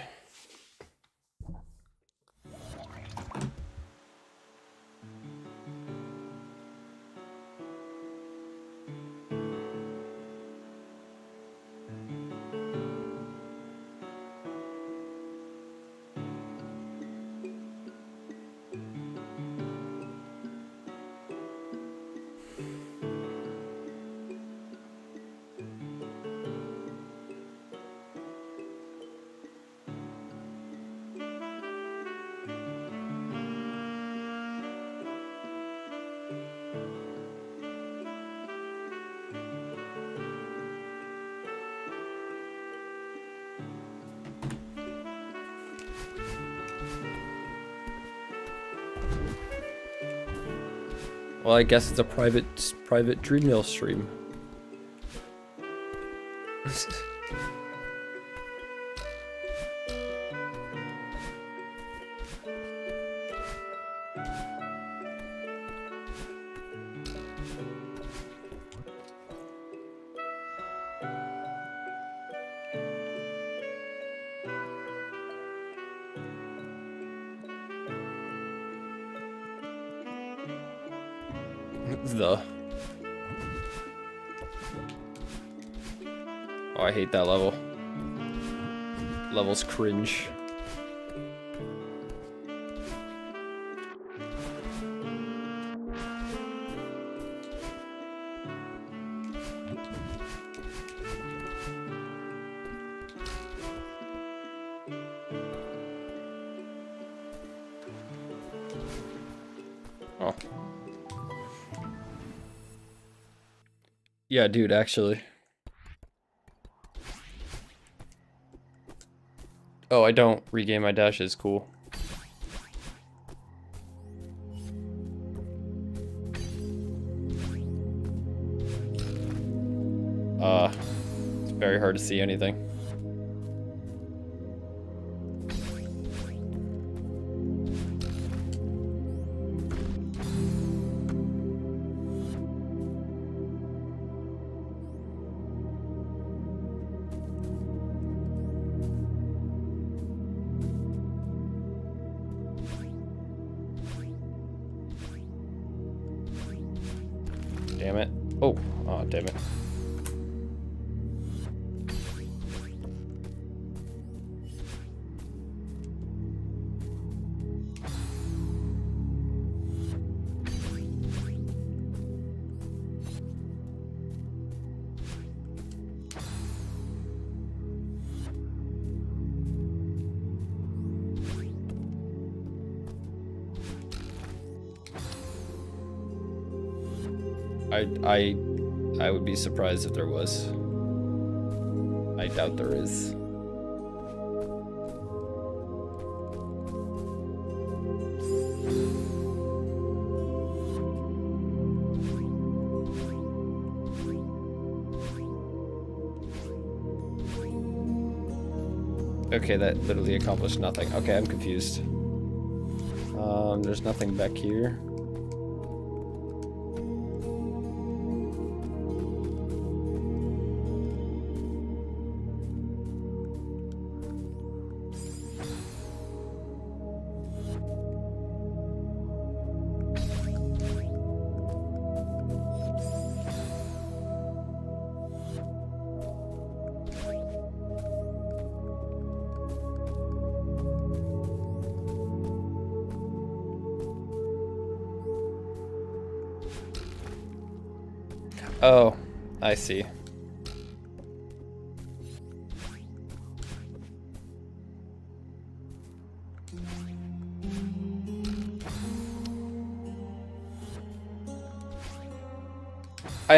I guess it's a private private Dream Mill stream. Cringe. Oh. Yeah, dude, actually. Oh, I don't regain my dashes, cool. Uh, it's very hard to see anything. Be surprised if there was. I doubt there is. Okay, that literally accomplished nothing. Okay, I'm confused. Um, there's nothing back here.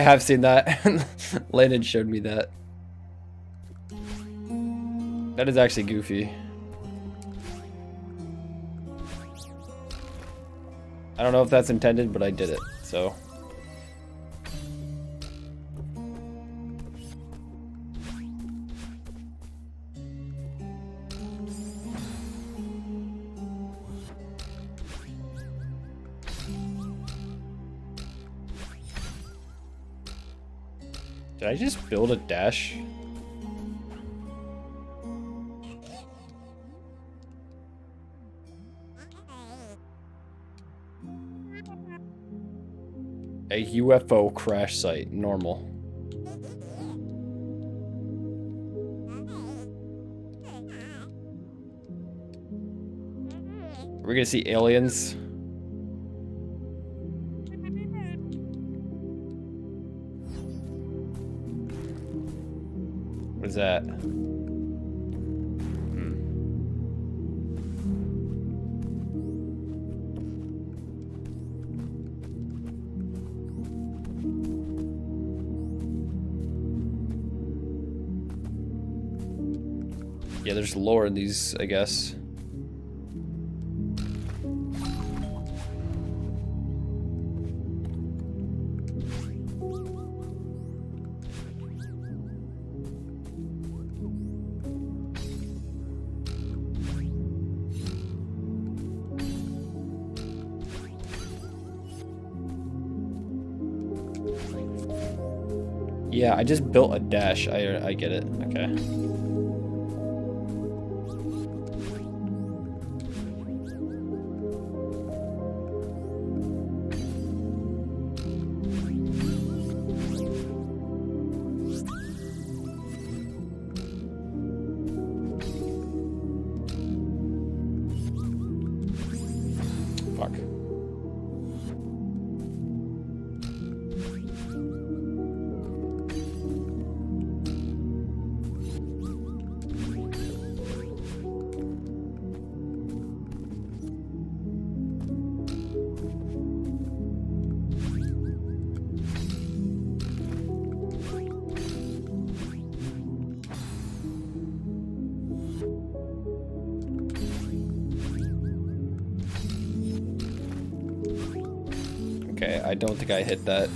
Have seen that. Landon showed me that. That is actually goofy. I don't know if that's intended, but I did it, so. I just build a dash? A UFO crash site, normal. We're gonna see aliens? Is that? Hmm. Yeah, there's lore in these, I guess. I just built a dash. I I get it. Okay. Think I hit that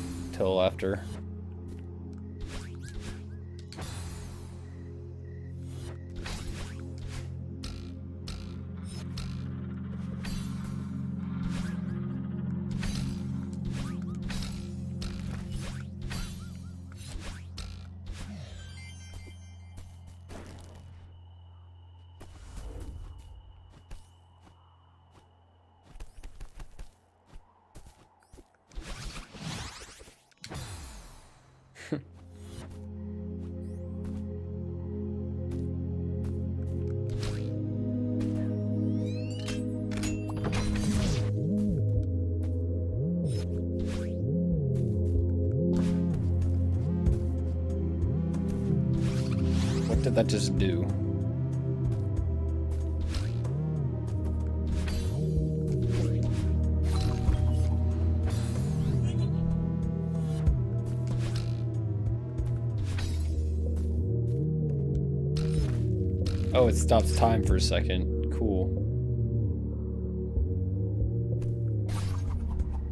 stops time for a second. Cool.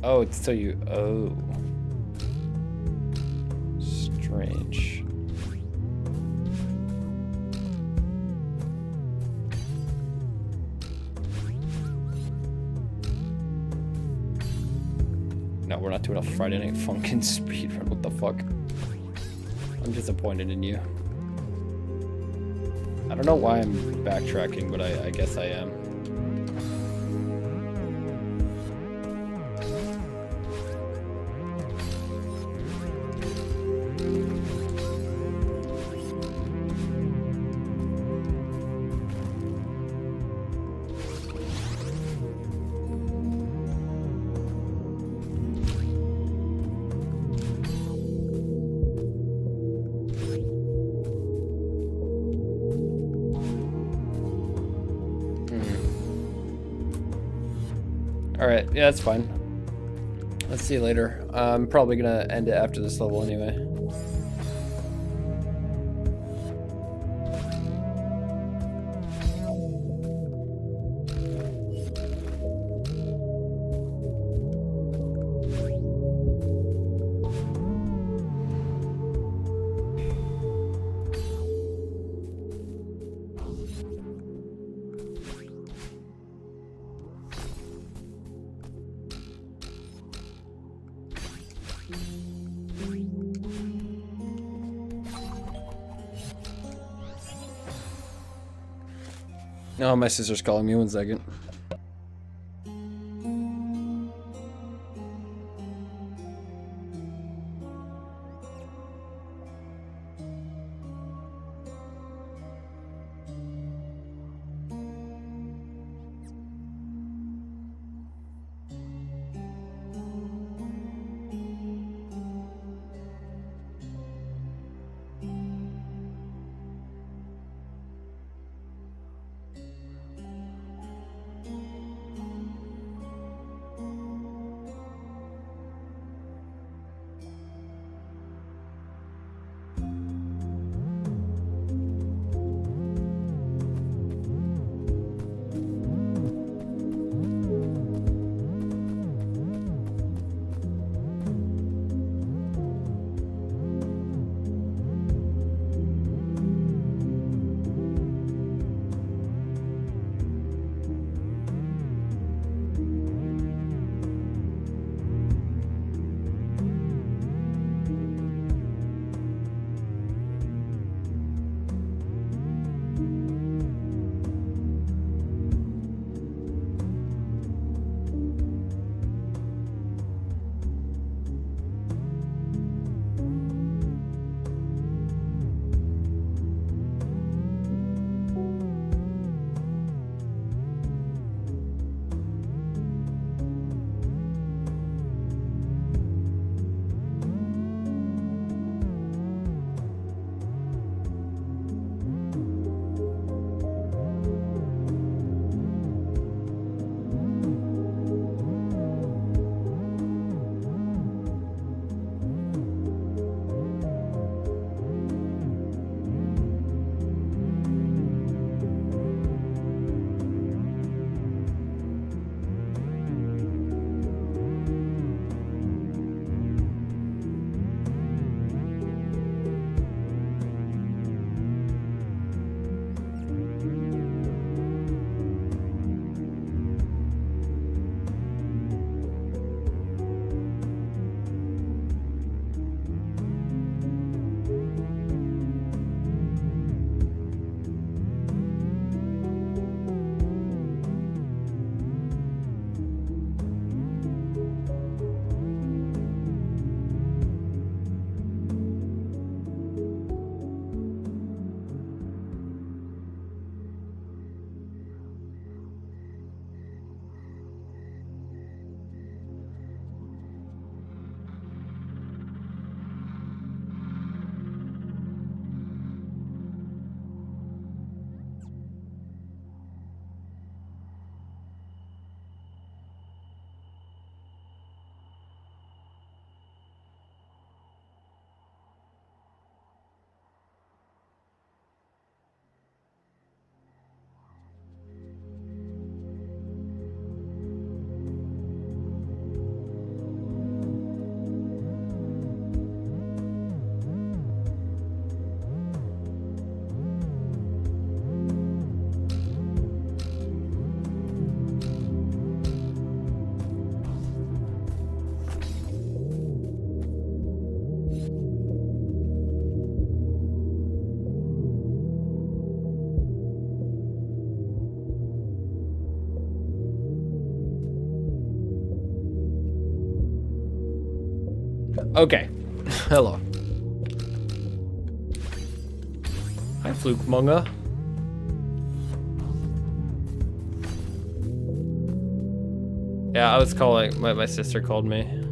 Oh, it's so you. Oh. Strange. No, we're not doing a Friday Night Funkin' speedrun. What the fuck? I'm disappointed in you. I don't know why I'm backtracking, but I, I guess I am. That's fine. Let's see you later. I'm probably gonna end it after this level anyway. My sister's calling me one second. Okay. Hello. Hi, Fluke Munga. Yeah, I was calling. My, my sister called me.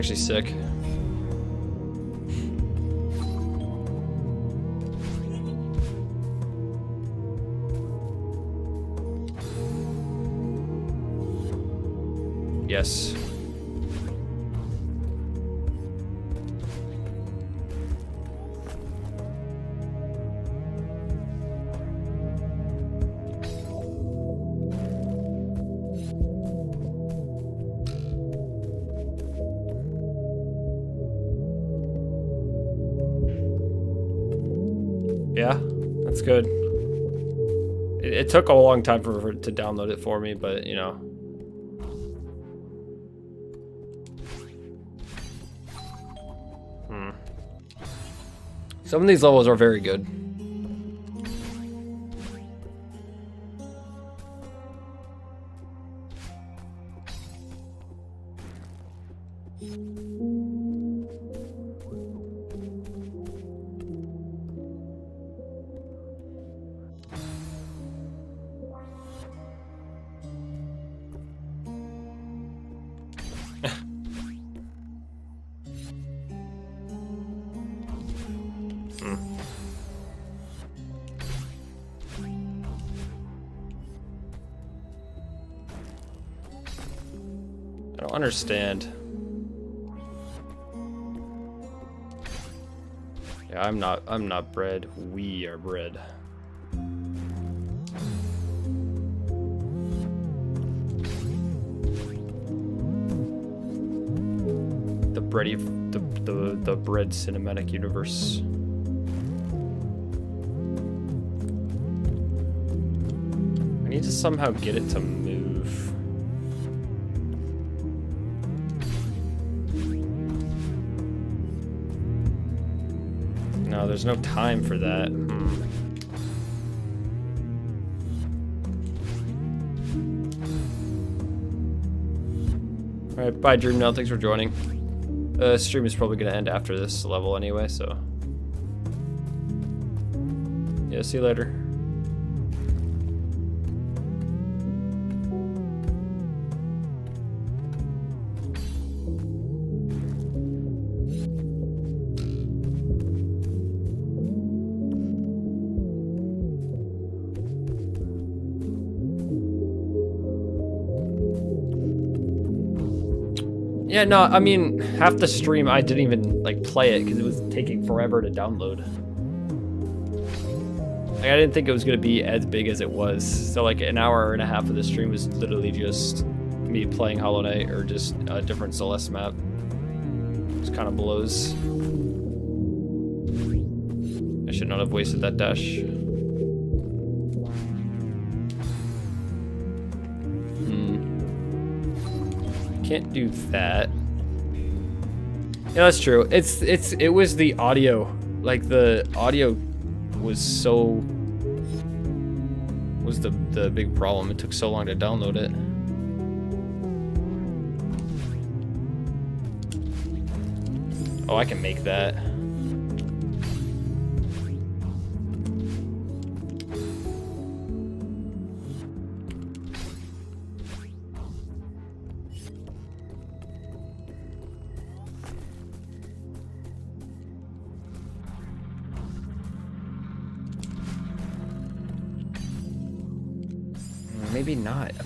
Actually sick. That's good. It, it took a long time for, for to download it for me, but you know. Hmm. Some of these levels are very good. Understand. Yeah, I'm not I'm not bread. We are bread. The bready the the the bread cinematic universe. I need to somehow get it to move. There's no time for that. Hmm. Alright, bye Dream Now, thanks for joining. Uh, stream is probably gonna end after this level anyway, so. Yeah, see you later. Yeah, no, I mean, half the stream I didn't even like play it because it was taking forever to download. Like, I didn't think it was gonna be as big as it was. So like an hour and a half of the stream was literally just me playing Hollow Knight or just a different Celeste map. Just kind of blows. I should not have wasted that dash. Hmm. Can't do that. Yeah, that's true. It's it's it was the audio. Like the audio was so was the the big problem. It took so long to download it. Oh, I can make that.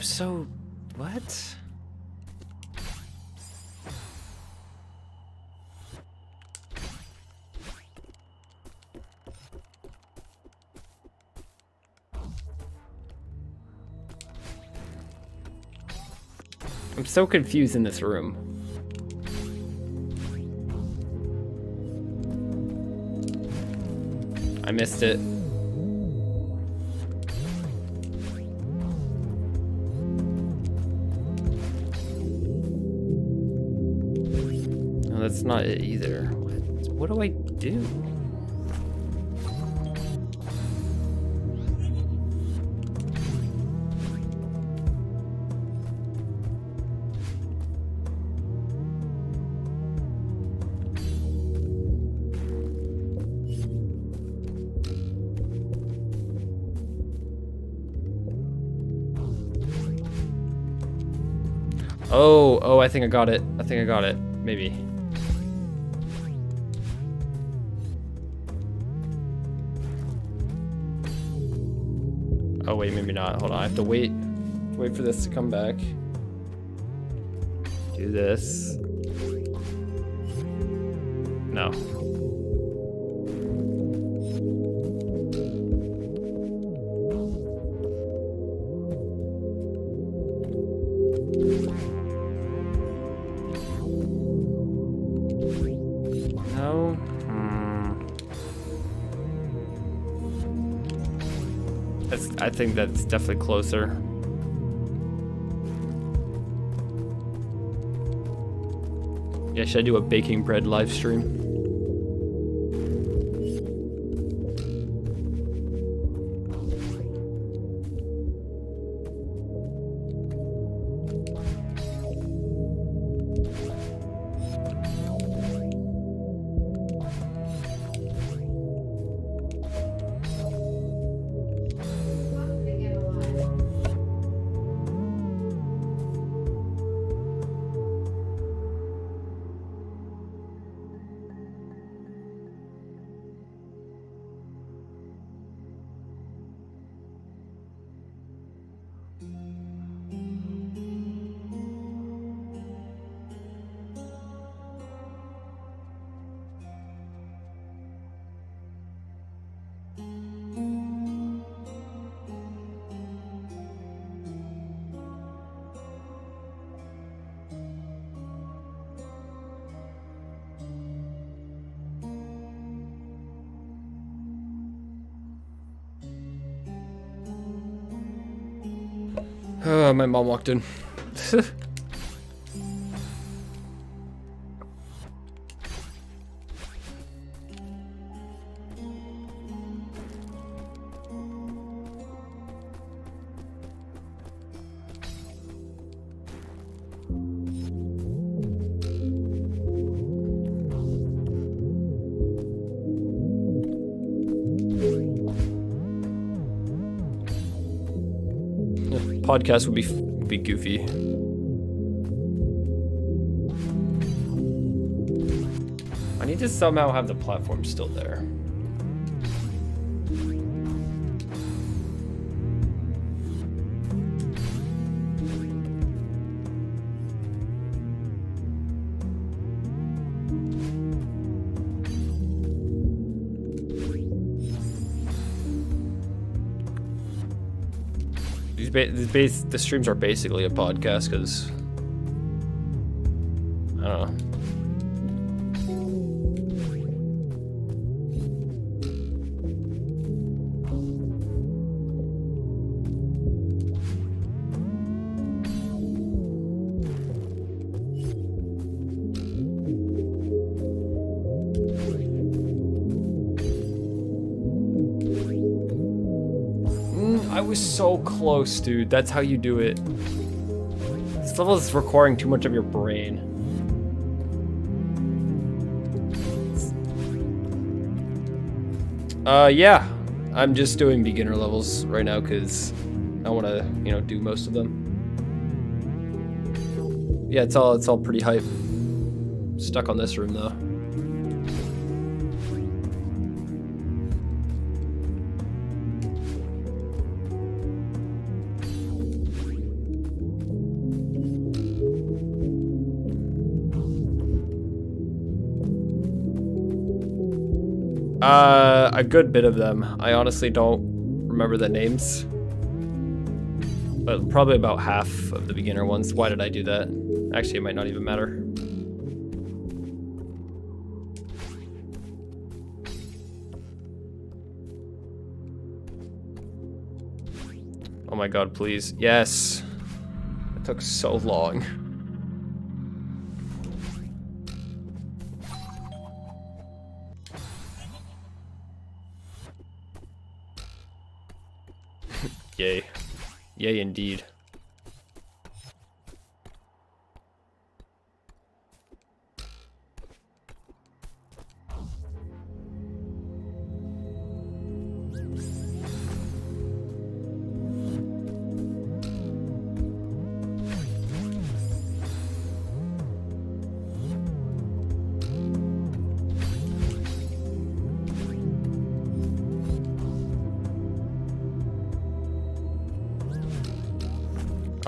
So... What? I'm so confused in this room. I missed it. Not it either. What, what do I do? Oh, oh, I think I got it. I think I got it. Maybe. Wait, maybe not. Hold on, I have to wait. Wait for this to come back. Do this. No. No. Think that's definitely closer. Yeah, should I do a baking bread live stream? Oh, my mom walked in. Podcast would be would be goofy. I need to somehow have the platform still there. Ba- the streams are basically a podcast because close, dude. That's how you do it. This level is requiring too much of your brain. Uh, yeah. I'm just doing beginner levels right now because I want to, you know, do most of them. Yeah, it's all it's all pretty hype. Stuck on this room though. A good bit of them. I honestly don't remember the names. But probably about half of the beginner ones. Why did I do that? Actually, it might not even matter. Oh my god, please. Yes. It took so long. Yay indeed.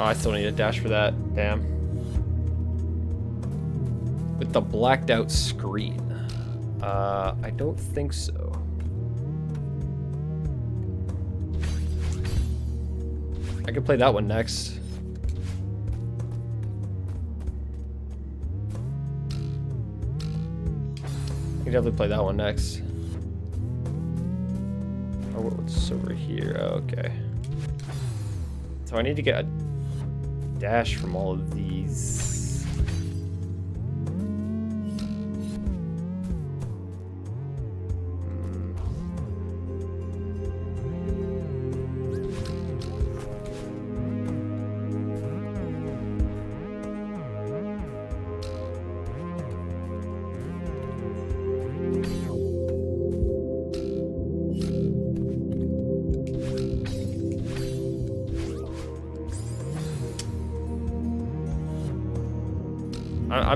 I still need a dash for that. Damn. With the blacked out screen. Uh, I don't think so. I can play that one next. I can definitely play that one next. Oh, what's over here? Okay. So I need to get a dash from all of these.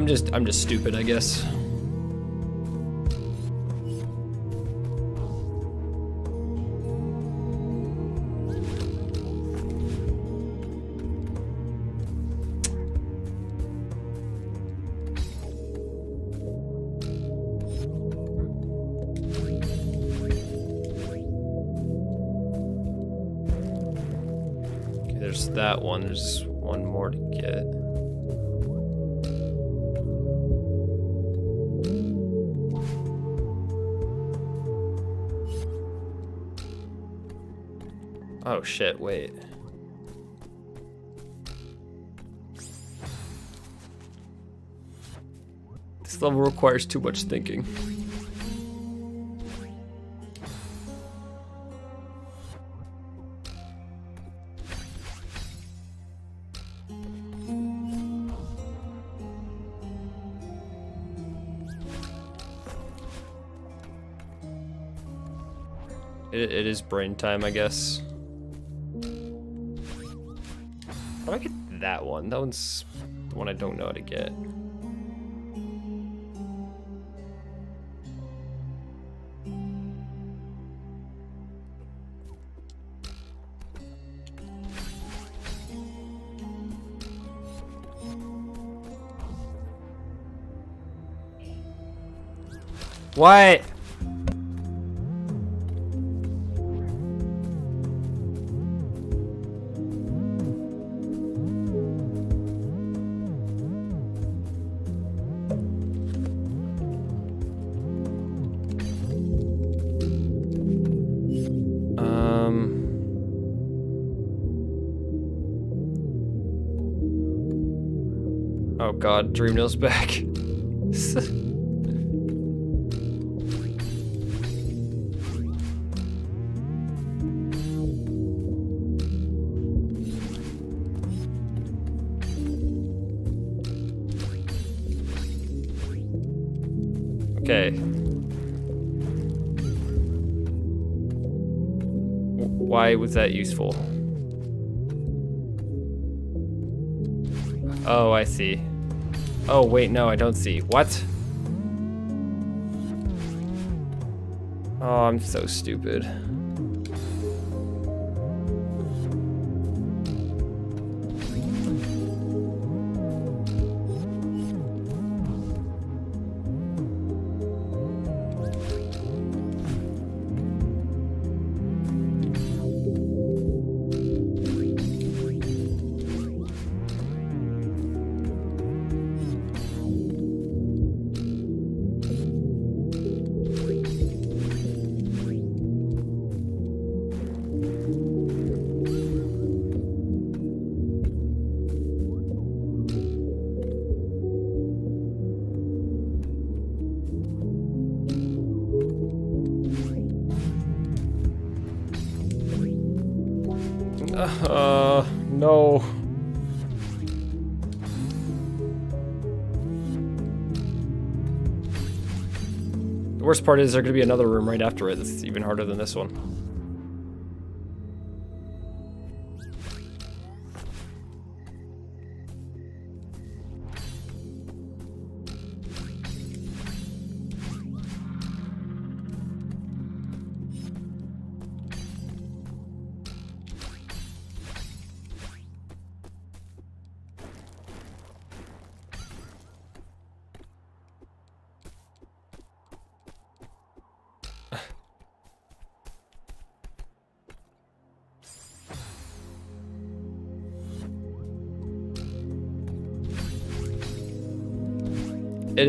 I'm just I'm just stupid, I guess. That one. There's Oh shit, wait. This level requires too much thinking. It, it is brain time, I guess. One? That one's the one I don't know how to get. What? God, Dreamnail's back. okay. Why was that useful? Oh, I see. Oh, wait, no, I don't see. What? Oh, I'm so stupid. Part is there going to be another room right after it that's even harder than this one.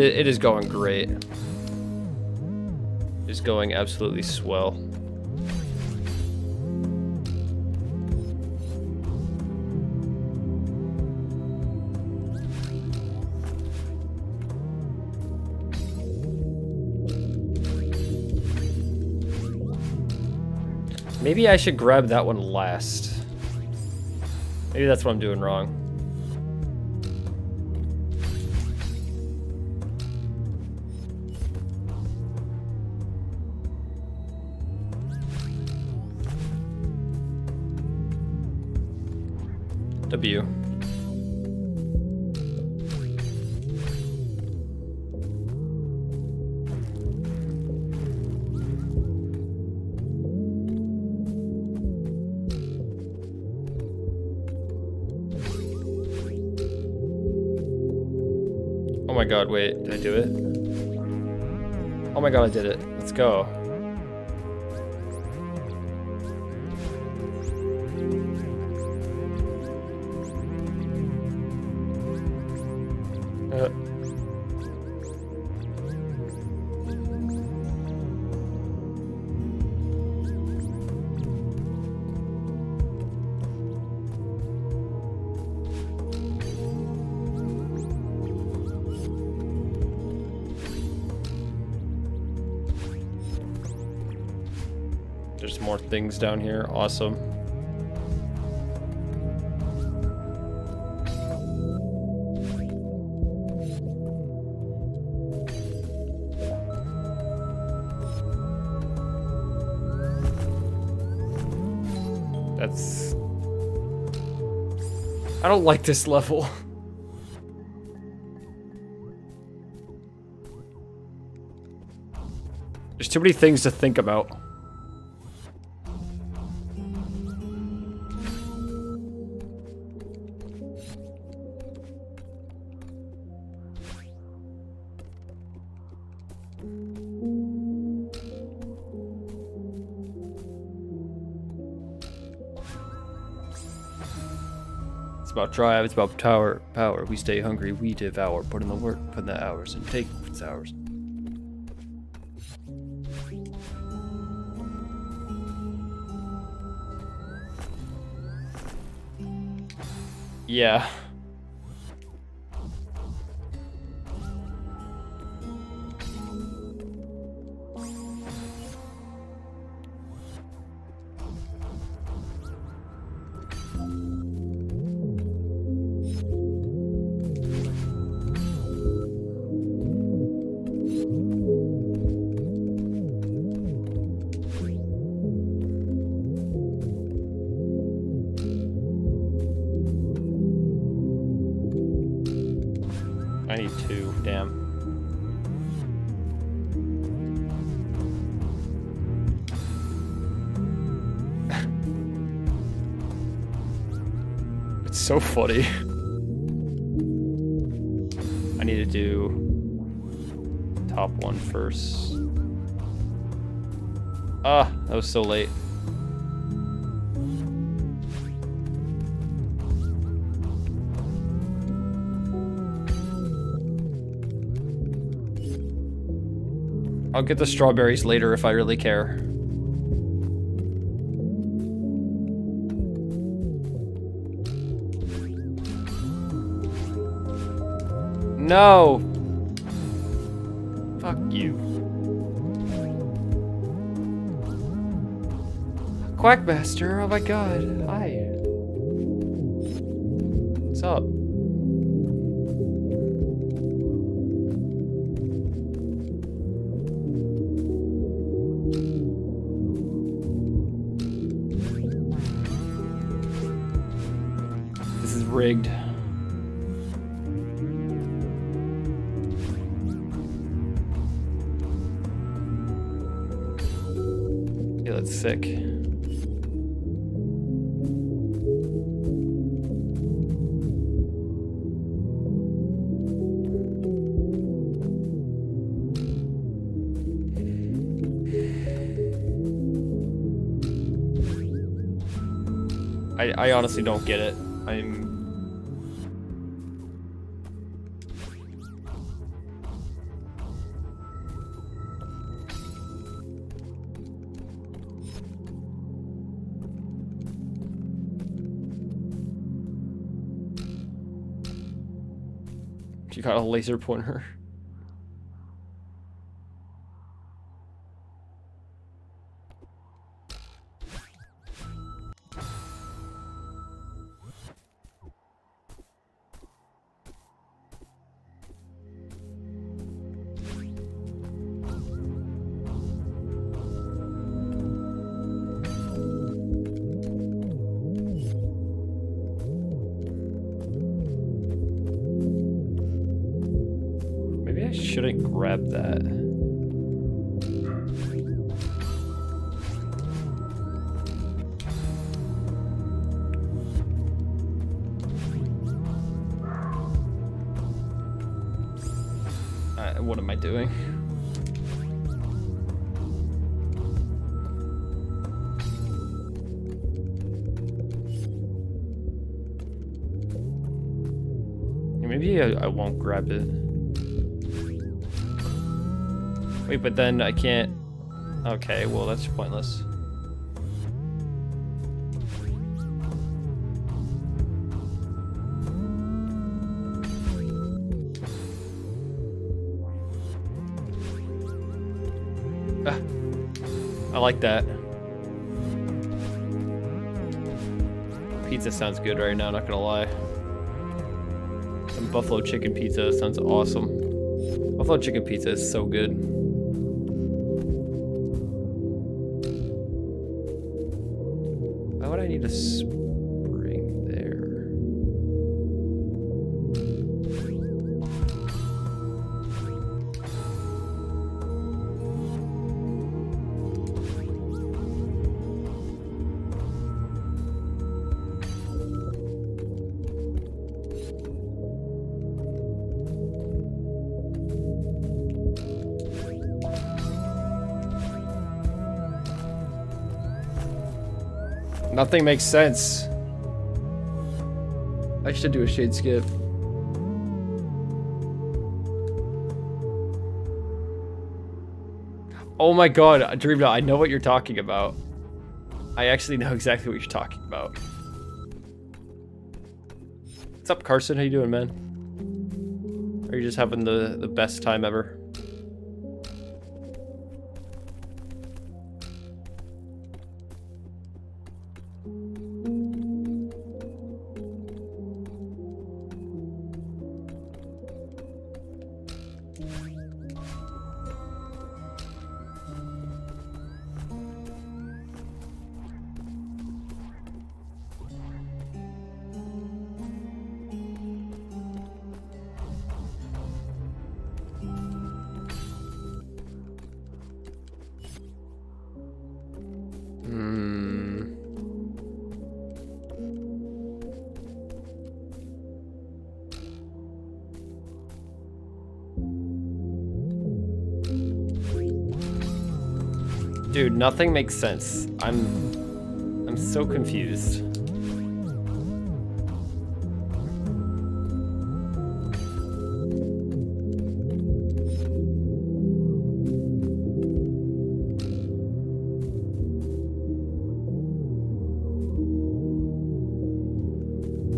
It, it is going great. It's going absolutely swell. Maybe I should grab that one last. Maybe that's what I'm doing wrong. There's more things down here. Awesome. That's... I don't like this level. There's too many things to think about. Drive, it's about power. Power. We stay hungry, we devour. Put in the work, put in the hours, and take what's ours. Yeah. So late. I'll get the strawberries later if I really care. No! Quackmaster, oh my god, hi. What's up? This is rigged. Yeah, that's sick. Honestly don't get it. I'm You got a laser pointer. grab it. Wait, but then I can't... Okay, well that's pointless. Ah, I like that. Pizza sounds good right now, not gonna lie. Buffalo chicken pizza sounds awesome. Buffalo chicken pizza is so good. Nothing makes sense. I should do a shade skip. Oh my god, Dreamna, I know what you're talking about. I actually know exactly what you're talking about. What's up, Carson? How you doing, man? Are you just having the, the best time ever? Nothing makes sense. I'm I'm so confused.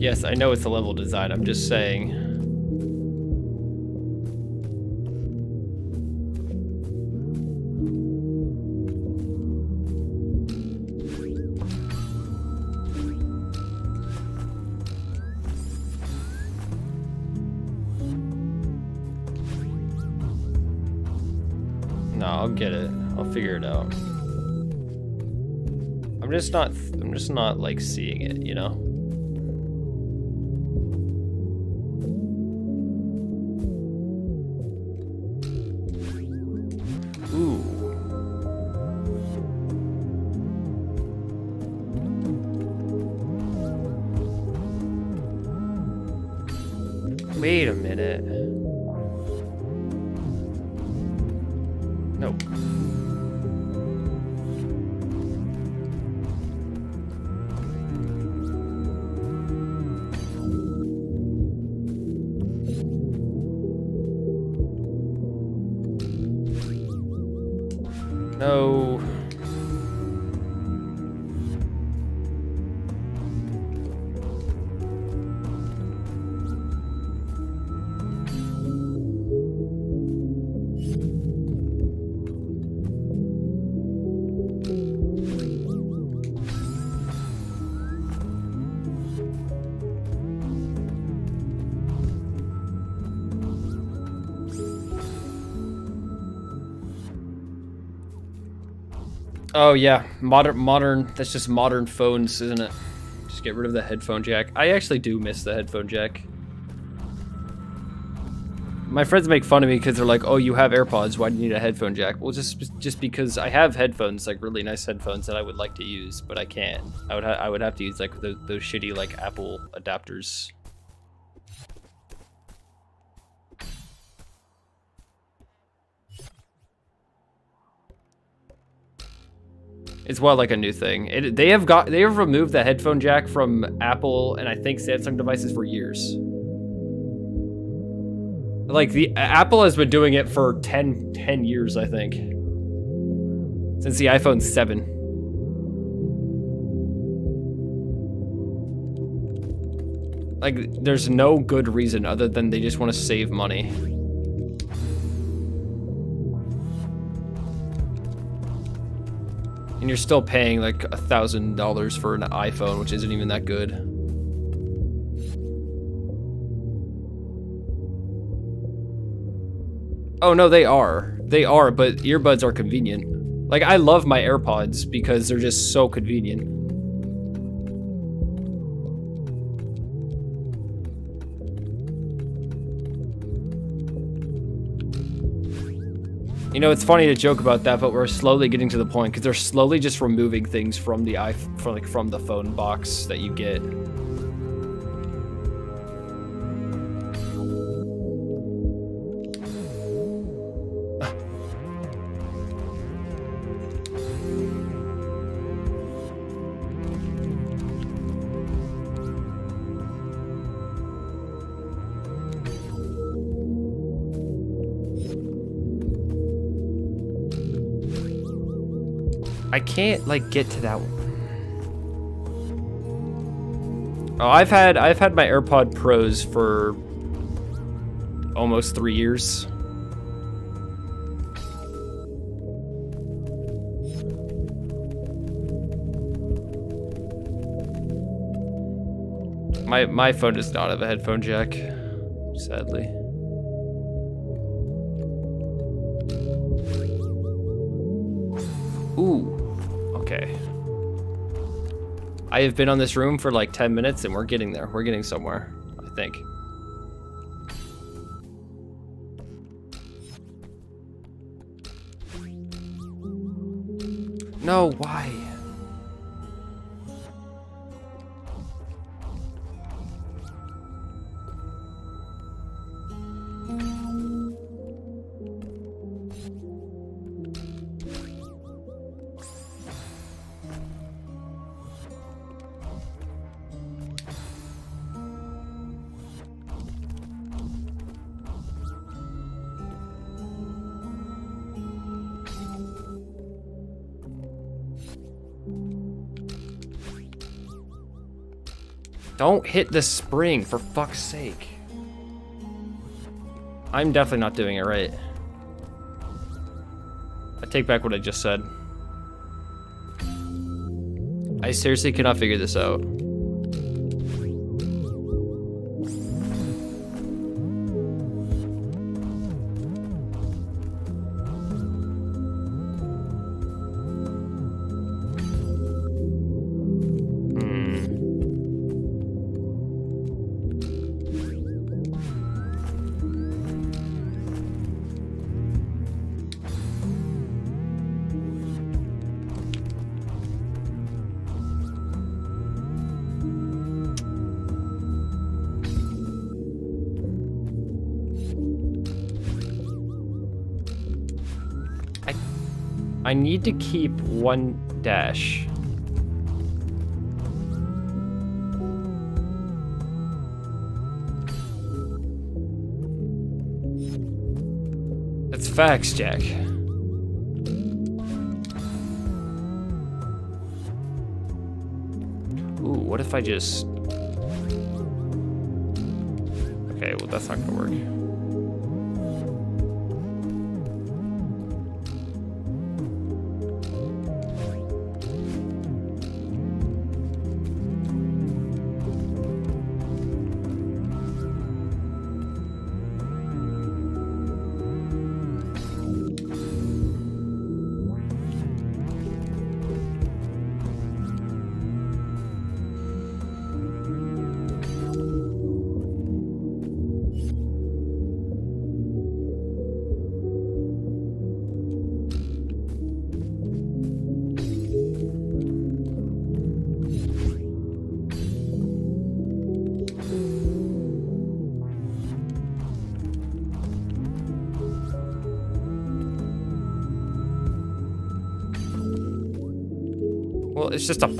Yes, I know it's a level design. I'm just saying. Just not I'm just not like seeing it, you know? Oh yeah, modern modern. That's just modern phones, isn't it? Just get rid of the headphone jack. I actually do miss the headphone jack. My friends make fun of me because they're like, "Oh, you have AirPods. Why do you need a headphone jack?" Well, just just because I have headphones, like really nice headphones that I would like to use, but I can't. I would I would have to use like those, those shitty like Apple adapters. It's well like a new thing. It, they have got they have removed the headphone jack from Apple and I think Samsung devices for years. Like the Apple has been doing it for 10, 10 years, I think. Since the iPhone 7. Like there's no good reason other than they just want to save money. And you're still paying like a thousand dollars for an iPhone, which isn't even that good. Oh no, they are. They are, but earbuds are convenient. Like I love my AirPods because they're just so convenient. You know, it's funny to joke about that, but we're slowly getting to the point because they're slowly just removing things from the iPhone, from like from the phone box that you get. Can't like get to that one. Oh, I've had I've had my AirPod Pros for almost three years. My my phone does not have a headphone jack, sadly. Ooh, I have been on this room for like 10 minutes and we're getting there. We're getting somewhere, I think. No, why? Don't hit the spring, for fuck's sake. I'm definitely not doing it right. I take back what I just said. I seriously cannot figure this out. To keep one dash. That's facts, Jack. Ooh, what if I just...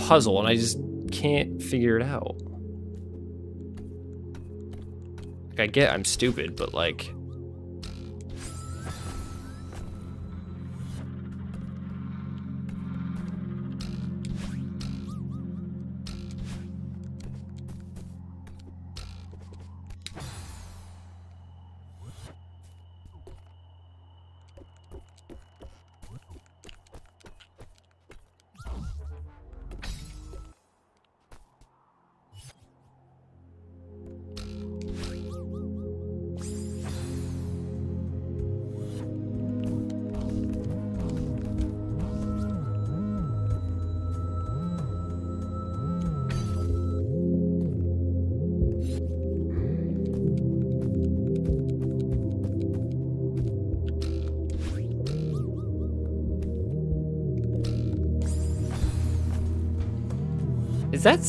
puzzle and I just can't figure it out. Like, I get I'm stupid, but like...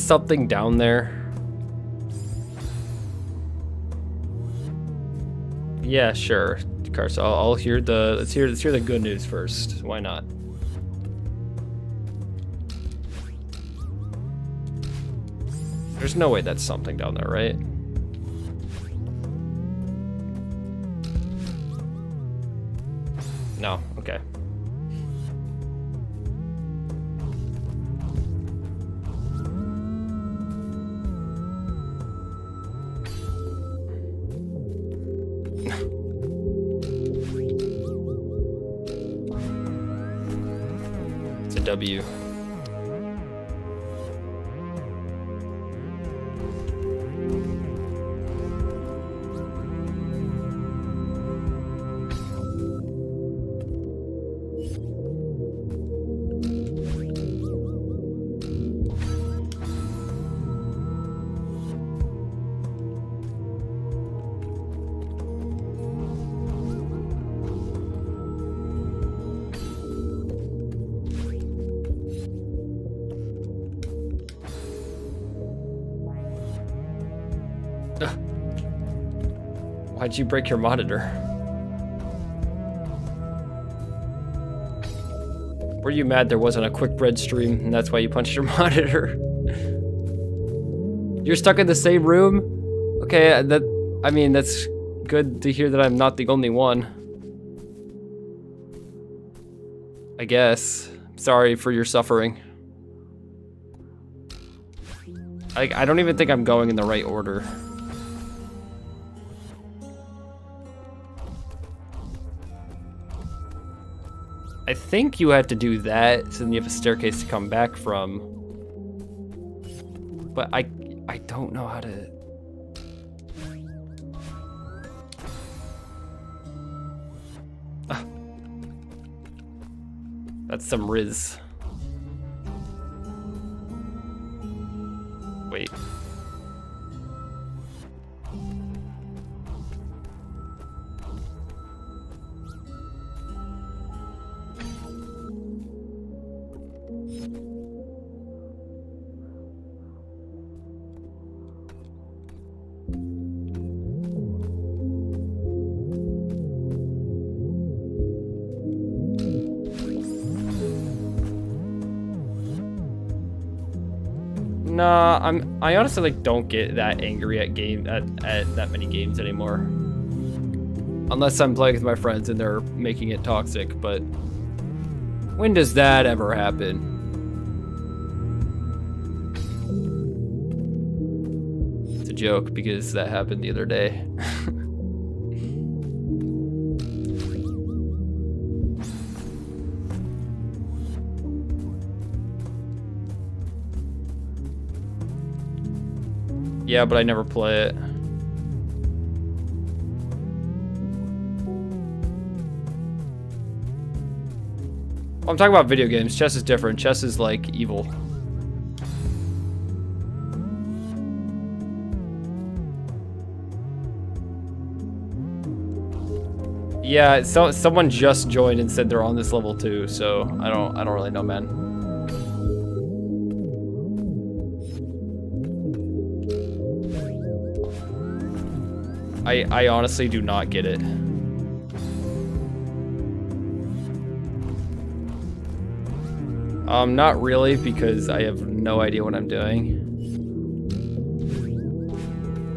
something down there? Yeah, sure. Carson, I'll, I'll hear the let's hear let's hear the good news first. Why not? There's no way that's something down there, right? You break your monitor? Were you mad there wasn't a quick bread stream and that's why you punched your monitor? You're stuck in the same room? Okay, uh, that I mean that's good to hear that I'm not the only one. I guess. Sorry for your suffering. I, I don't even think I'm going in the right order. Think you have to do that, so then you have a staircase to come back from. But I I don't know how to Ah. That's some Riz. I honestly like don't get that angry at game at, at that many games anymore. Unless I'm playing with my friends and they're making it toxic, but when does that ever happen? It's a joke because that happened the other day. yeah, but I never play it. I'm talking about video games. Chess is different. Chess is like evil. Yeah, so someone just joined and said they're on this level too, so I don't I don't really know, man. I I honestly do not get it. Um, not really, because I have no idea what I'm doing.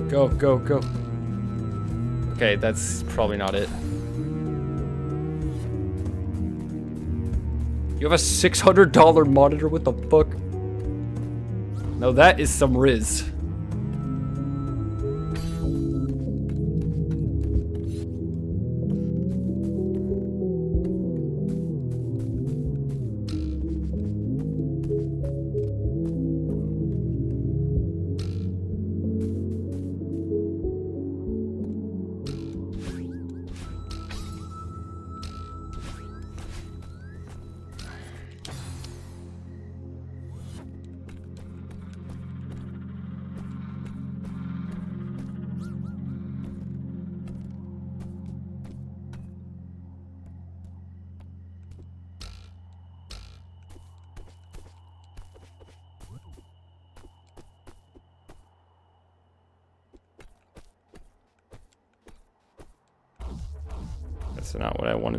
Go, go, go. Okay, that's probably not it. You have a $600 monitor? What the fuck? No, that is some Riz.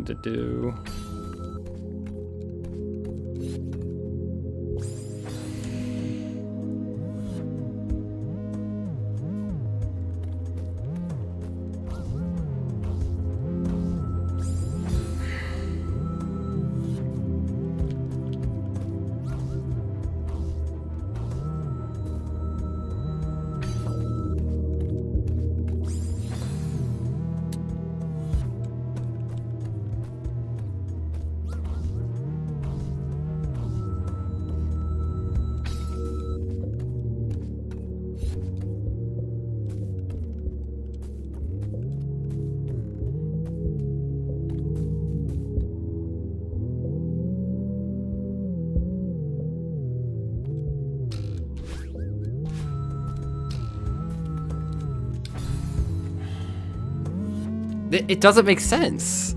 To do. It, it doesn't make sense.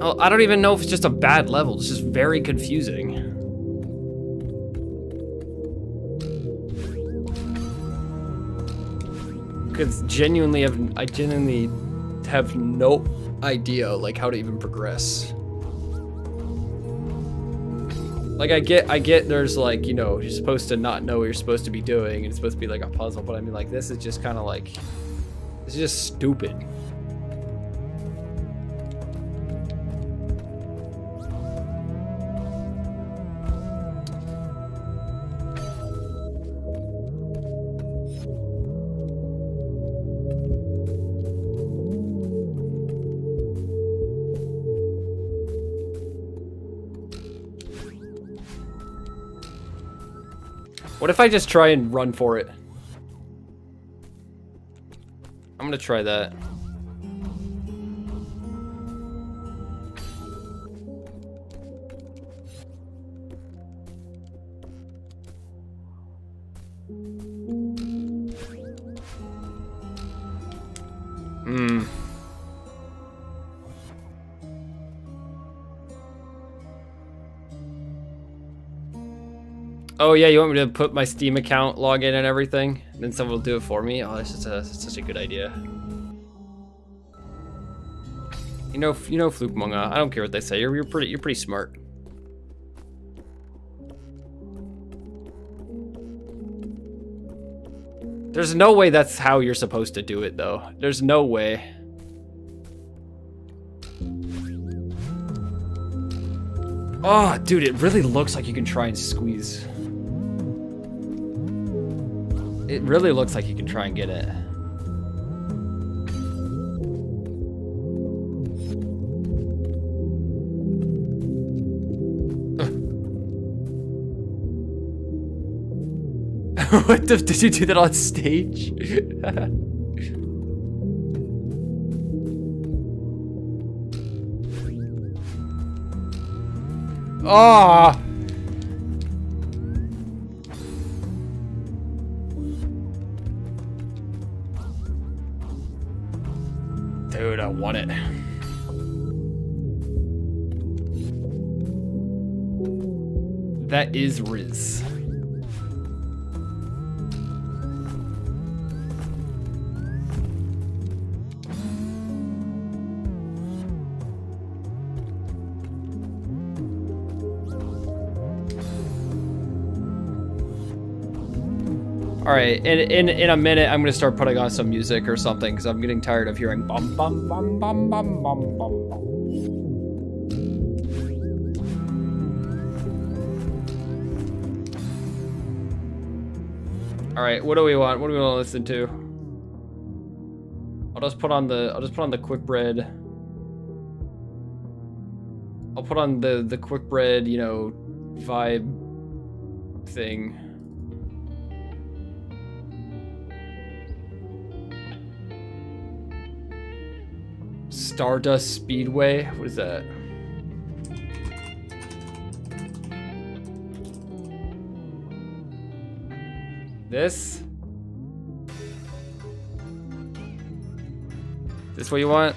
Oh, I don't even know if it's just a bad level. It's just very confusing. Because genuinely have I genuinely have no idea like how to even progress. Like I get I get there's like, you know, you're supposed to not know what you're supposed to be doing and it's supposed to be like a puzzle, but I mean like this is just kind of like it's just stupid. What if I just try and run for it? I'm gonna try that. Oh yeah, you want me to put my Steam account login and everything? And then someone will do it for me? Oh, that's just a, that's such a good idea. You know, you know, Fluke Munga. I don't care what they say. You're, you're pretty, you're pretty smart. There's no way that's how you're supposed to do it, though. There's no way. Oh, dude, it really looks like you can try and squeeze. It really looks like you can try and get it. what the, did you do that on stage? Ah! Dude, is Riz. All right, in, in in a minute, I'm gonna start putting on some music or something because I'm getting tired of hearing bum bum bum bum bum bum bum All right, what do we want? What do we want to listen to? I'll just put on the I'll just put on the quick bread. I'll put on the the quick bread, you know, vibe thing. Stardust Speedway. What is that? This? This what you want?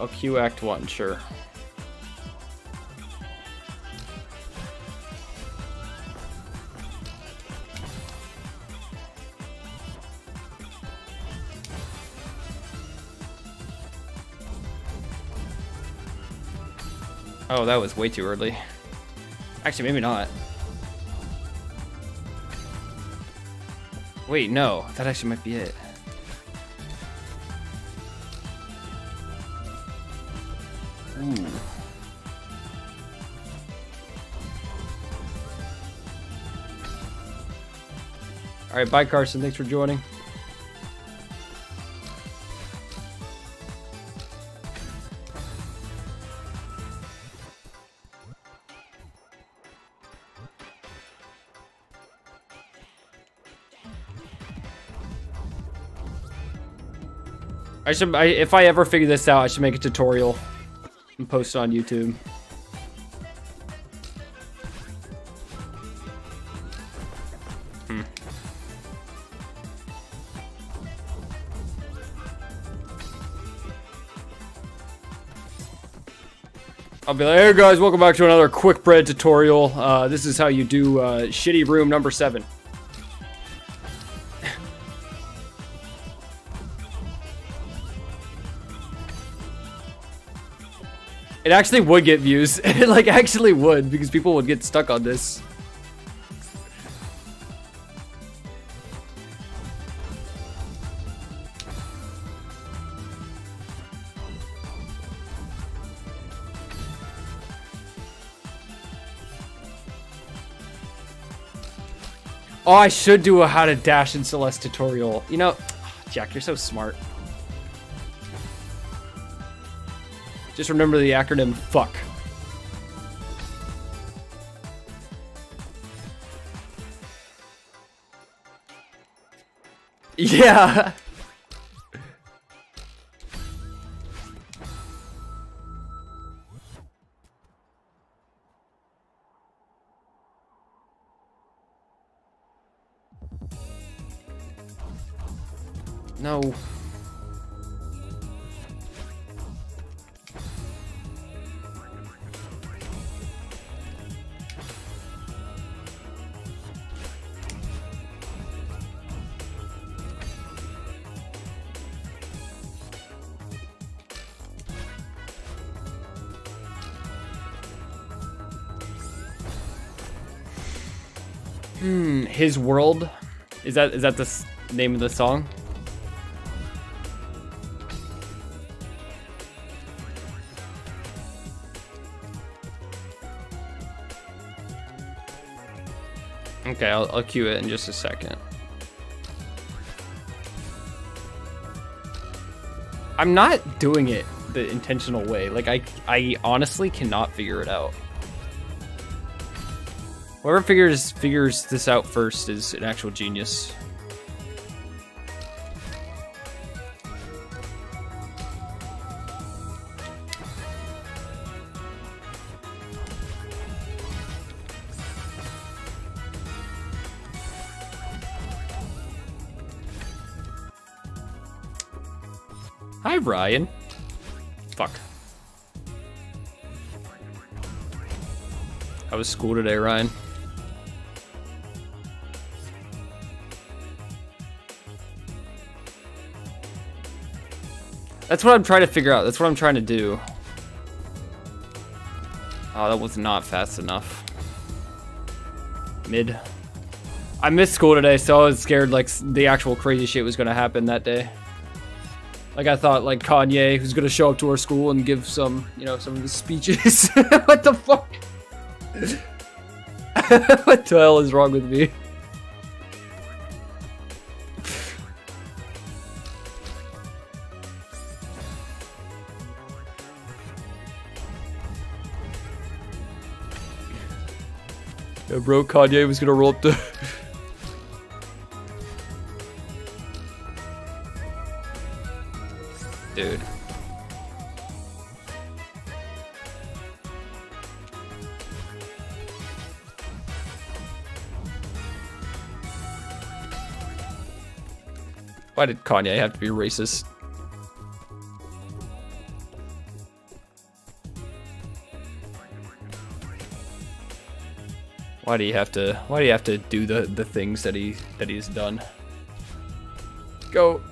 I'll, cue Act 1, sure. Oh, that was way too early. Actually, maybe not. Wait, no, that actually might be it. All right, bye, Carson. Thanks for joining. I should, I, if I ever figure this out, I should make a tutorial and post it on YouTube. Like, hey guys, welcome back to another quick bread tutorial. Uh, this is how you do uh, shitty room number seven. It actually would get views. It like actually would because people would get stuck on this. Oh, I should do a how to dash in Celeste tutorial. You know, Jack, you're so smart. Just remember the acronym FUCK. Yeah. World. Is that is that the name of the song? Okay, I'll, I'll cue it in just a second. I'm not doing it the intentional way. Like I I honestly cannot figure it out. Whoever figures figures this out first is an actual genius. Hi, Ryan. Fuck. How was school today, Ryan? That's what I'm trying to figure out. That's what I'm trying to do. Oh, that was not fast enough. Mid. I missed school today, so I was scared like the actual crazy shit was gonna happen that day. Like I thought like Kanye who's gonna show up to our school and give some, you know, some of his speeches. what the fuck? what the hell is wrong with me? Bro, Kanye was gonna roll up the. Dude. Why did Kanye have to be racist? Do you have to why do you have to do the the things that he that he's done? Go.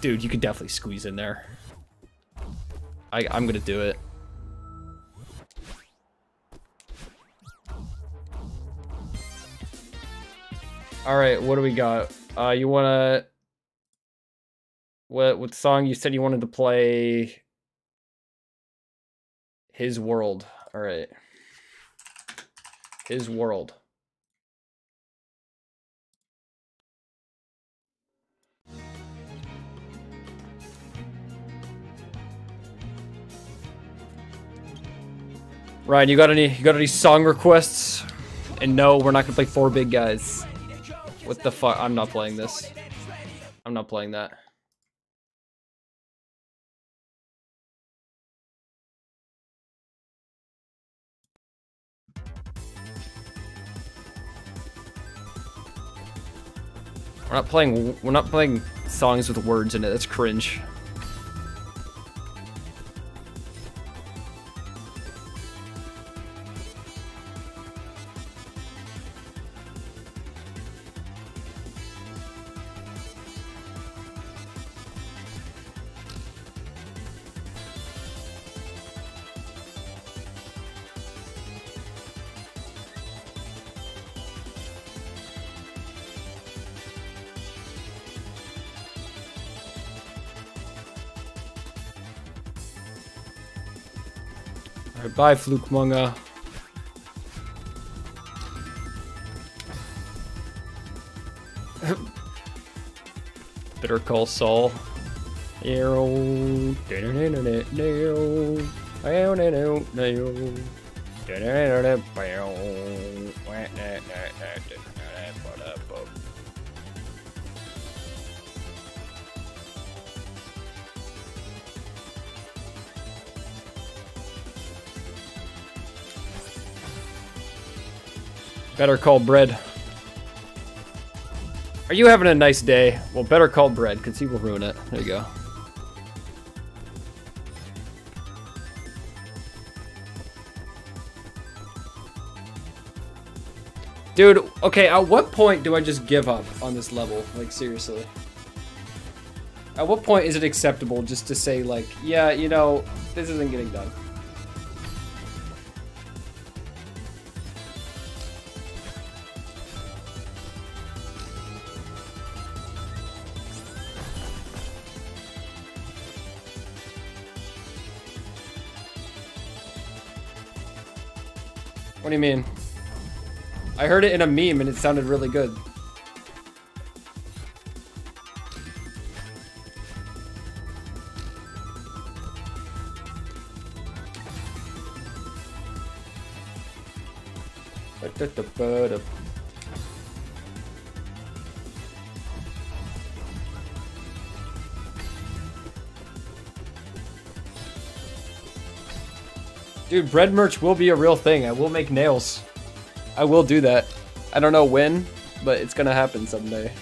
Dude, you could definitely squeeze in there. I I'm to do it. All right, what do we got? Uh you want to what what song you said you wanted to play His World. All right. His World. Ryan, you got any you got any song requests? And no, we're not gonna play four big guys. What the fuck? I'm not playing this. I'm not playing that. We're not playing. We're not playing songs with words in it. That's cringe. Bye, Fluke Munga. Better call Saul. Better call bread. Are you having a nice day? Well, better call bread, because he will ruin it. There you go. Dude, okay, at what point do I just give up on this level? Like, seriously. At what point is it acceptable just to say, like, yeah, you know, this isn't getting done? You mean? I heard it in a meme and it sounded really good. Dude, bread merch will be a real thing. I will make nails. I will do that. I don't know when, but it's gonna happen someday.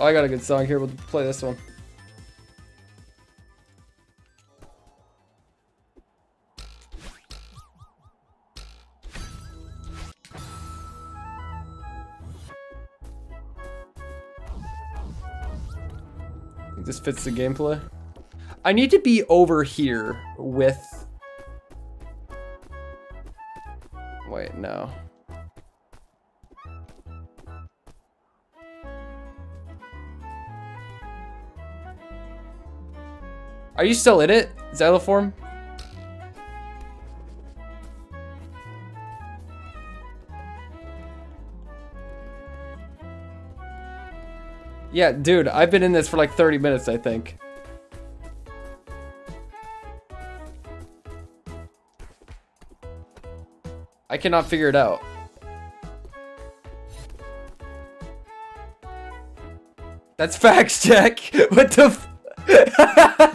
Oh, I got a good song here. We'll play this one. Fits the gameplay. I need to be over here with... Wait, no. Are you still in it, Xyloform? Yeah, dude, I've been in this for like 30 minutes, I think. I cannot figure it out. That's facts, Jack. What the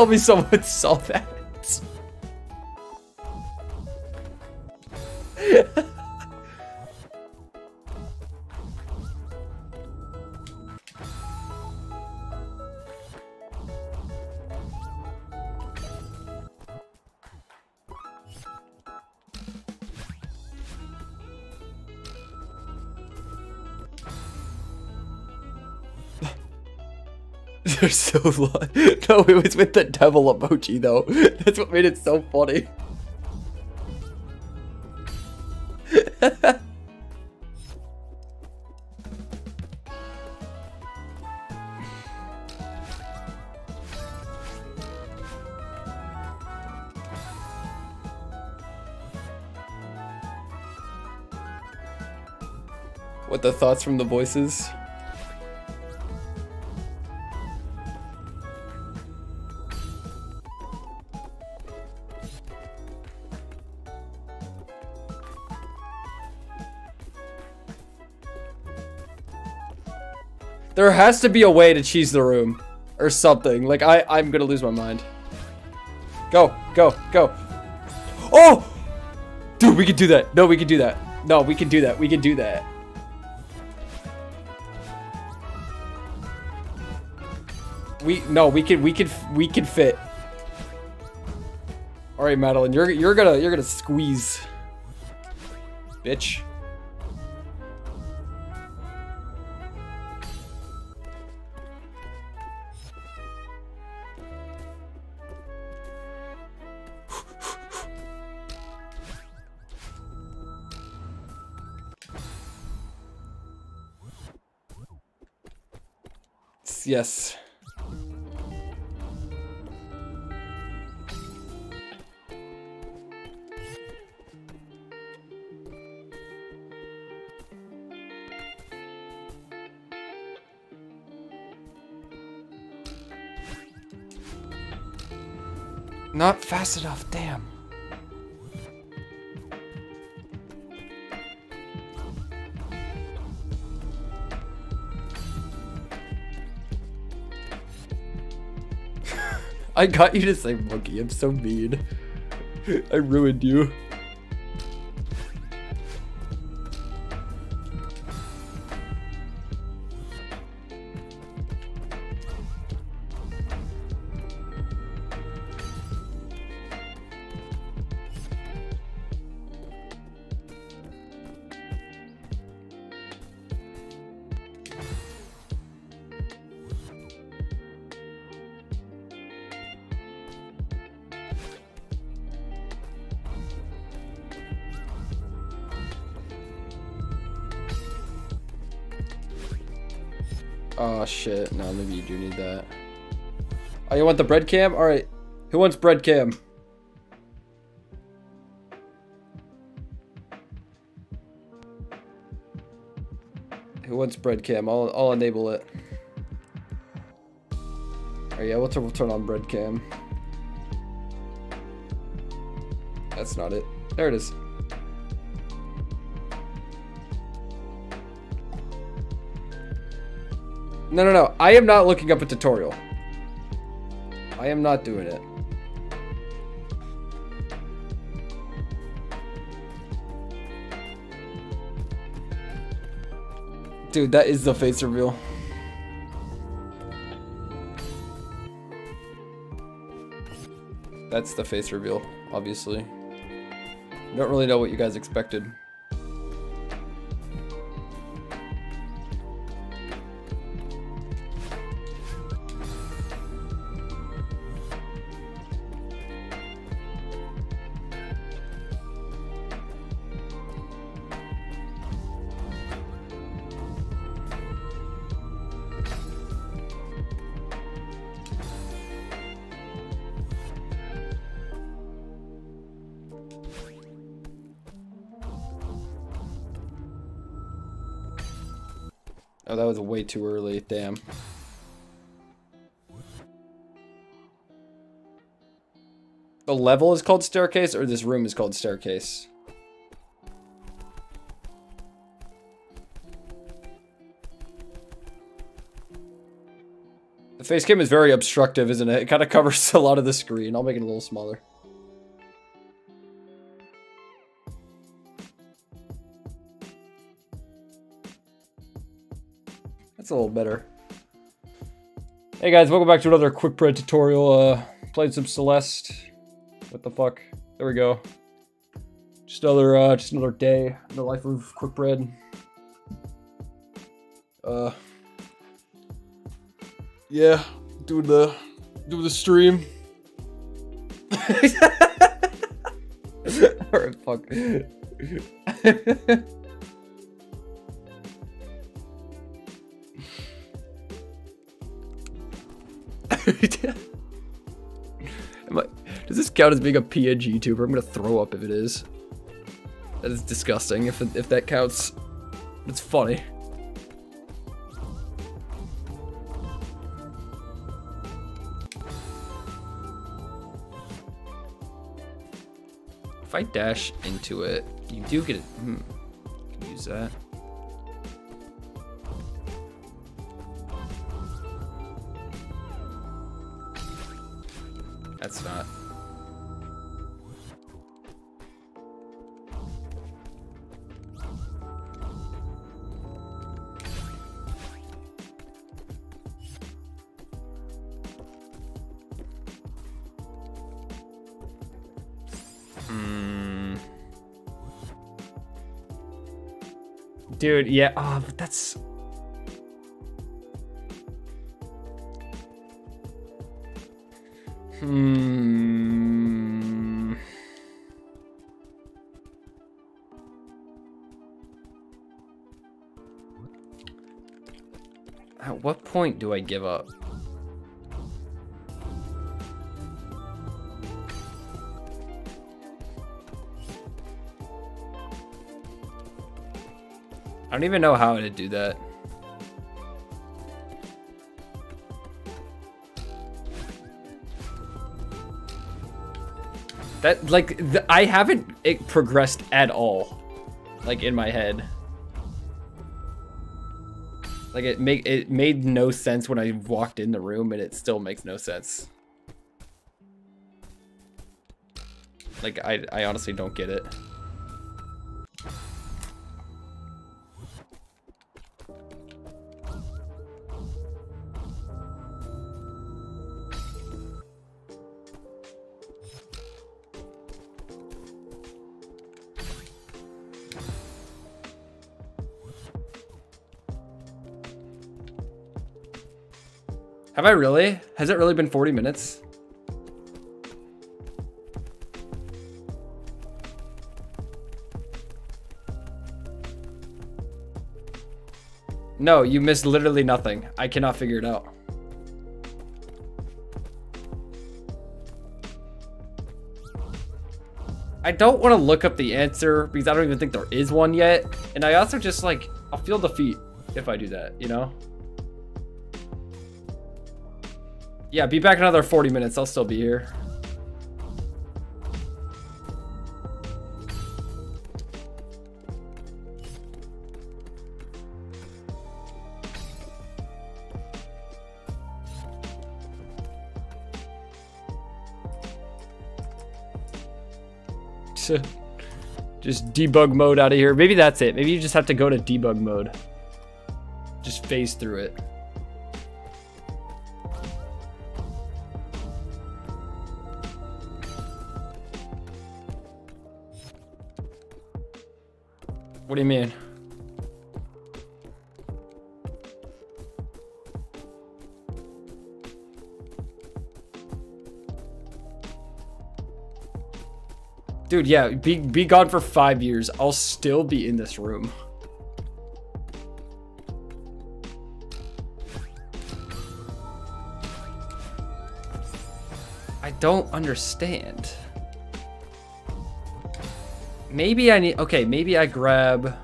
tell me someone saw that. So long. No, it was with the devil emoji though. That's what made it so funny. what the thoughts from the voices? Has to be a way to cheese the room. Or something. Like, I, I'm gonna lose my mind. Go, go, go. Oh! Dude, we can do that. No, we can do that. No, we can do that. We can do that. We, no, we can, we can, we can fit. All right, Madeline, you're, you're gonna, you're gonna squeeze. Bitch. yes. Not fast enough, damn. I got you to say monkey. I'm so mean. I ruined you. No, maybe you do need that. Oh, you want the bread cam? Alright. Who wants bread cam? Who wants bread cam? I'll, I'll enable it. Oh yeah, we'll, we'll turn on bread cam. That's not it. There it is. No, no, no. I am not looking up a tutorial. I am not doing it. Dude, that is the face reveal. That's the face reveal, obviously. Don't really know what you guys expected. Too early. Damn. The level is called staircase, or this room is called staircase? The face cam is very obstructive, isn't it? It kind of covers a lot of the screen. I'll make it a little smaller. That's a little better. Hey guys, welcome back to another quick bread tutorial. Uh, played some Celeste. What the fuck? There we go. Just another, uh, just another day in the life of quick bread. Uh, yeah, doing the, doing the stream. Alright, fuck. I, does this count as being a PNG tuber? I'm gonna throw up if it is. That is disgusting. If if that counts, it's funny. If I dash into it, you do get it. Hmm. Use that. That's not. Dude, yeah, oh, but that's do I give up? I don't even know how to do that. That like I haven't it progressed at all, like in my head. Like it make it made no sense when I walked in the room, and it still makes no sense. Like I I honestly don't get it. Have I really? Has it really been 40 minutes? No, you missed literally nothing. I cannot figure it out. I don't want to look up the answer because I don't even think there is one yet. And I also just like, I'll feel defeat if I do that, you know? Yeah, be back another 40 minutes. I'll still be here. Just debug mode out of here. Maybe that's it. Maybe you just have to go to debug mode. Just phase through it. Do you mean? Dude, yeah, be be gone for five years. I'll still be in this room. I don't understand. Maybe I need, okay, maybe I grab.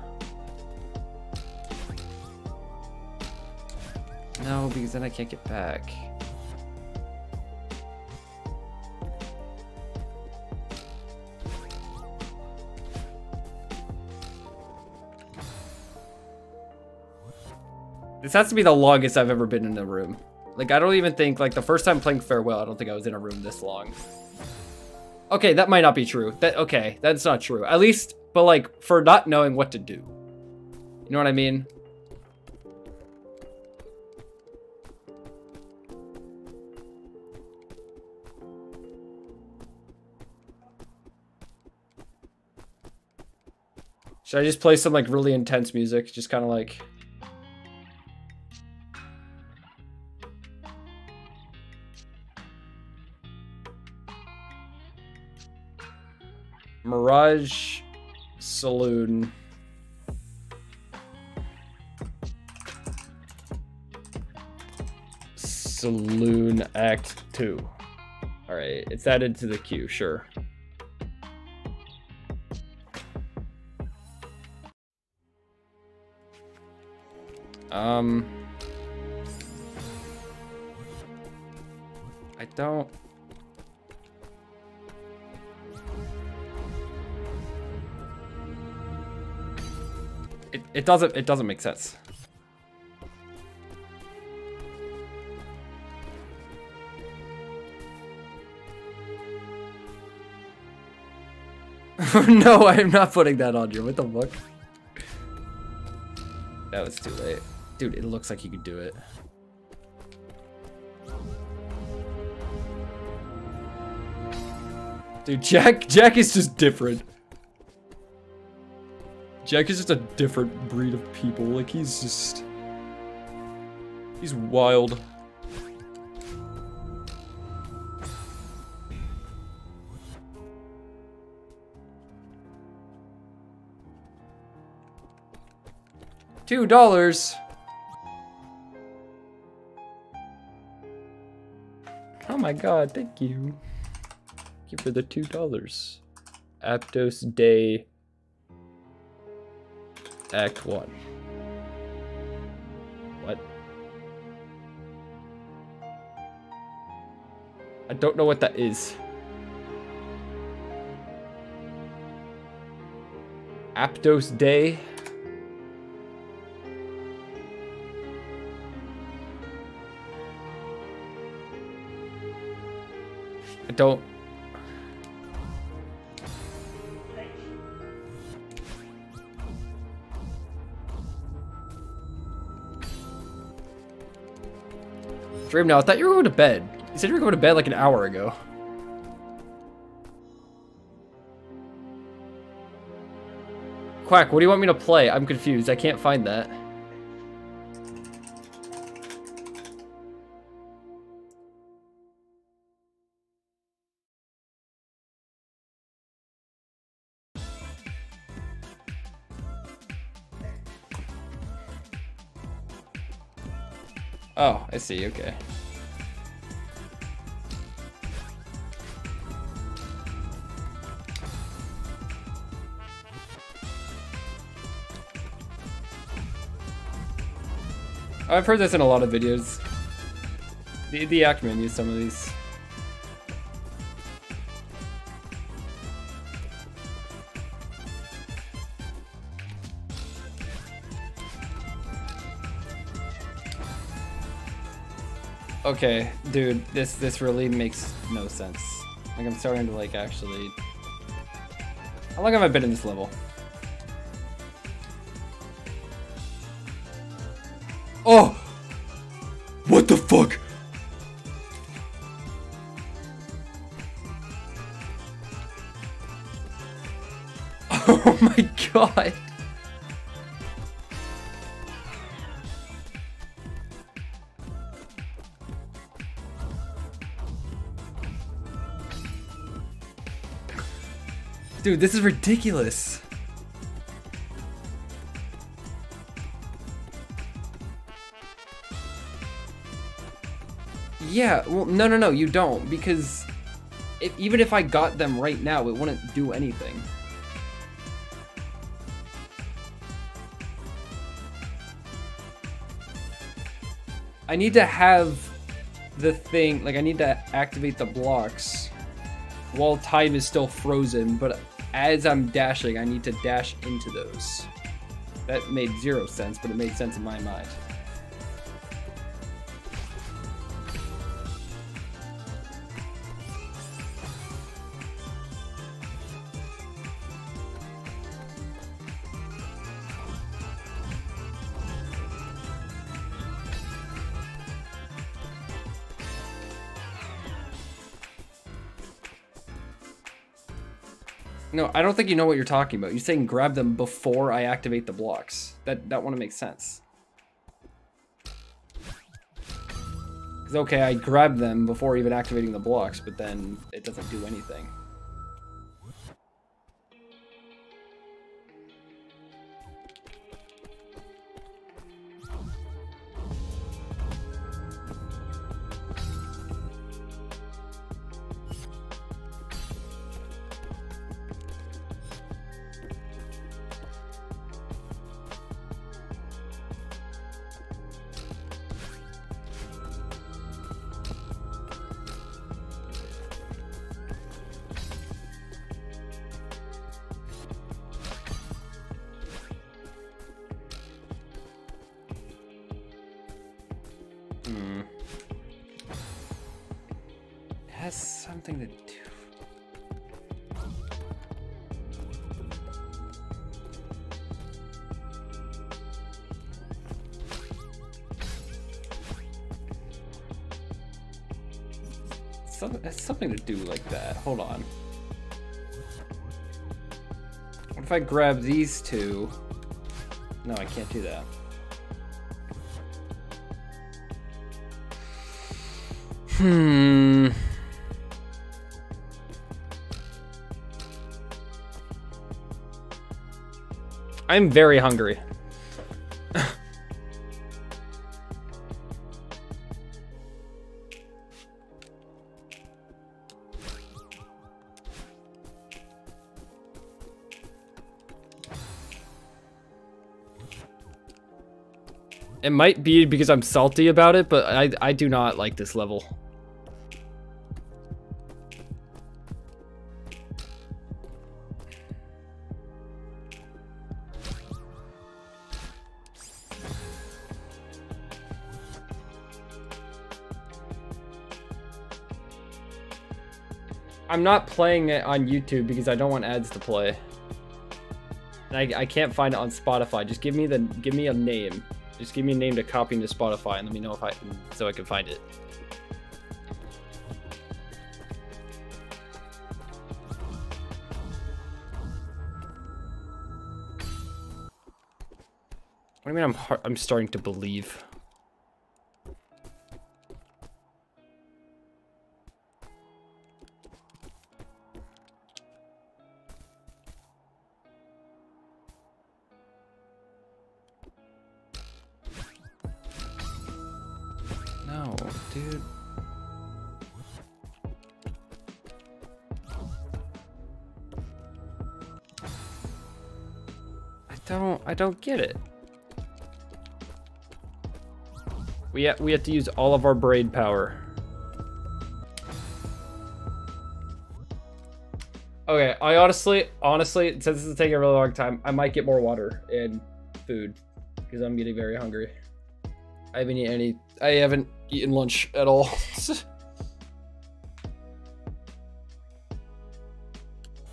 No, because then I can't get back. This has to be the longest I've ever been in a room. Like, I don't even think, like, the first time playing Farewell, I don't think I was in a room this long. Okay, that might not be true. That Okay, that's not true. At least, but, like, for not knowing what to do. You know what I mean? Should I just play some, like, really intense music? Just kind of like... Mirage Saloon. Saloon Act 2. Alright, it's added to the queue, sure. Um... I don't... It, doesn't it doesn't make sense. no, I am not putting that on you. What the fuck? That was too late. Dude, it looks like you could do it. Dude, Jack Jack is just different. Jack is just a different breed of people. Like, he's just... He's wild. Two dollars. Oh my god, thank you. Thank you for the two dollars. Aptos Day Act 1. What? I don't know what that is. Aptos Day. I don't Now, I thought you were going to bed. You said you were going to bed like an hour ago. Quack, what do you want me to play? I'm confused. I can't find that. Oh, I see. Okay. I've heard this in a lot of videos. The the Ackman used some of these. Okay, dude, this this really makes no sense. Like I'm starting to like actually. How long have I been in this level? Oh! What the fuck? Oh my god. Dude, this is ridiculous. Yeah, well, no, no, no, you don't, because if, even if I got them right now, it wouldn't do anything. I need to have the thing, like I need to activate the blocks while time is still frozen, but as I'm dashing, I need to dash into those. That made zero sense, but it made sense in my mind. No, I don't think you know what you're talking about. You're saying grab them before I activate the blocks. That that wouldn't make sense. Because okay, I grab them before even activating the blocks, but then it doesn't do anything. To do like that. Hold on. What if I grab these two? No, I can't do that. Hmm. I'm very hungry. might be because I'm salty about it, but I, I do not like this level. I'm not playing it on YouTube because I don't want ads to play. I, I can't find it on Spotify. Just give me the give me a name. Just give me a name to copy into Spotify and let me know if I so I can find it. You mean I'm I'm starting to believe? Don't get it. We ha we have to use all of our braid power. Okay, I honestly, honestly, since this is taking a really long time, I might get more water and food because I'm getting very hungry. I haven't eaten any. I haven't eaten lunch at all.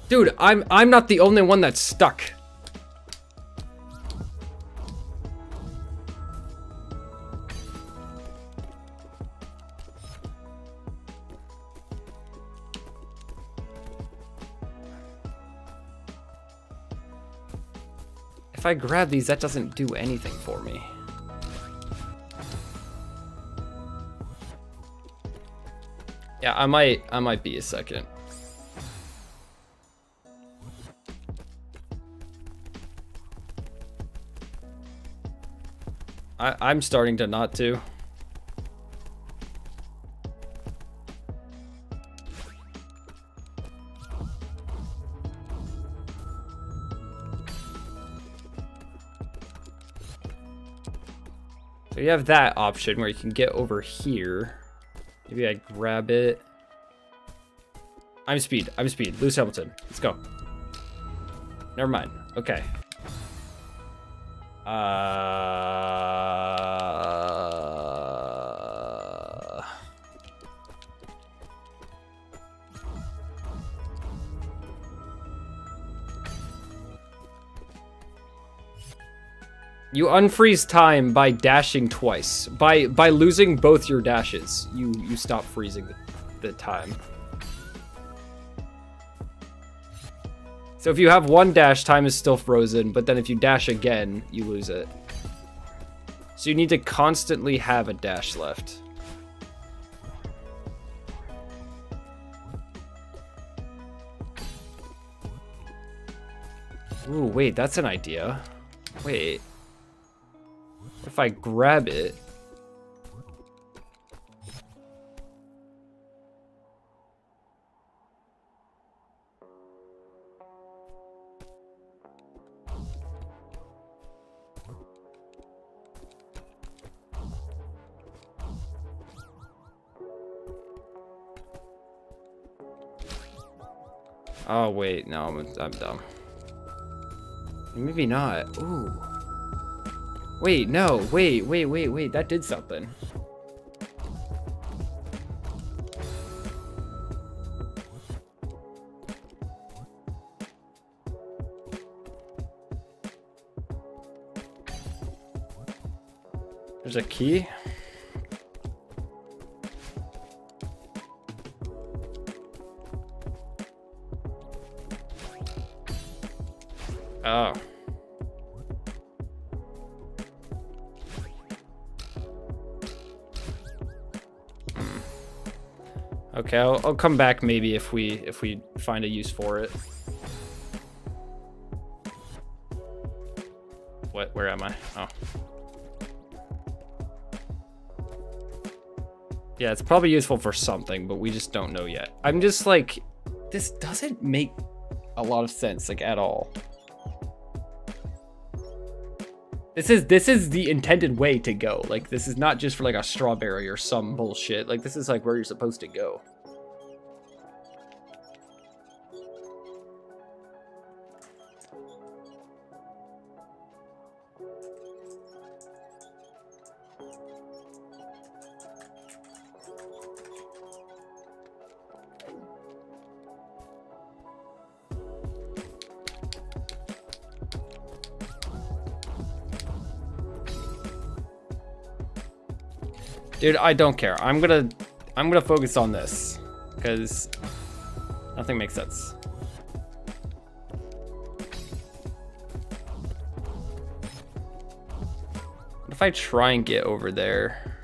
Dude, I'm I'm not the only one that's stuck. If I grab these, that doesn't do anything for me. Yeah, I might I might be a second. I I'm starting to not to. You have that option where you can get over here. Maybe I grab it. I'm speed. I'm speed. Lewis Hamilton. Let's go. Never mind. Okay. Uh... You unfreeze time by dashing twice. By by losing both your dashes, you you stop freezing the, the time. So if you have one dash, time is still frozen, but then if you dash again, you lose it. So you need to constantly have a dash left. Ooh, wait, that's an idea. Wait. If I grab it? Oh wait, no, I'm, I'm dumb. Maybe not. Ooh. Wait, no, wait, wait, wait, wait, that did something. There's a key. I'll, come back maybe if we if we find a use for it. What? Where am I? Oh. Yeah, it's probably useful for something, but we just don't know yet. I'm just like, this doesn't make a lot of sense, like at all. This is this is the intended way to go. Like this is not just for like a strawberry or some bullshit. Like this is like where you're supposed to go. Dude, I don't care. I'm gonna I'm gonna focus on this. Because nothing makes sense. What if I try and get over there?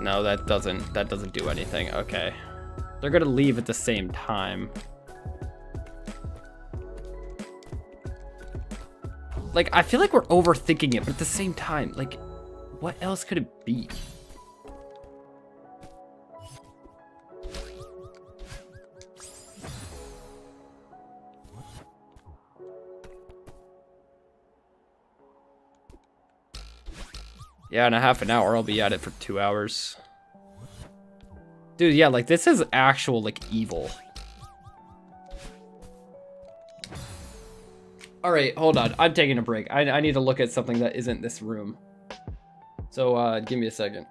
No, that doesn't that doesn't do anything. Okay. They're gonna leave at the same time. Like, I feel like we're overthinking it, but at the same time, like, what else could it be? Yeah, in a half an hour, I'll be at it for two hours. Dude, yeah, like, this is actual, like, evil. All right, hold on. I'm taking a break. I, I need to look at something that isn't this room. So, uh, give me a second.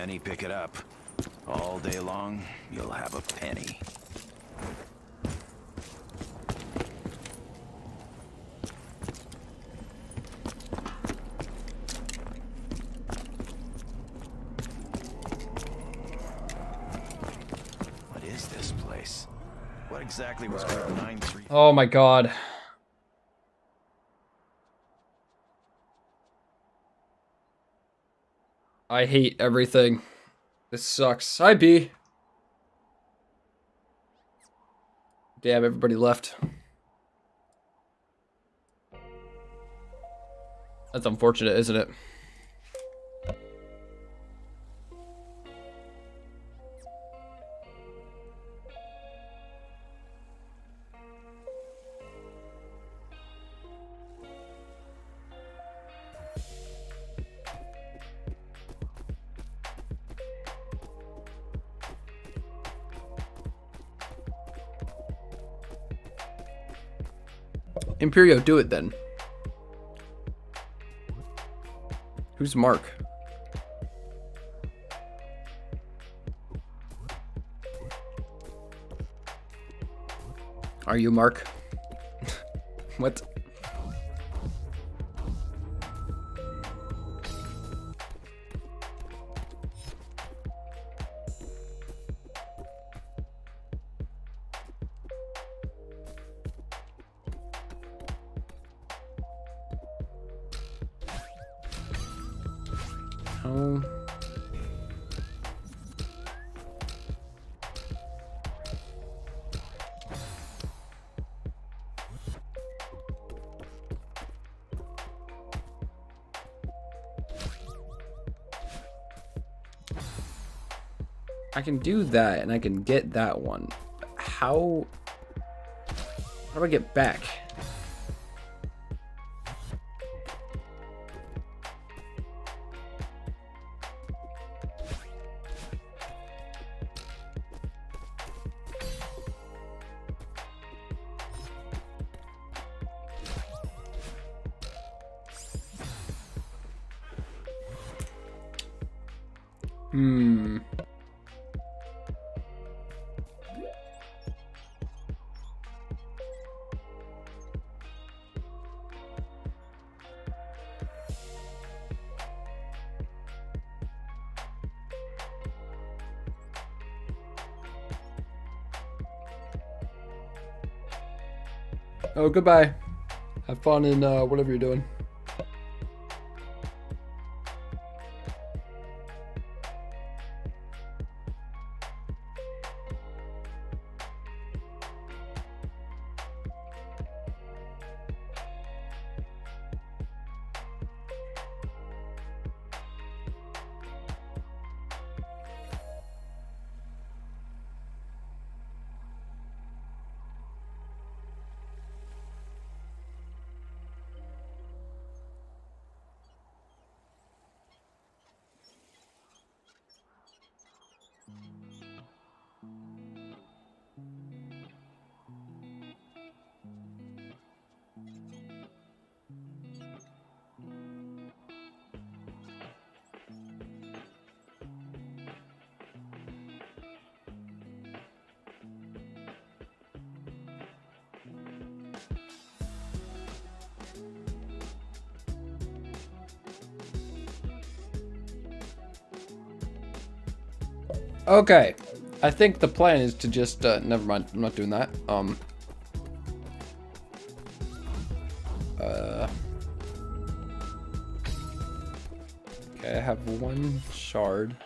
Penny, pick it up. All day long, you'll have a penny. What is this place? What exactly was code 93? Oh my god. I hate everything. This sucks. Hi, B. Damn, everybody left. That's unfortunate, isn't it? Imperio, do it then. Who's Mark? Are you Mark? what? home. I can do that and I can get that one. How, how do I get back? Goodbye. Have fun in uh, whatever you're doing. Okay. I think the plan is to just, uh, never mind. I'm not doing that. Um. Uh. Okay, I have one shard.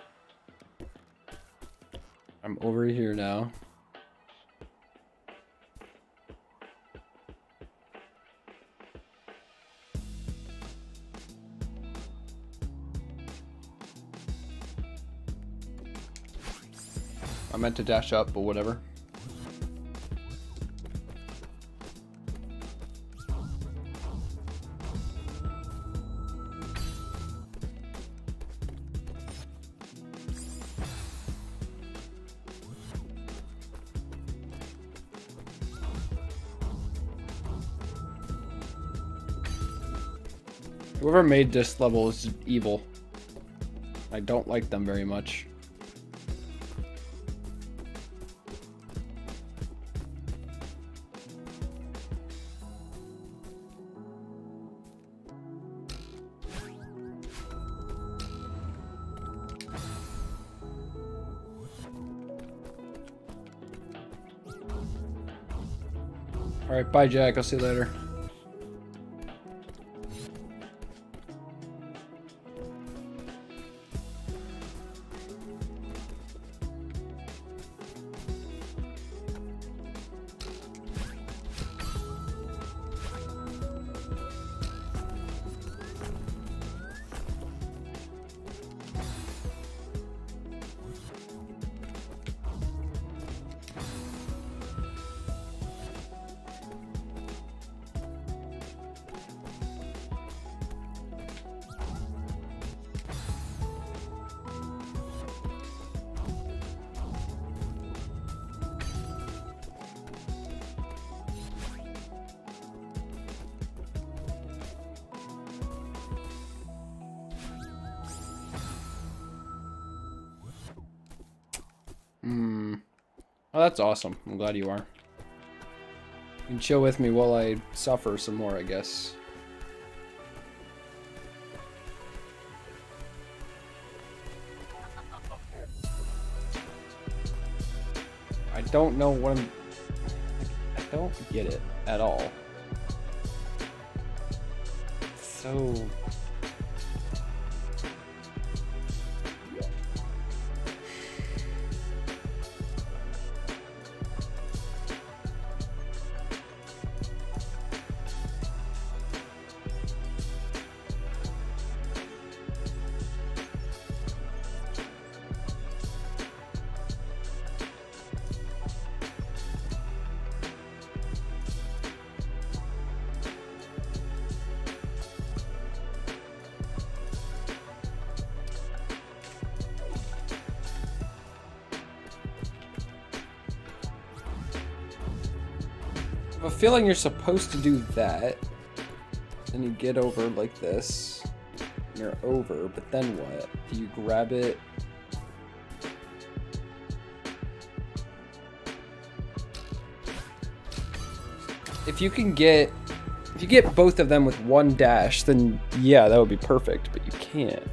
Meant to dash up, but whatever. Whoever made this level is evil. I don't like them very much. Bye Jack, I'll see you later. That's awesome. I'm glad you are. You can chill with me while I suffer some more, I guess. I don't know what I'm... I don't get it at all. So... a feeling you're supposed to do that. Then you get over like this. You're over, but then what? Do you grab it? If you can get if you get both of them with one dash, then yeah, that would be perfect, but you can't.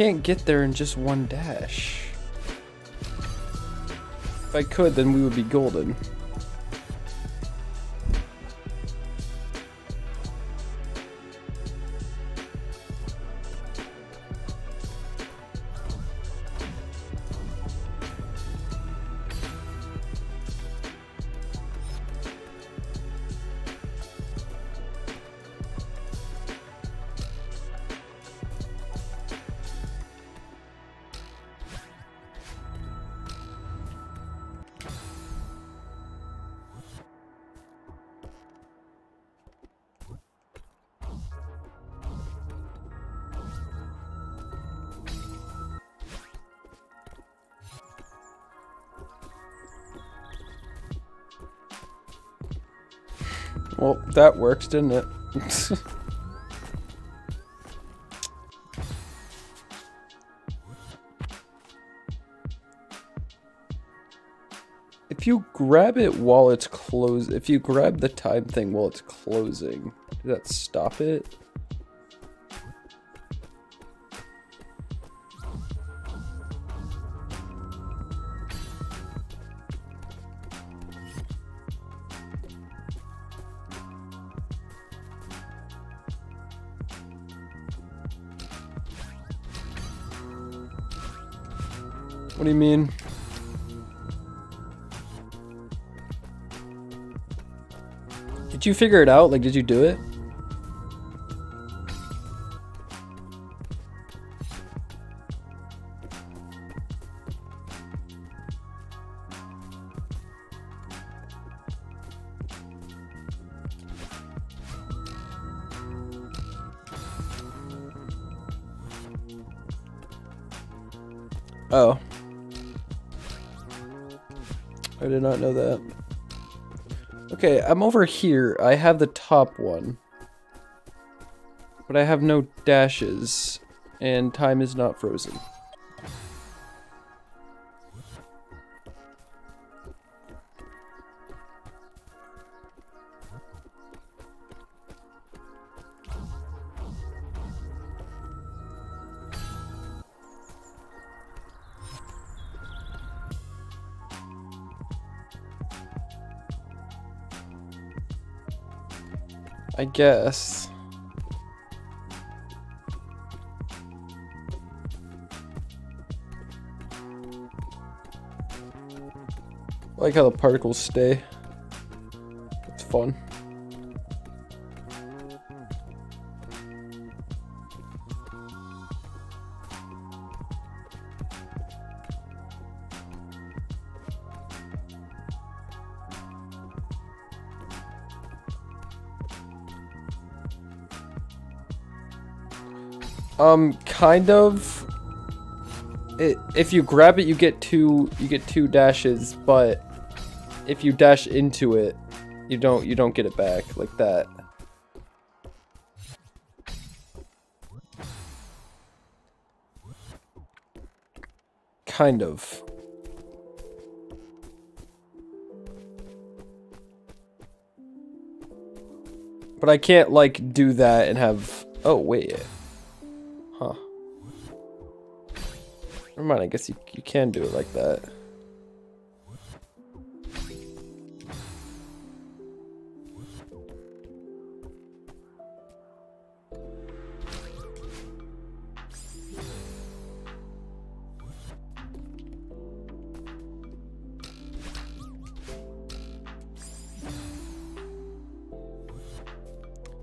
Can't get there in just one dash. If I could, then we would be golden. That works, didn't it? if you grab it while it's closed, if you grab the time thing while it's closing, does that stop it? Do you mean? Did you figure it out? Like, did you do it? Okay, I'm over here. I have the top one. But I have no dashes. And time is not frozen. Guess. I like how the particles stay. It's fun. Um, kind of. It, if you grab it, you get two. You get two dashes, but if you dash into it, you don't. You don't get it back like that. Kind of. But I can't like do that and have Oh, wait. Never mind, I guess you, you can do it like that.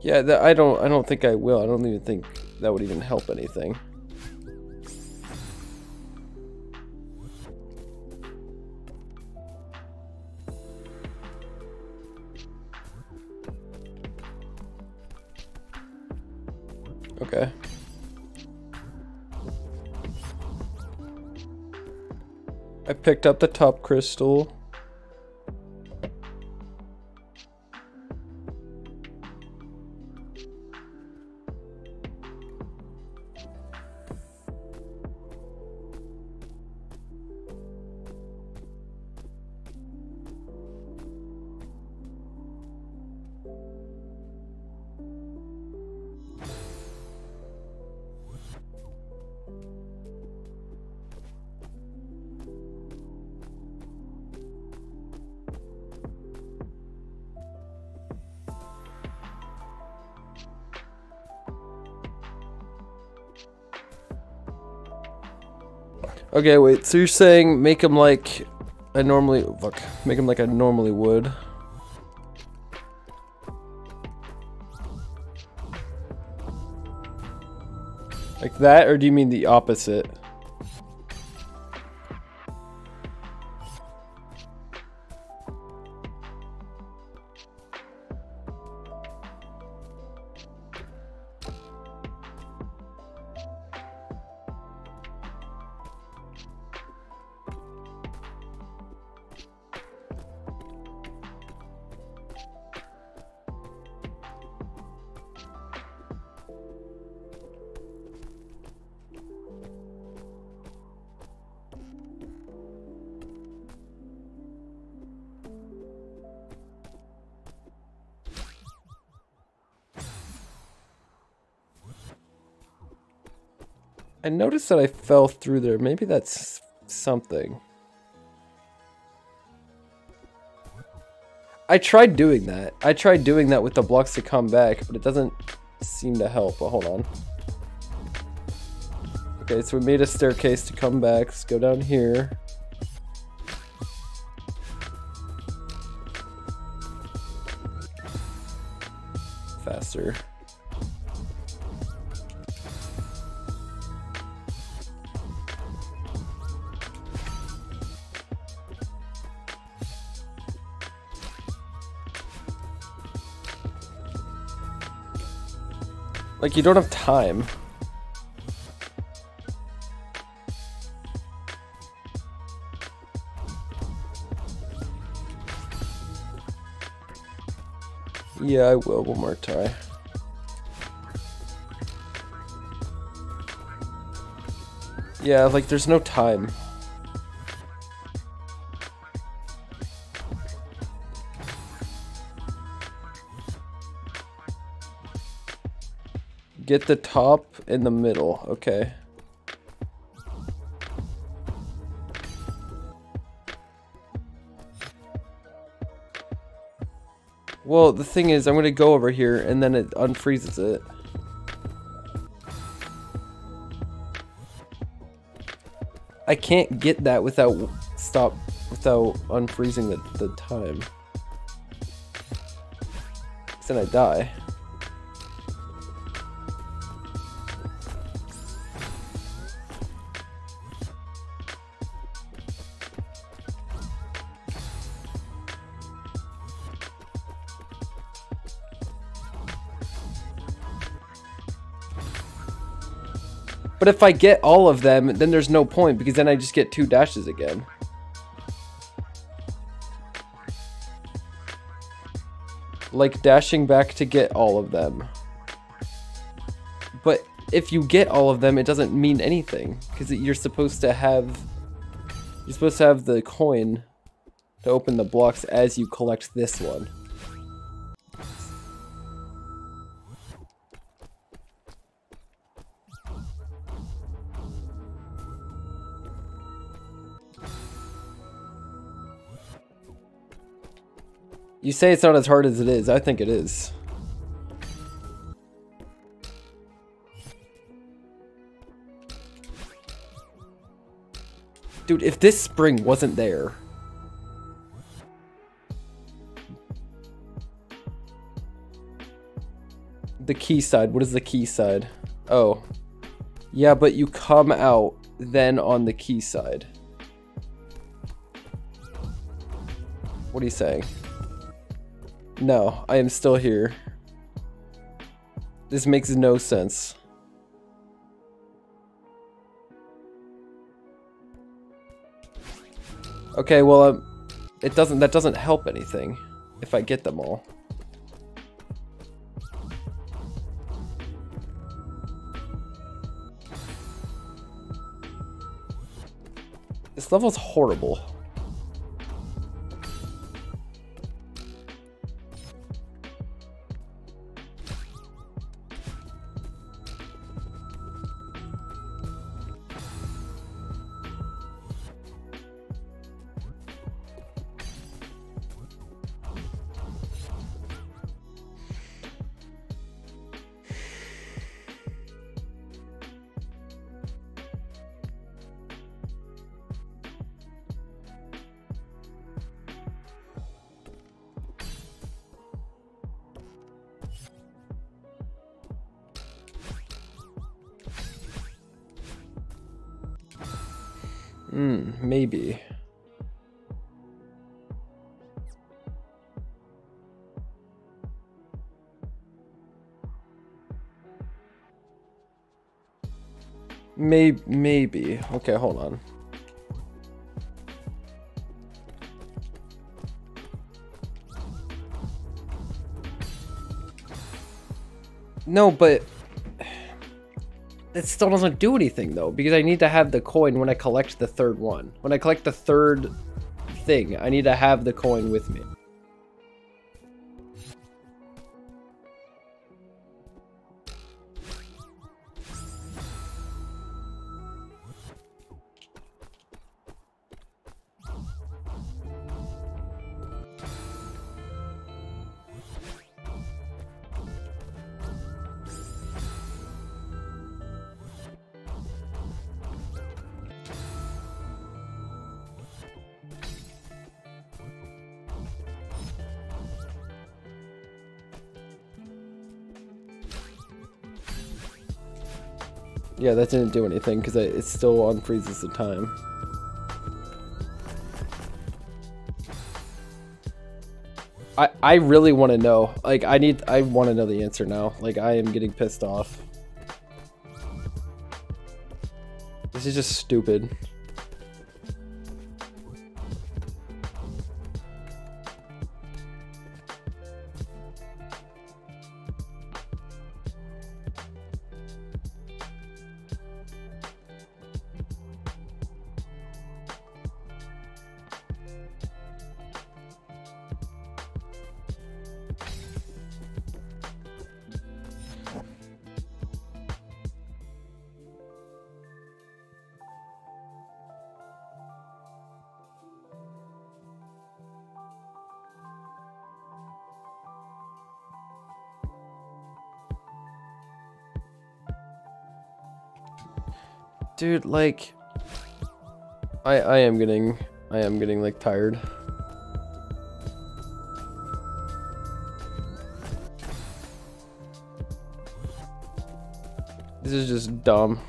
Yeah, I don't. I don't think I will. I don't even think that would even help anything. Picked up the top crystal. Okay, wait. So you're saying make them like I normally fuck, make them like I normally would. Like that, or do you mean the opposite? Fell through there. Maybe that's something. I tried doing that. I tried doing that with the blocks to come back, but it doesn't seem to help. But hold on. Okay, so we made a staircase to come back. Let's go down here. You don't have time. Yeah, I will one more try. Yeah, like, there's no time. Get the top in the middle. Okay. Well, the thing is, I'm going to go over here and then it unfreezes it. I can't get that without stop without unfreezing the, the time. Then I die. But if I get all of them, then there's no point because then I just get two dashes again. Like dashing back to get all of them. But if you get all of them, it doesn't mean anything because you're supposed to have you're supposed to have the coin to open the blocks as you collect this one. You say it's not as hard as it is. I think it is. Dude, if this spring wasn't there... The key side. What is the key side? Oh. Yeah, but you come out then on the key side. What are you saying? No, I am still here. This makes no sense. Okay, well, um, it doesn't. That doesn't help anything if I get them all. This level's horrible. Maybe, maybe. Okay, hold on. No, but it still doesn't do anything though, because I need to have the coin when I collect the third one. When I collect the third thing, I need to have the coin with me. Yeah, that didn't do anything because it still unfreezes the time. I, I really want to know. Like, I need, I want to know the answer now. Like, I am getting pissed off. This is just stupid. Like I I am getting I am getting like tired. This is just dumb.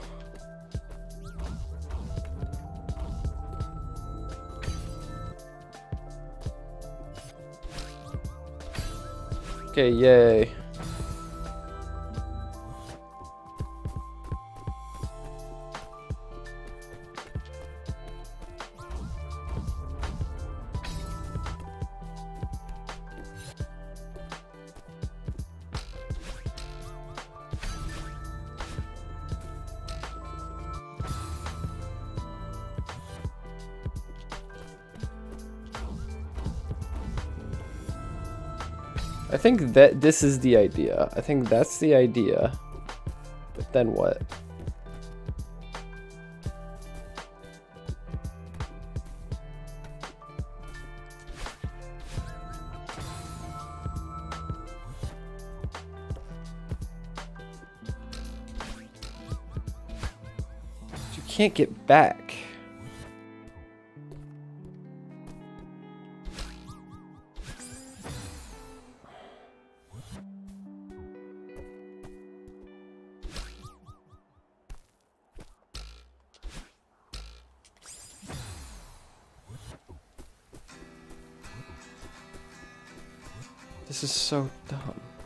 Okay, yay. that this is the idea. I think that's the idea. But then what? You can't get back. This is so dumb.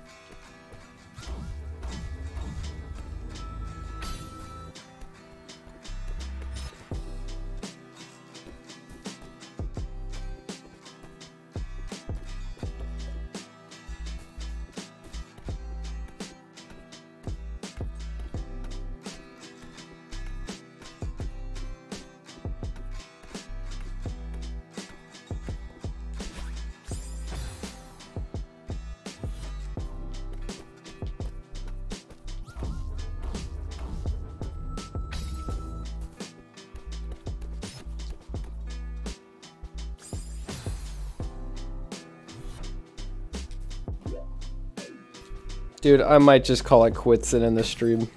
Dude, I might just call it quits and end the stream.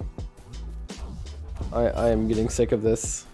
I, I am getting sick of this.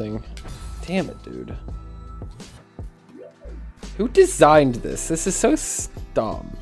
Anything. Damn it, dude. Who designed this? This is so dumb.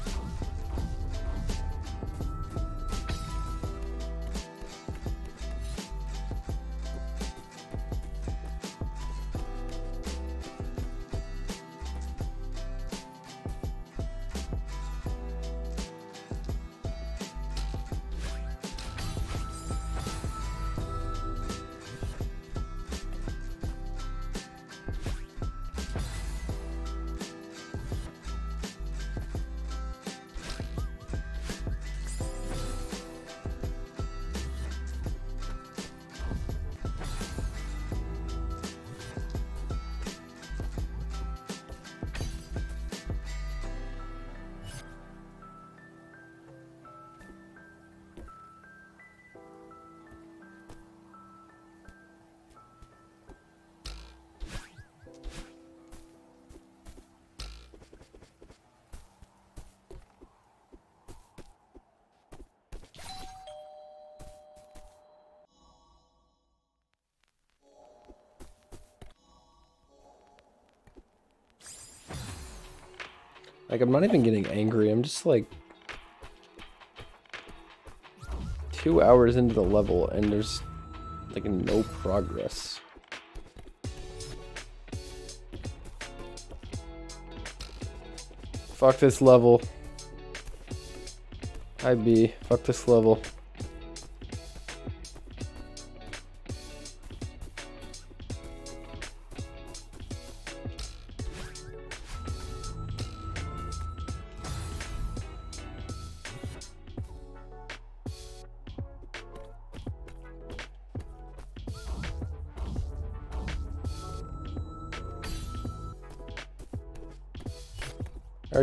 Not even getting angry. I'm just like two hours into the level and there's like no progress. Fuck this level. Hi be. Fuck this level.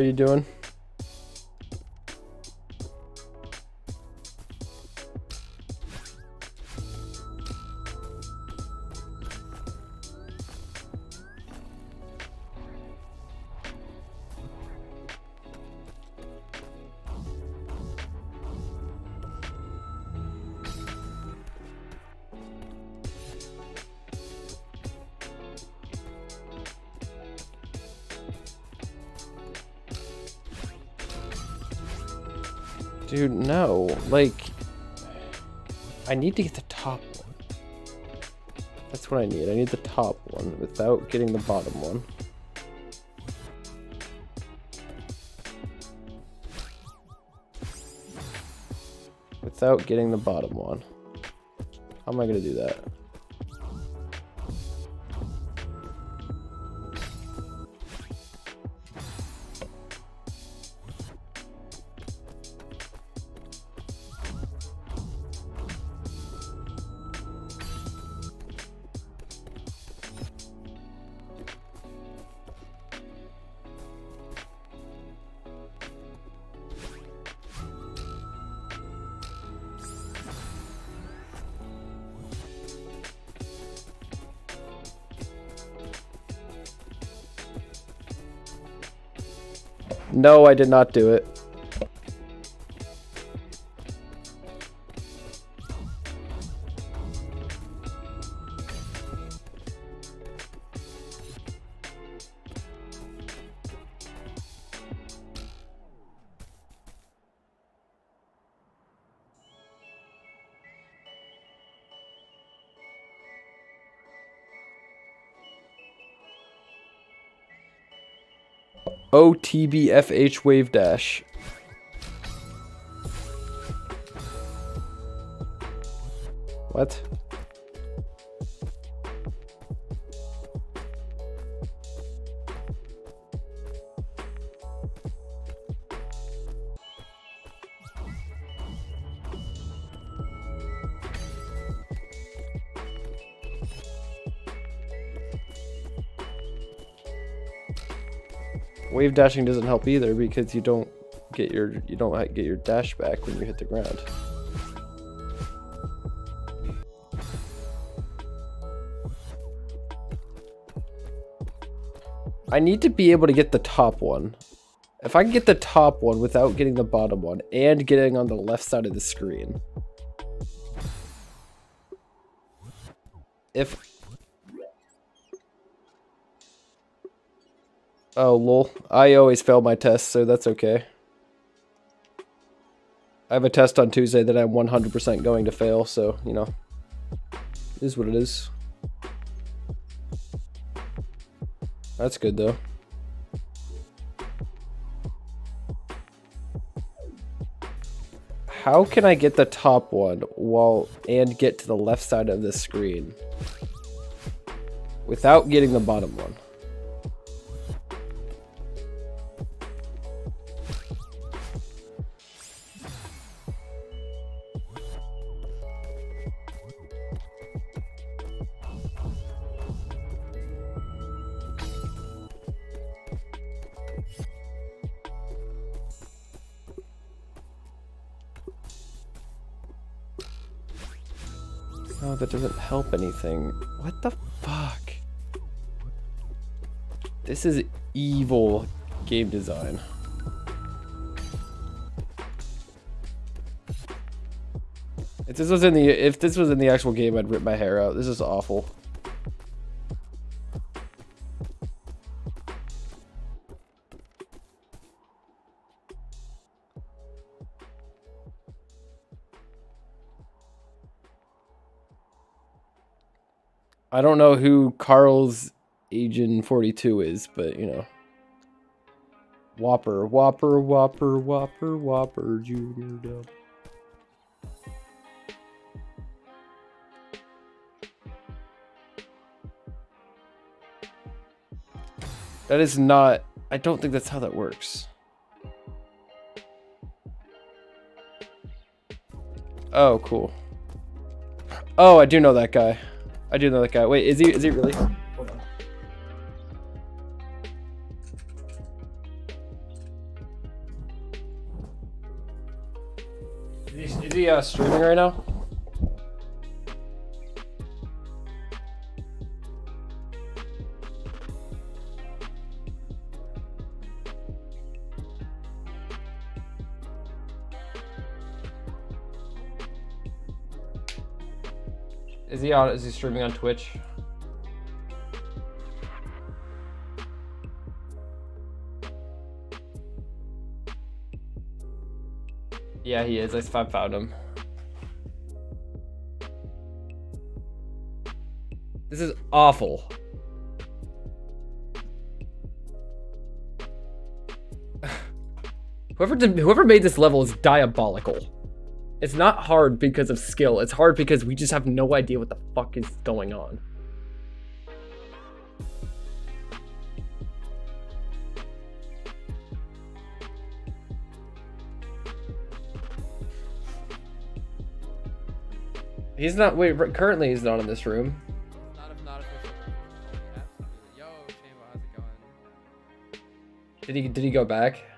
You doing? Need to get the top one. That's what I need. I need the top one without getting the bottom one. Without getting the bottom one. How am I going to do that? No, I did not do it. OTBFH wave dash. Dashing doesn't help either because you don't get your you don't get your dash back when you hit the ground. I need to be able to get the top one. If I can get the top one without getting the bottom one and getting on the left side of the screen. If Oh, lol. I always fail my tests, so that's okay. I have a test on Tuesday that I'm 100% going to fail, so, you know, is what it is. That's good, though. How can I get the top one while and get to the left side of the screen without getting the bottom one? Anything. What the fuck? This is evil game design. If this was in the if this was in the actual game, I'd rip my hair out. This is awful. I don't know who Carl's Agent 42 is, but you know. Whopper, Whopper, Whopper, Whopper, Whopper, Junior Dub. That is not, I don't think that's how that works. Oh, cool. Oh, I do know that guy. I do know that guy. Wait, is he is he really? Hold on. Is he, is he uh, streaming right now? Is he on? Is he streaming on Twitch? Yeah, he is. I found him. This is awful. whoever did, whoever made this level is diabolical. It's not hard because of skill. It's hard because we just have no idea what the fuck is going on. He's not. Wait. Currently, he's not in this room. Not if not official. but Absolutely. Yo, Chambo, how's it going? Did he? Did he go back?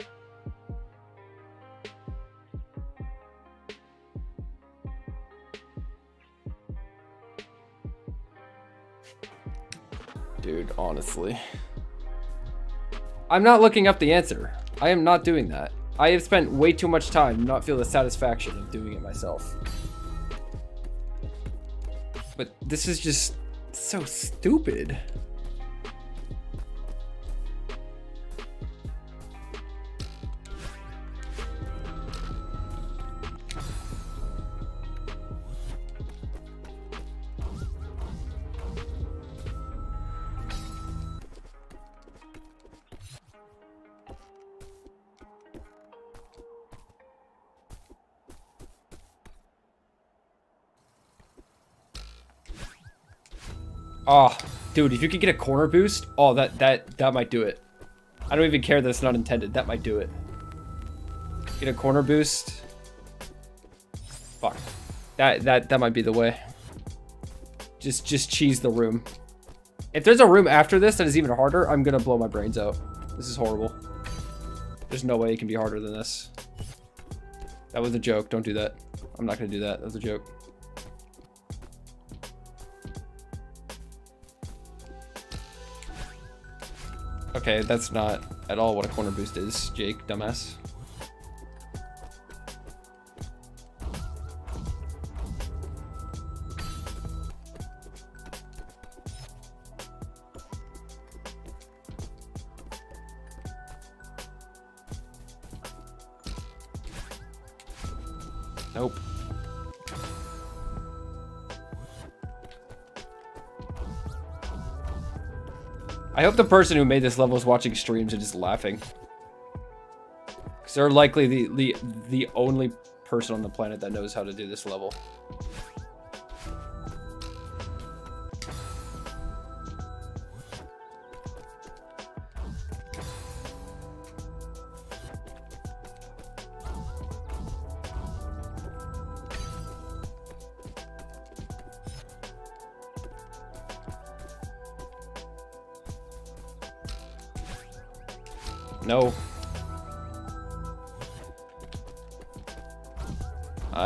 Dude, honestly. I'm not looking up the answer. I am not doing that. I have spent way too much time not feel the satisfaction of doing it myself. But this is just so stupid. Dude, if you could get a corner boost, oh, that that that might do it. I don't even care that it's not intended. That might do it. Get a corner boost. Fuck. That that that might be the way. Just just cheese the room. If there's a room after this that is even harder, I'm gonna blow my brains out. This is horrible. There's no way it can be harder than this. That was a joke. Don't do that. I'm not gonna do that. That was a joke. Okay, that's not at all what a corner boost is, Jake, dumbass. Hope the person who made this level is watching streams and just laughing. Because they're likely the, the, the only person on the planet that knows how to do this level.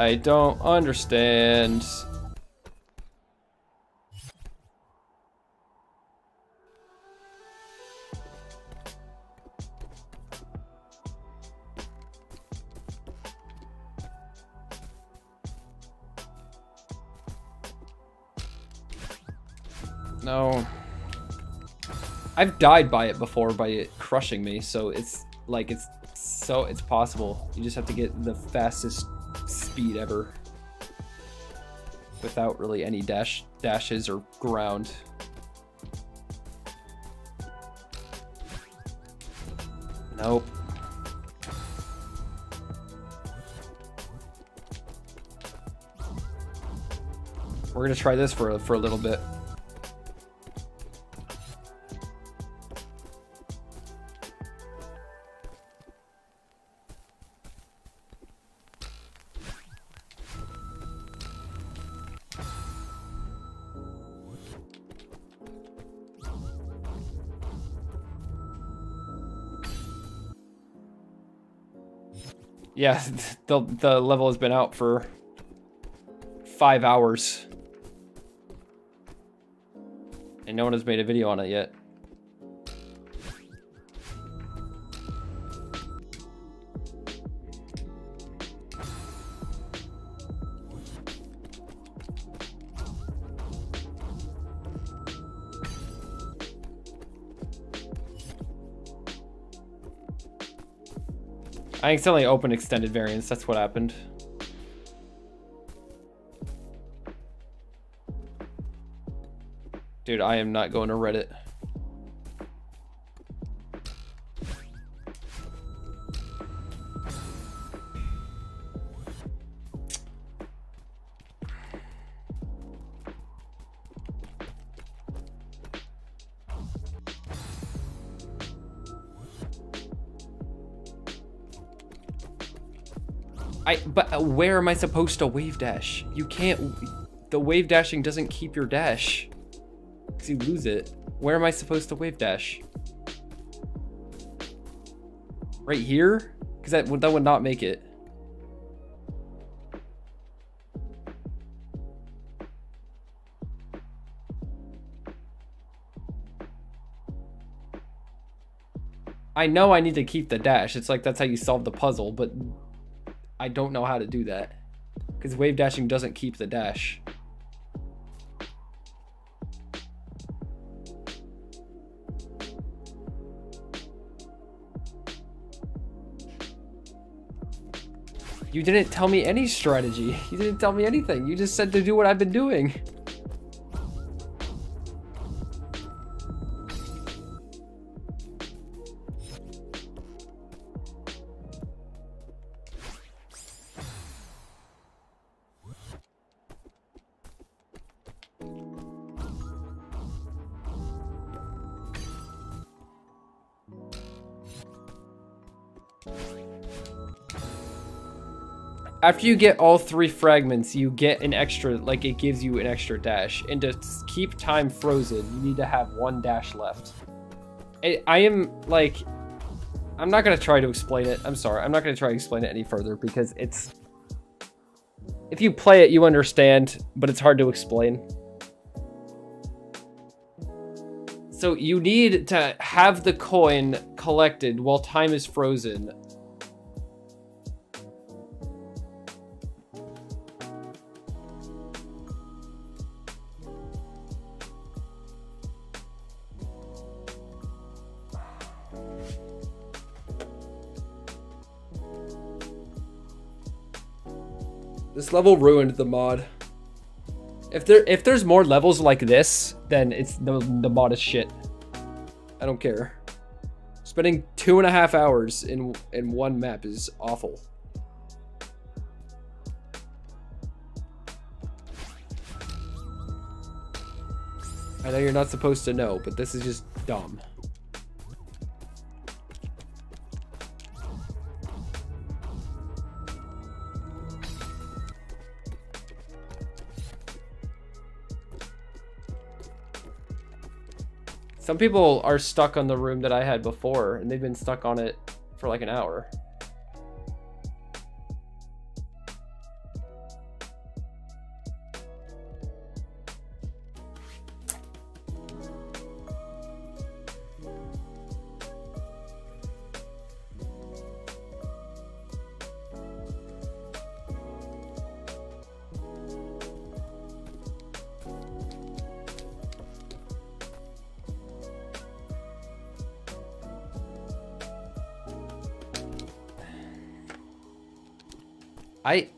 I don't understand. No. I've died by it before by it crushing me, so it's like it's so it's possible. You just have to get the fastest speed ever without really any dash dashes or ground. Nope. We're gonna try this for for a little bit. Yeah, the the level has been out for five hours. And no one has made a video on it yet. I accidentally opened extended variants. That's what happened. Dude, I am not going to Reddit. Where am I supposed to wave dash? You can't. The wave dashing doesn't keep your dash. Cause you lose it. Where am I supposed to wave dash? Right here? Cause that that would not make it. I know I need to keep the dash. It's like that's how you solve the puzzle, but I don't know how to do that. Because wave dashing doesn't keep the dash. You didn't tell me any strategy. You didn't tell me anything. You just said to do what I've been doing. After you get all three fragments, you get an extra, like it gives you an extra dash. And to keep time frozen, you need to have one dash left. I, I am like, I'm not gonna try to explain it. I'm sorry. I'm not gonna try to explain it any further because it's, if you play it, you understand, but it's hard to explain. So you need to have the coin collected while time is frozen level ruined the mod. If there if there's more levels like this, then it's the the mod is shit. I don't care. Spending two and a half hours in in one map is awful. I know you're not supposed to know, but this is just dumb. Some people are stuck on the room that I had before, and they've been stuck on it for like an hour.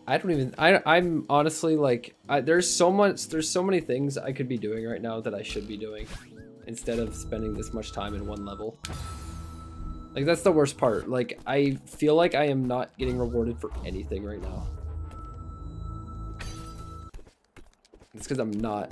I don't even I I'm honestly like I, there's so much there's so many things I could be doing right now that I should be doing instead of spending this much time in one level. Like that's the worst part. Like I feel like I am not getting rewarded for anything right now. It's because I'm not.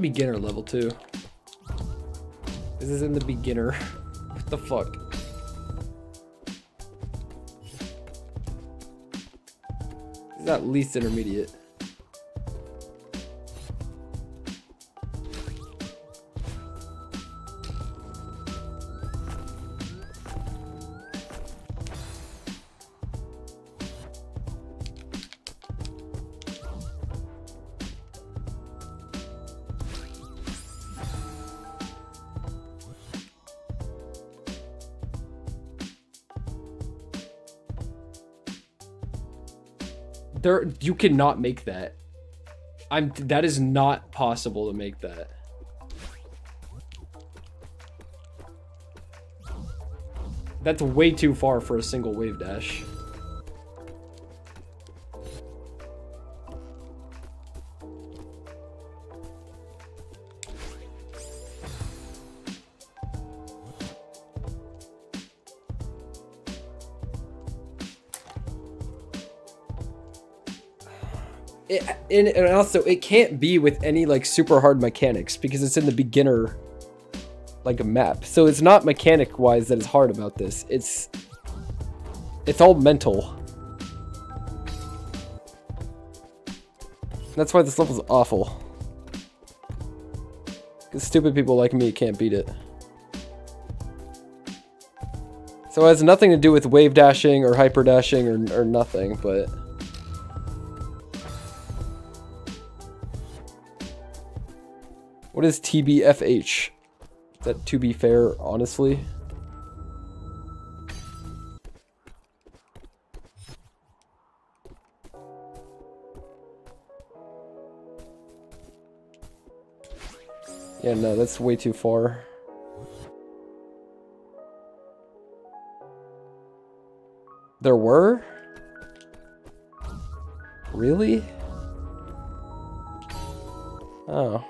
Beginner level too. This is in the beginner. What the fuck? This is at least intermediate. You cannot make that. I'm. That is not possible to make that. That's way too far for a single wave dash. And, and also, it can't be with any like super hard mechanics because it's in the beginner like a map. So it's not mechanic wise that is hard about this. It's it's all mental. That's why this level's awful. Because stupid people like me can't beat it. So it has nothing to do with wave dashing or hyper dashing or, or nothing, but... What is TBFH? Is that to be fair, honestly? Yeah, no, that's way too far. There were? Really? Oh.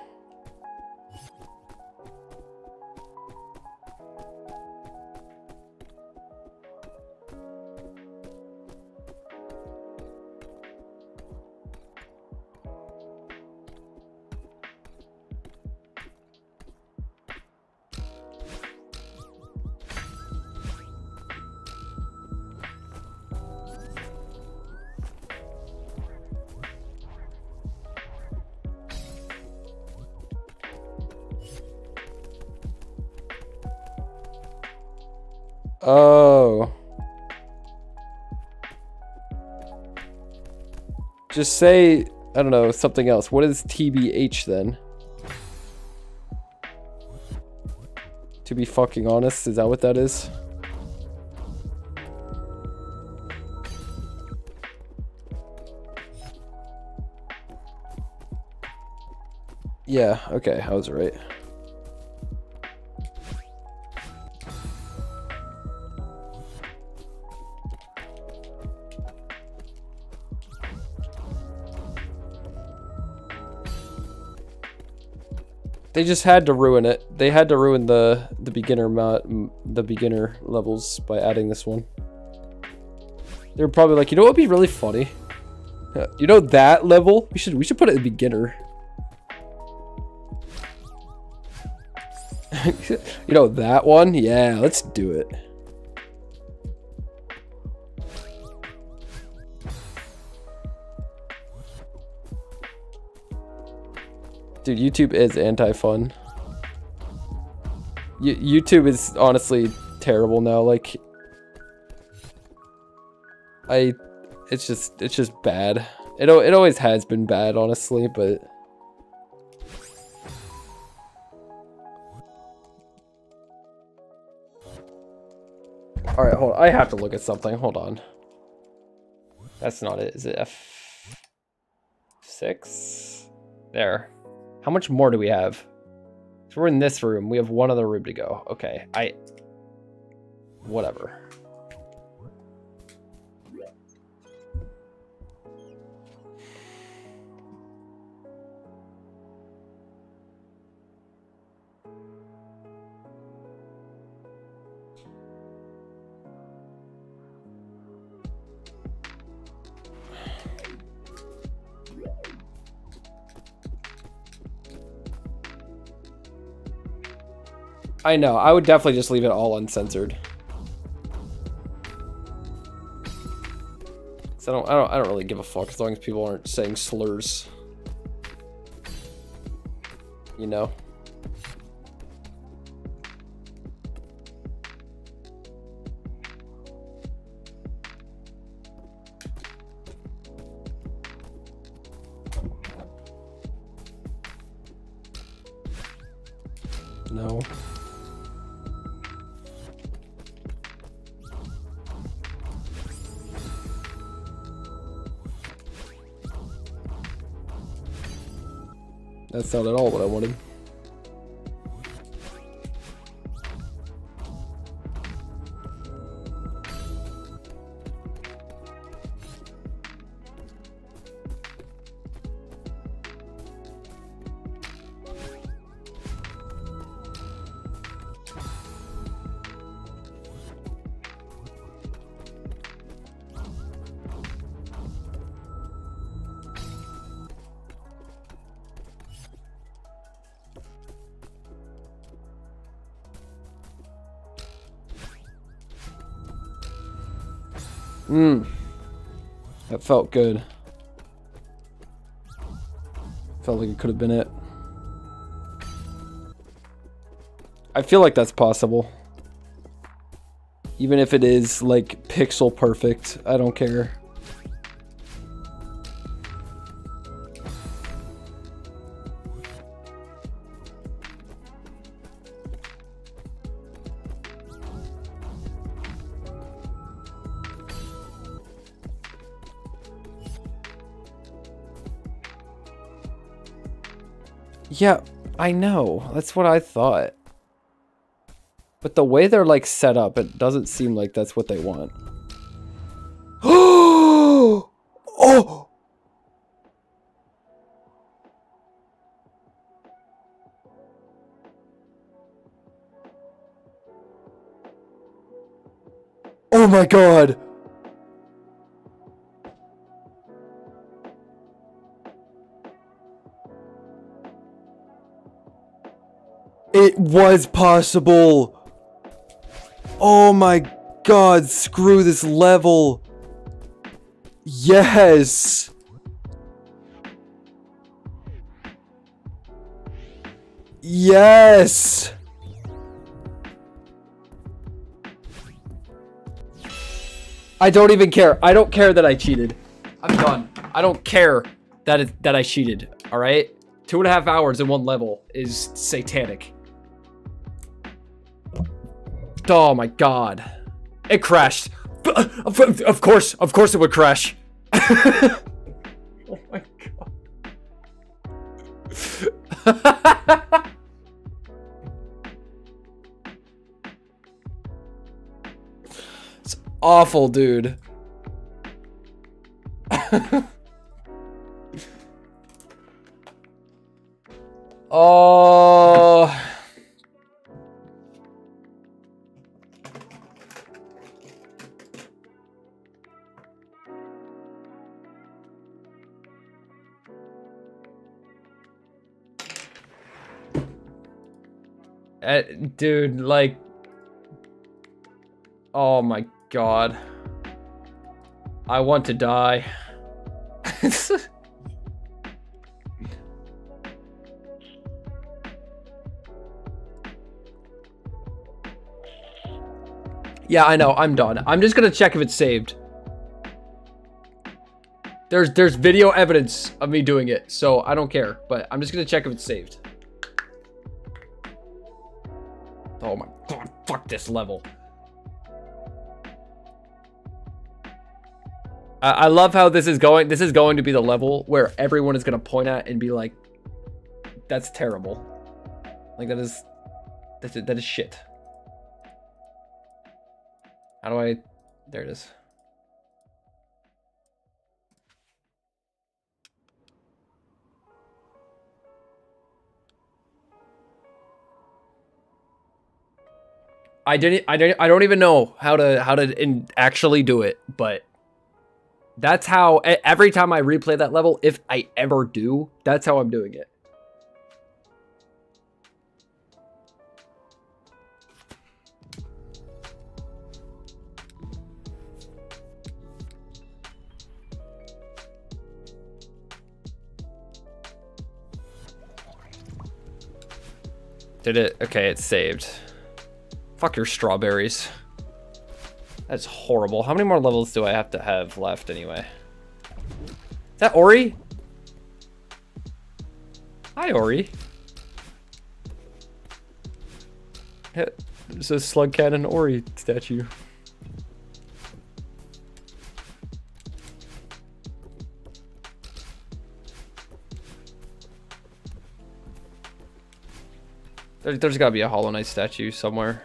Just say, I don't know, something else. What is TBH then? To be fucking honest, is that what that is? Yeah, okay, I was right. They just had to ruin it. They had to ruin the the beginner the beginner levels by adding this one. They were probably like, you know what would be really funny? You know that level? We should we should put it in beginner. you know that one? Yeah, let's do it. Dude, YouTube is anti-fun. YouTube is honestly terrible now. Like, I, it's just, it's just bad. It it always has been bad, honestly, but. All right, hold. On. I have to look at something. Hold on. That's not it. Is it F six? There. How much more do we have? So we're in this room. We have one other room to go. Okay, I... Whatever. I know. I would definitely just leave it all uncensored. So I don't, I don't, I don't really give a fuck as long as people aren't saying slurs. You know. Not at all what I wanted. Felt good. Felt like it could have been it. I feel like that's possible. Even if it is like pixel perfect, I don't care. I know. That's what I thought. But the way they're like set up, it doesn't seem like that's what they want. oh! Oh my god! It was possible! Oh my god, screw this level! Yes! Yes! I don't even care. I don't care that I cheated. I'm done. I don't care that it, that I cheated. All right, two and a half hours in one level is satanic. Oh my god. It crashed. Of uh, of course, of course it would crash. oh my god. it's awful, dude. oh. Uh, dude, like, oh my god. I want to die. yeah, I know. I'm done. I'm just gonna check if it's saved. There's there's video evidence of me doing it, so I don't care. But I'm just gonna check if it's saved. This level. I, I love how this is going. This is going to be the level where everyone is going to point at and be like, that's terrible. Like that is, that is, that is shit. How do I, there it is. I didn't. I didn't. I don't even know how to how to in, actually do it, but that's how. Every time I replay that level, if I ever do, that's how I'm doing it. Did it? Okay, it's saved. Fuck your strawberries. That's horrible. How many more levels do I have to have left anyway? Is that Ori? Hi, Ori. There's a Slugcat and Ori statue. There, there's got to be a Hollow Knight statue somewhere.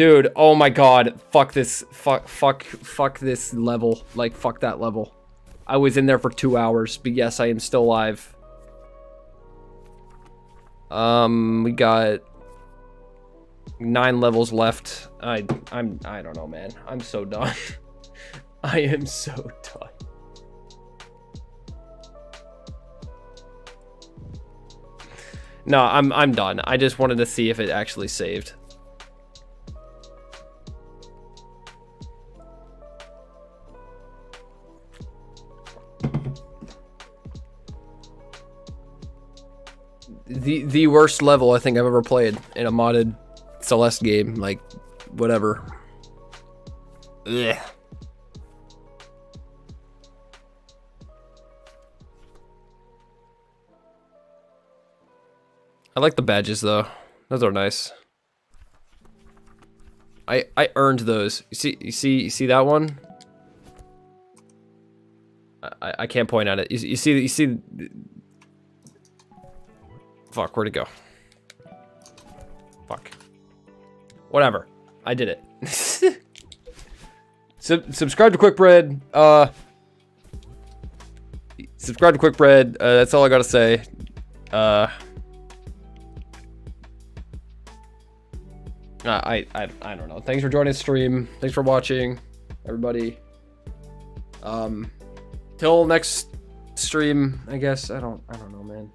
Dude, oh my god. Fuck this. Fuck, fuck, fuck this level. Like, fuck that level. I was in there for two hours, but yes, I am still alive. Um, we got nine levels left. I, I'm, I don't know, man. I'm so done. I am so done. No, I'm, I'm done. I just wanted to see if it actually saved. The the worst level I think I've ever played in a modded Celeste game. Like, whatever. Ugh. I like the badges though. Those are nice. I I earned those. You see you see you see that one? I I can't point at it. You, you see you see Fuck, where'd it go? Fuck. Whatever. I did it. Sub subscribe to QuickBread. Uh, subscribe to QuickBread. Uh, that's all I gotta say. Uh, I, I, I don't know. Thanks for joining the stream. Thanks for watching, everybody. Um, till next stream, I guess. I don't, I don't know, man.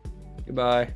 Goodbye.